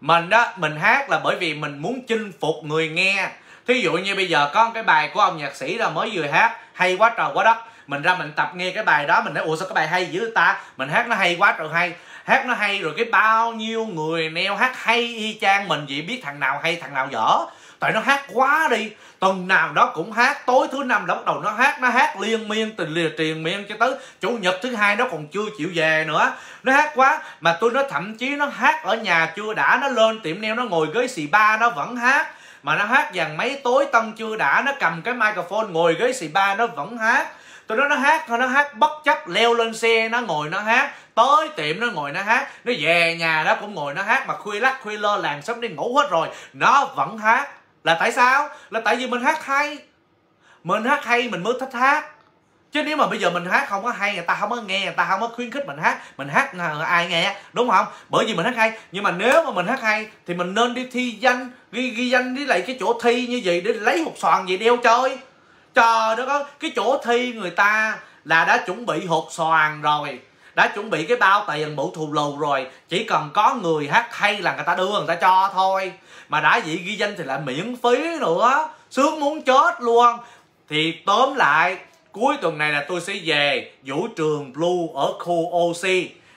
Mình đó, mình hát là bởi vì mình muốn chinh phục người nghe. Thí dụ như bây giờ có cái bài của ông nhạc sĩ là mới vừa hát, hay quá trời quá đất mình ra mình tập nghe cái bài đó, mình nói, ủa, sao cái bài hay dữ ta? Mình hát nó hay quá, trời hay. Hát nó hay rồi cái bao nhiêu người neo hát hay y chang mình vậy, biết thằng nào hay, thằng nào dở. Tại nó hát quá đi. Tuần nào đó cũng hát, tối thứ năm đó bắt đầu nó hát nó hát liên miên, tình lìa triền miên cho tới chủ nhật thứ hai nó còn chưa chịu về nữa. Nó hát quá, mà tôi nói thậm chí nó hát ở nhà chưa đã, nó lên tiệm neo, nó ngồi ghế xì ba nó vẫn hát. Mà nó hát dàn mấy tối tân chưa đã, nó cầm cái microphone ngồi ghế xì ba nó vẫn hát tôi nói nó hát nó hát, bất chấp leo lên xe, nó ngồi nó hát. Tới tiệm nó ngồi nó hát, nó về nhà nó cũng ngồi nó hát. Mà khuya lắc, khuya lơ, làng sớm đi ngủ hết rồi, nó vẫn hát. Là tại sao? Là tại vì mình hát hay. Mình hát hay, mình mới thích hát. Chứ nếu mà bây giờ mình hát không có hay, người ta không có nghe, người ta không có khuyến khích mình hát mình hát ai nghe, đúng không? Bởi vì mình hát hay. Nhưng mà nếu mà mình hát hay, thì mình nên đi thi danh, ghi ghi danh với lại cái chỗ thi như vậy để lấy hột xoàn vậy đeo chơi trời đất ơi, cái chỗ thi người ta là đã chuẩn bị hột xoàn rồi. Đã chuẩn bị cái bao tiền bộ thù lù rồi. Chỉ cần có người hát hay là người ta đưa người ta cho thôi. Mà đã vậy ghi danh thì lại miễn phí nữa. Sướng muốn chết luôn. Thì tóm lại, cuối tuần này là tôi sẽ về vũ trường blue ở khu oc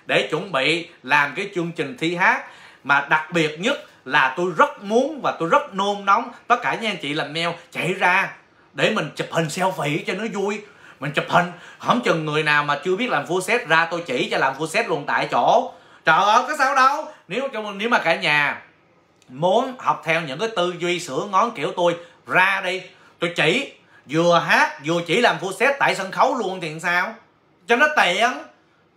để chuẩn bị làm cái chương trình thi hát. Mà đặc biệt nhất là tôi rất muốn và tôi rất nôn nóng. Tất cả những anh chị làm mail chạy ra để mình chụp hình selfie cho nó vui. Mình chụp hình. Không chừng người nào mà chưa biết làm full set ra tôi chỉ cho làm full set luôn tại chỗ. Trời ơi, có sao đâu. Nếu nếu mà cả nhà muốn học theo những cái tư duy sửa ngón kiểu tôi, ra đi. Tôi chỉ vừa hát, vừa chỉ làm full set tại sân khấu luôn thì sao? Cho nó tiện.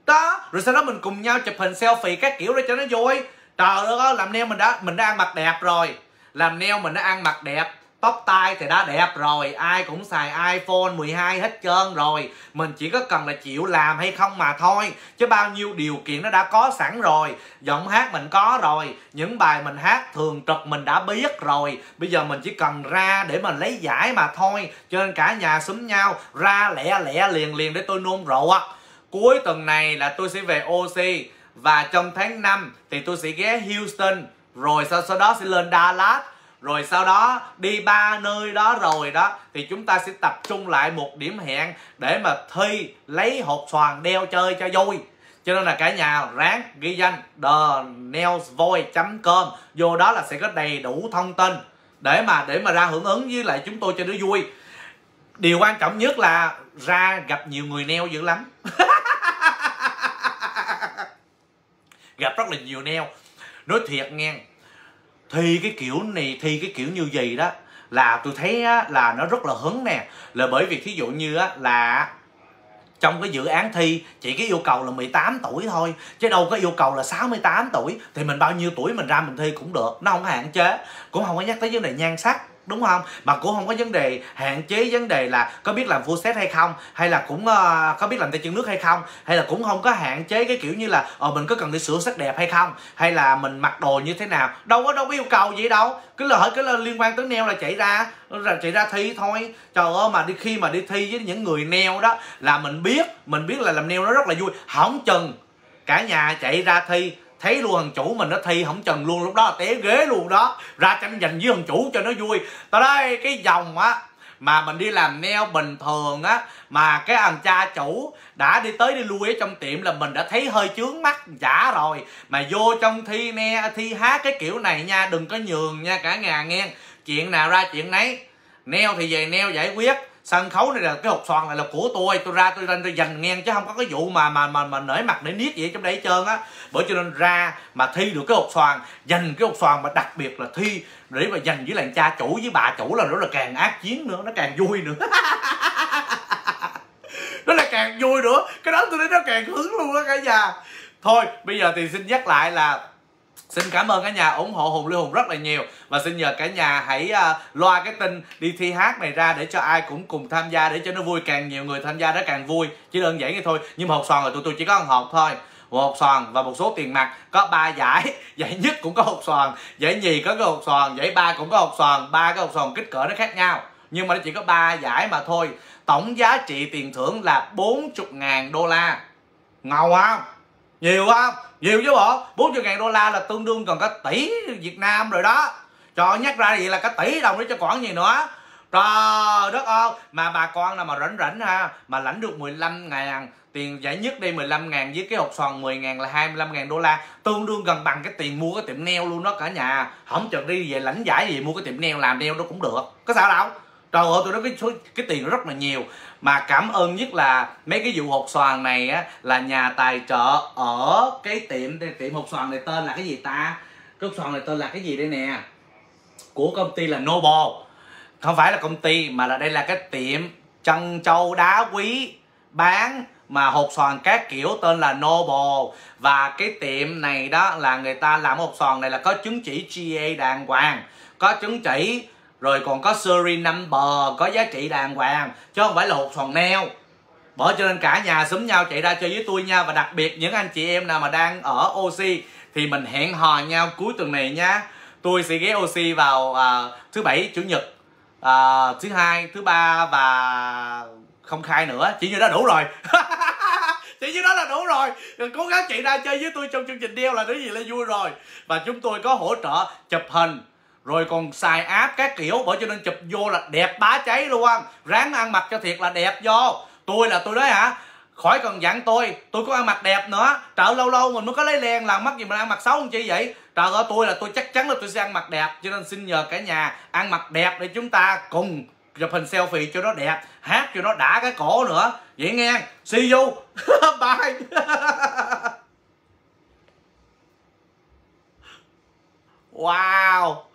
Đó, rồi sau đó mình cùng nhau chụp hình selfie các kiểu để cho nó vui. Trời ơi, làm neo mình đã mình đã ăn mặc đẹp rồi. Làm neo mình đã ăn mặc đẹp tóc tai thì đã đẹp rồi ai cũng xài iphone 12 hết trơn rồi. Mình chỉ có cần là chịu làm hay không mà thôi chứ bao nhiêu điều kiện nó đã có sẵn rồi. Giọng hát mình có rồi những bài mình hát thường trực mình đã biết rồi. Bây giờ mình chỉ cần ra để mình lấy giải mà thôi cho nên cả nhà xúm nhau ra lẹ lẹ liền liền để tôi nôn rộ á. Cuối tuần này là tôi sẽ về OC và trong tháng 5 thì tôi sẽ ghé Houston. Rồi sau, sau đó sẽ lên Dallas rồi sau đó, đi ba nơi đó rồi đó, thì chúng ta sẽ tập trung lại một điểm hẹn để mà thi lấy hột xoàn đeo chơi cho vui. Cho nên là cả nhà ráng ghi danh thenailsvoid.com vô đó là sẽ có đầy đủ thông tin để mà để mà ra hưởng ứng với lại chúng tôi cho nó vui. Điều quan trọng nhất là ra gặp nhiều người neo dữ lắm. Gặp rất là nhiều neo. Nói thiệt nghe thi cái kiểu này thi cái kiểu như gì đó là tôi thấy á, là nó rất là hứng nè. Là bởi vì thí dụ như á, là trong cái dự án thi chỉ cái yêu cầu là 18 tuổi thôi chứ đâu có yêu cầu là 68 tuổi thì mình bao nhiêu tuổi mình ra mình thi cũng được nó không hạn chế. Cũng không có nhắc tới vấn đề nhan sắc đúng không? Mà cũng không có vấn đề hạn chế vấn đề là có biết làm full set hay không hay là cũng uh, có biết làm tay chân nước hay không hay là cũng không có hạn chế cái kiểu như là ờ mình có cần đi sửa sắc đẹp hay không hay là mình mặc đồ như thế nào. Đâu có đâu có yêu cầu gì đâu. Cứ là hỏi cái là liên quan tới neo là chạy ra là chạy ra thi thôi. Trời ơi mà đi khi mà đi thi với những người neo đó là mình biết mình biết là làm neo nó rất là vui. Không chừng cả nhà chạy ra thi thấy luôn, thằng chủ mình nó thi không chừng luôn, lúc đó té ghế luôn đó. Ra tranh giành với thằng chủ cho nó vui. Tao đây cái dòng á, mà mình đi làm neo bình thường á, mà cái thằng cha chủ đã đi tới đi lui ở trong tiệm là mình đã thấy hơi chướng mắt, giả rồi. Mà vô trong thi ne thi hát cái kiểu này nha, đừng có nhường nha cả nhà nghe. Chuyện nào ra chuyện nấy neo thì về neo giải quyết. Sân khấu này là cái hộp xoàn này là của tôi. Tôi ra tôi lên tôi dành ngang chứ không có cái vụ mà mà mà mà nể mặt để niết gì trong đây hết trơn á. Bởi cho nên ra mà thi được cái hộp xoàn, dành cái hộp xoàn mà đặc biệt là thi để mà dành với làng cha chủ, với bà chủ là nó là càng ác chiến nữa, nó càng vui nữa. Nó là càng vui nữa. Cái đó tôi thấy nó càng hứng luôn á cả nhà. Thôi, bây giờ thì xin nhắc lại là Xin cảm ơn cả nhà ủng hộ Hùng lưu Hùng rất là nhiều. Và xin nhờ cả nhà hãy uh, loa cái tin đi thi hát này ra để cho ai cũng cùng tham gia Để cho nó vui, càng nhiều người tham gia đó càng vui. Chỉ đơn giản vậy thôi Nhưng mà hột xoàn rồi tụi tôi chỉ có một hộp thôi. Một hộp xoàn và một số tiền mặt có ba giải. Giải nhất cũng có hộp xoàn giải nhì có cái hộp xoàn giải ba cũng có hộp xoàn ba cái hộp xoàn kích cỡ nó khác nhau. Nhưng mà nó chỉ có ba giải mà thôi. Tổng giá trị tiền thưởng là 40.000 đô la. Ngầu không? Nhiều không nhiều chứ bộ. 40 ngàn đô la là tương đương còn cả tỷ Việt Nam rồi đó. Cho nhắc ra vậy là cả tỷ đồng để cho còn gì nữa. Trời, đất ơi. Mà bà con nào mà rảnh rảnh ha, mà lãnh được 15 ngàn, tiền giải nhất đi 15 ngàn với cái hộp xoàn 10 ngàn là 25 ngàn đô la, tương đương gần bằng cái tiền mua cái tiệm neo luôn đó cả nhà. Không chừng đi về lãnh giải gì mua cái tiệm neo làm neo đó cũng được. Có sao đâu. Trời ơi tôi nói cái số cái tiền rất là nhiều mà cảm ơn nhất là mấy cái vụ hột xoàn này á, là nhà tài trợ ở cái tiệm tiệm hột xoàn này tên là cái gì ta? Cái hột xoàn này tên là cái gì đây nè? Của công ty là Noble. Không phải là công ty, mà là đây là cái tiệm chân châu đá quý bán mà hột xoàn các kiểu tên là Noble. Và cái tiệm này đó là người ta làm hột xoàn này là có chứng chỉ GA đàng hoàng, có chứng chỉ rồi còn có series number có giá trị đàng hoàng chứ không phải là hột sòn neo. Bởi cho nên cả nhà xúm nhau chạy ra chơi với tôi nha và đặc biệt những anh chị em nào mà đang ở oxy thì mình hẹn hò nhau cuối tuần này nha. Tôi sẽ ghé oxy vào uh, thứ bảy chủ nhật uh, thứ hai thứ ba và không khai nữa. Chỉ như đó đủ rồi. Chỉ như đó là đủ rồi. Cố gắng chạy ra chơi với tôi trong chương trình đeo là cái gì là vui rồi. Và chúng tôi có hỗ trợ chụp hình rồi còn xài áp các kiểu, bởi cho nên chụp vô là đẹp bá cháy luôn ráng ăn mặc cho thiệt là đẹp vô. Tôi là tôi đấy hả? Khỏi cần dặn tôi tôi có ăn mặc đẹp nữa. Trợ lâu lâu mình mới có lấy len làm mất gì mà ăn mặc xấu không chi vậy? Trời ơi, tôi là tôi chắc chắn là tôi sẽ ăn mặc đẹp, cho nên xin nhờ cả nhà ăn mặc đẹp để chúng ta cùng chụp hình selfie cho nó đẹp, hát cho nó đã cái cổ nữa. Vậy nghe, see you. Bye. Wow.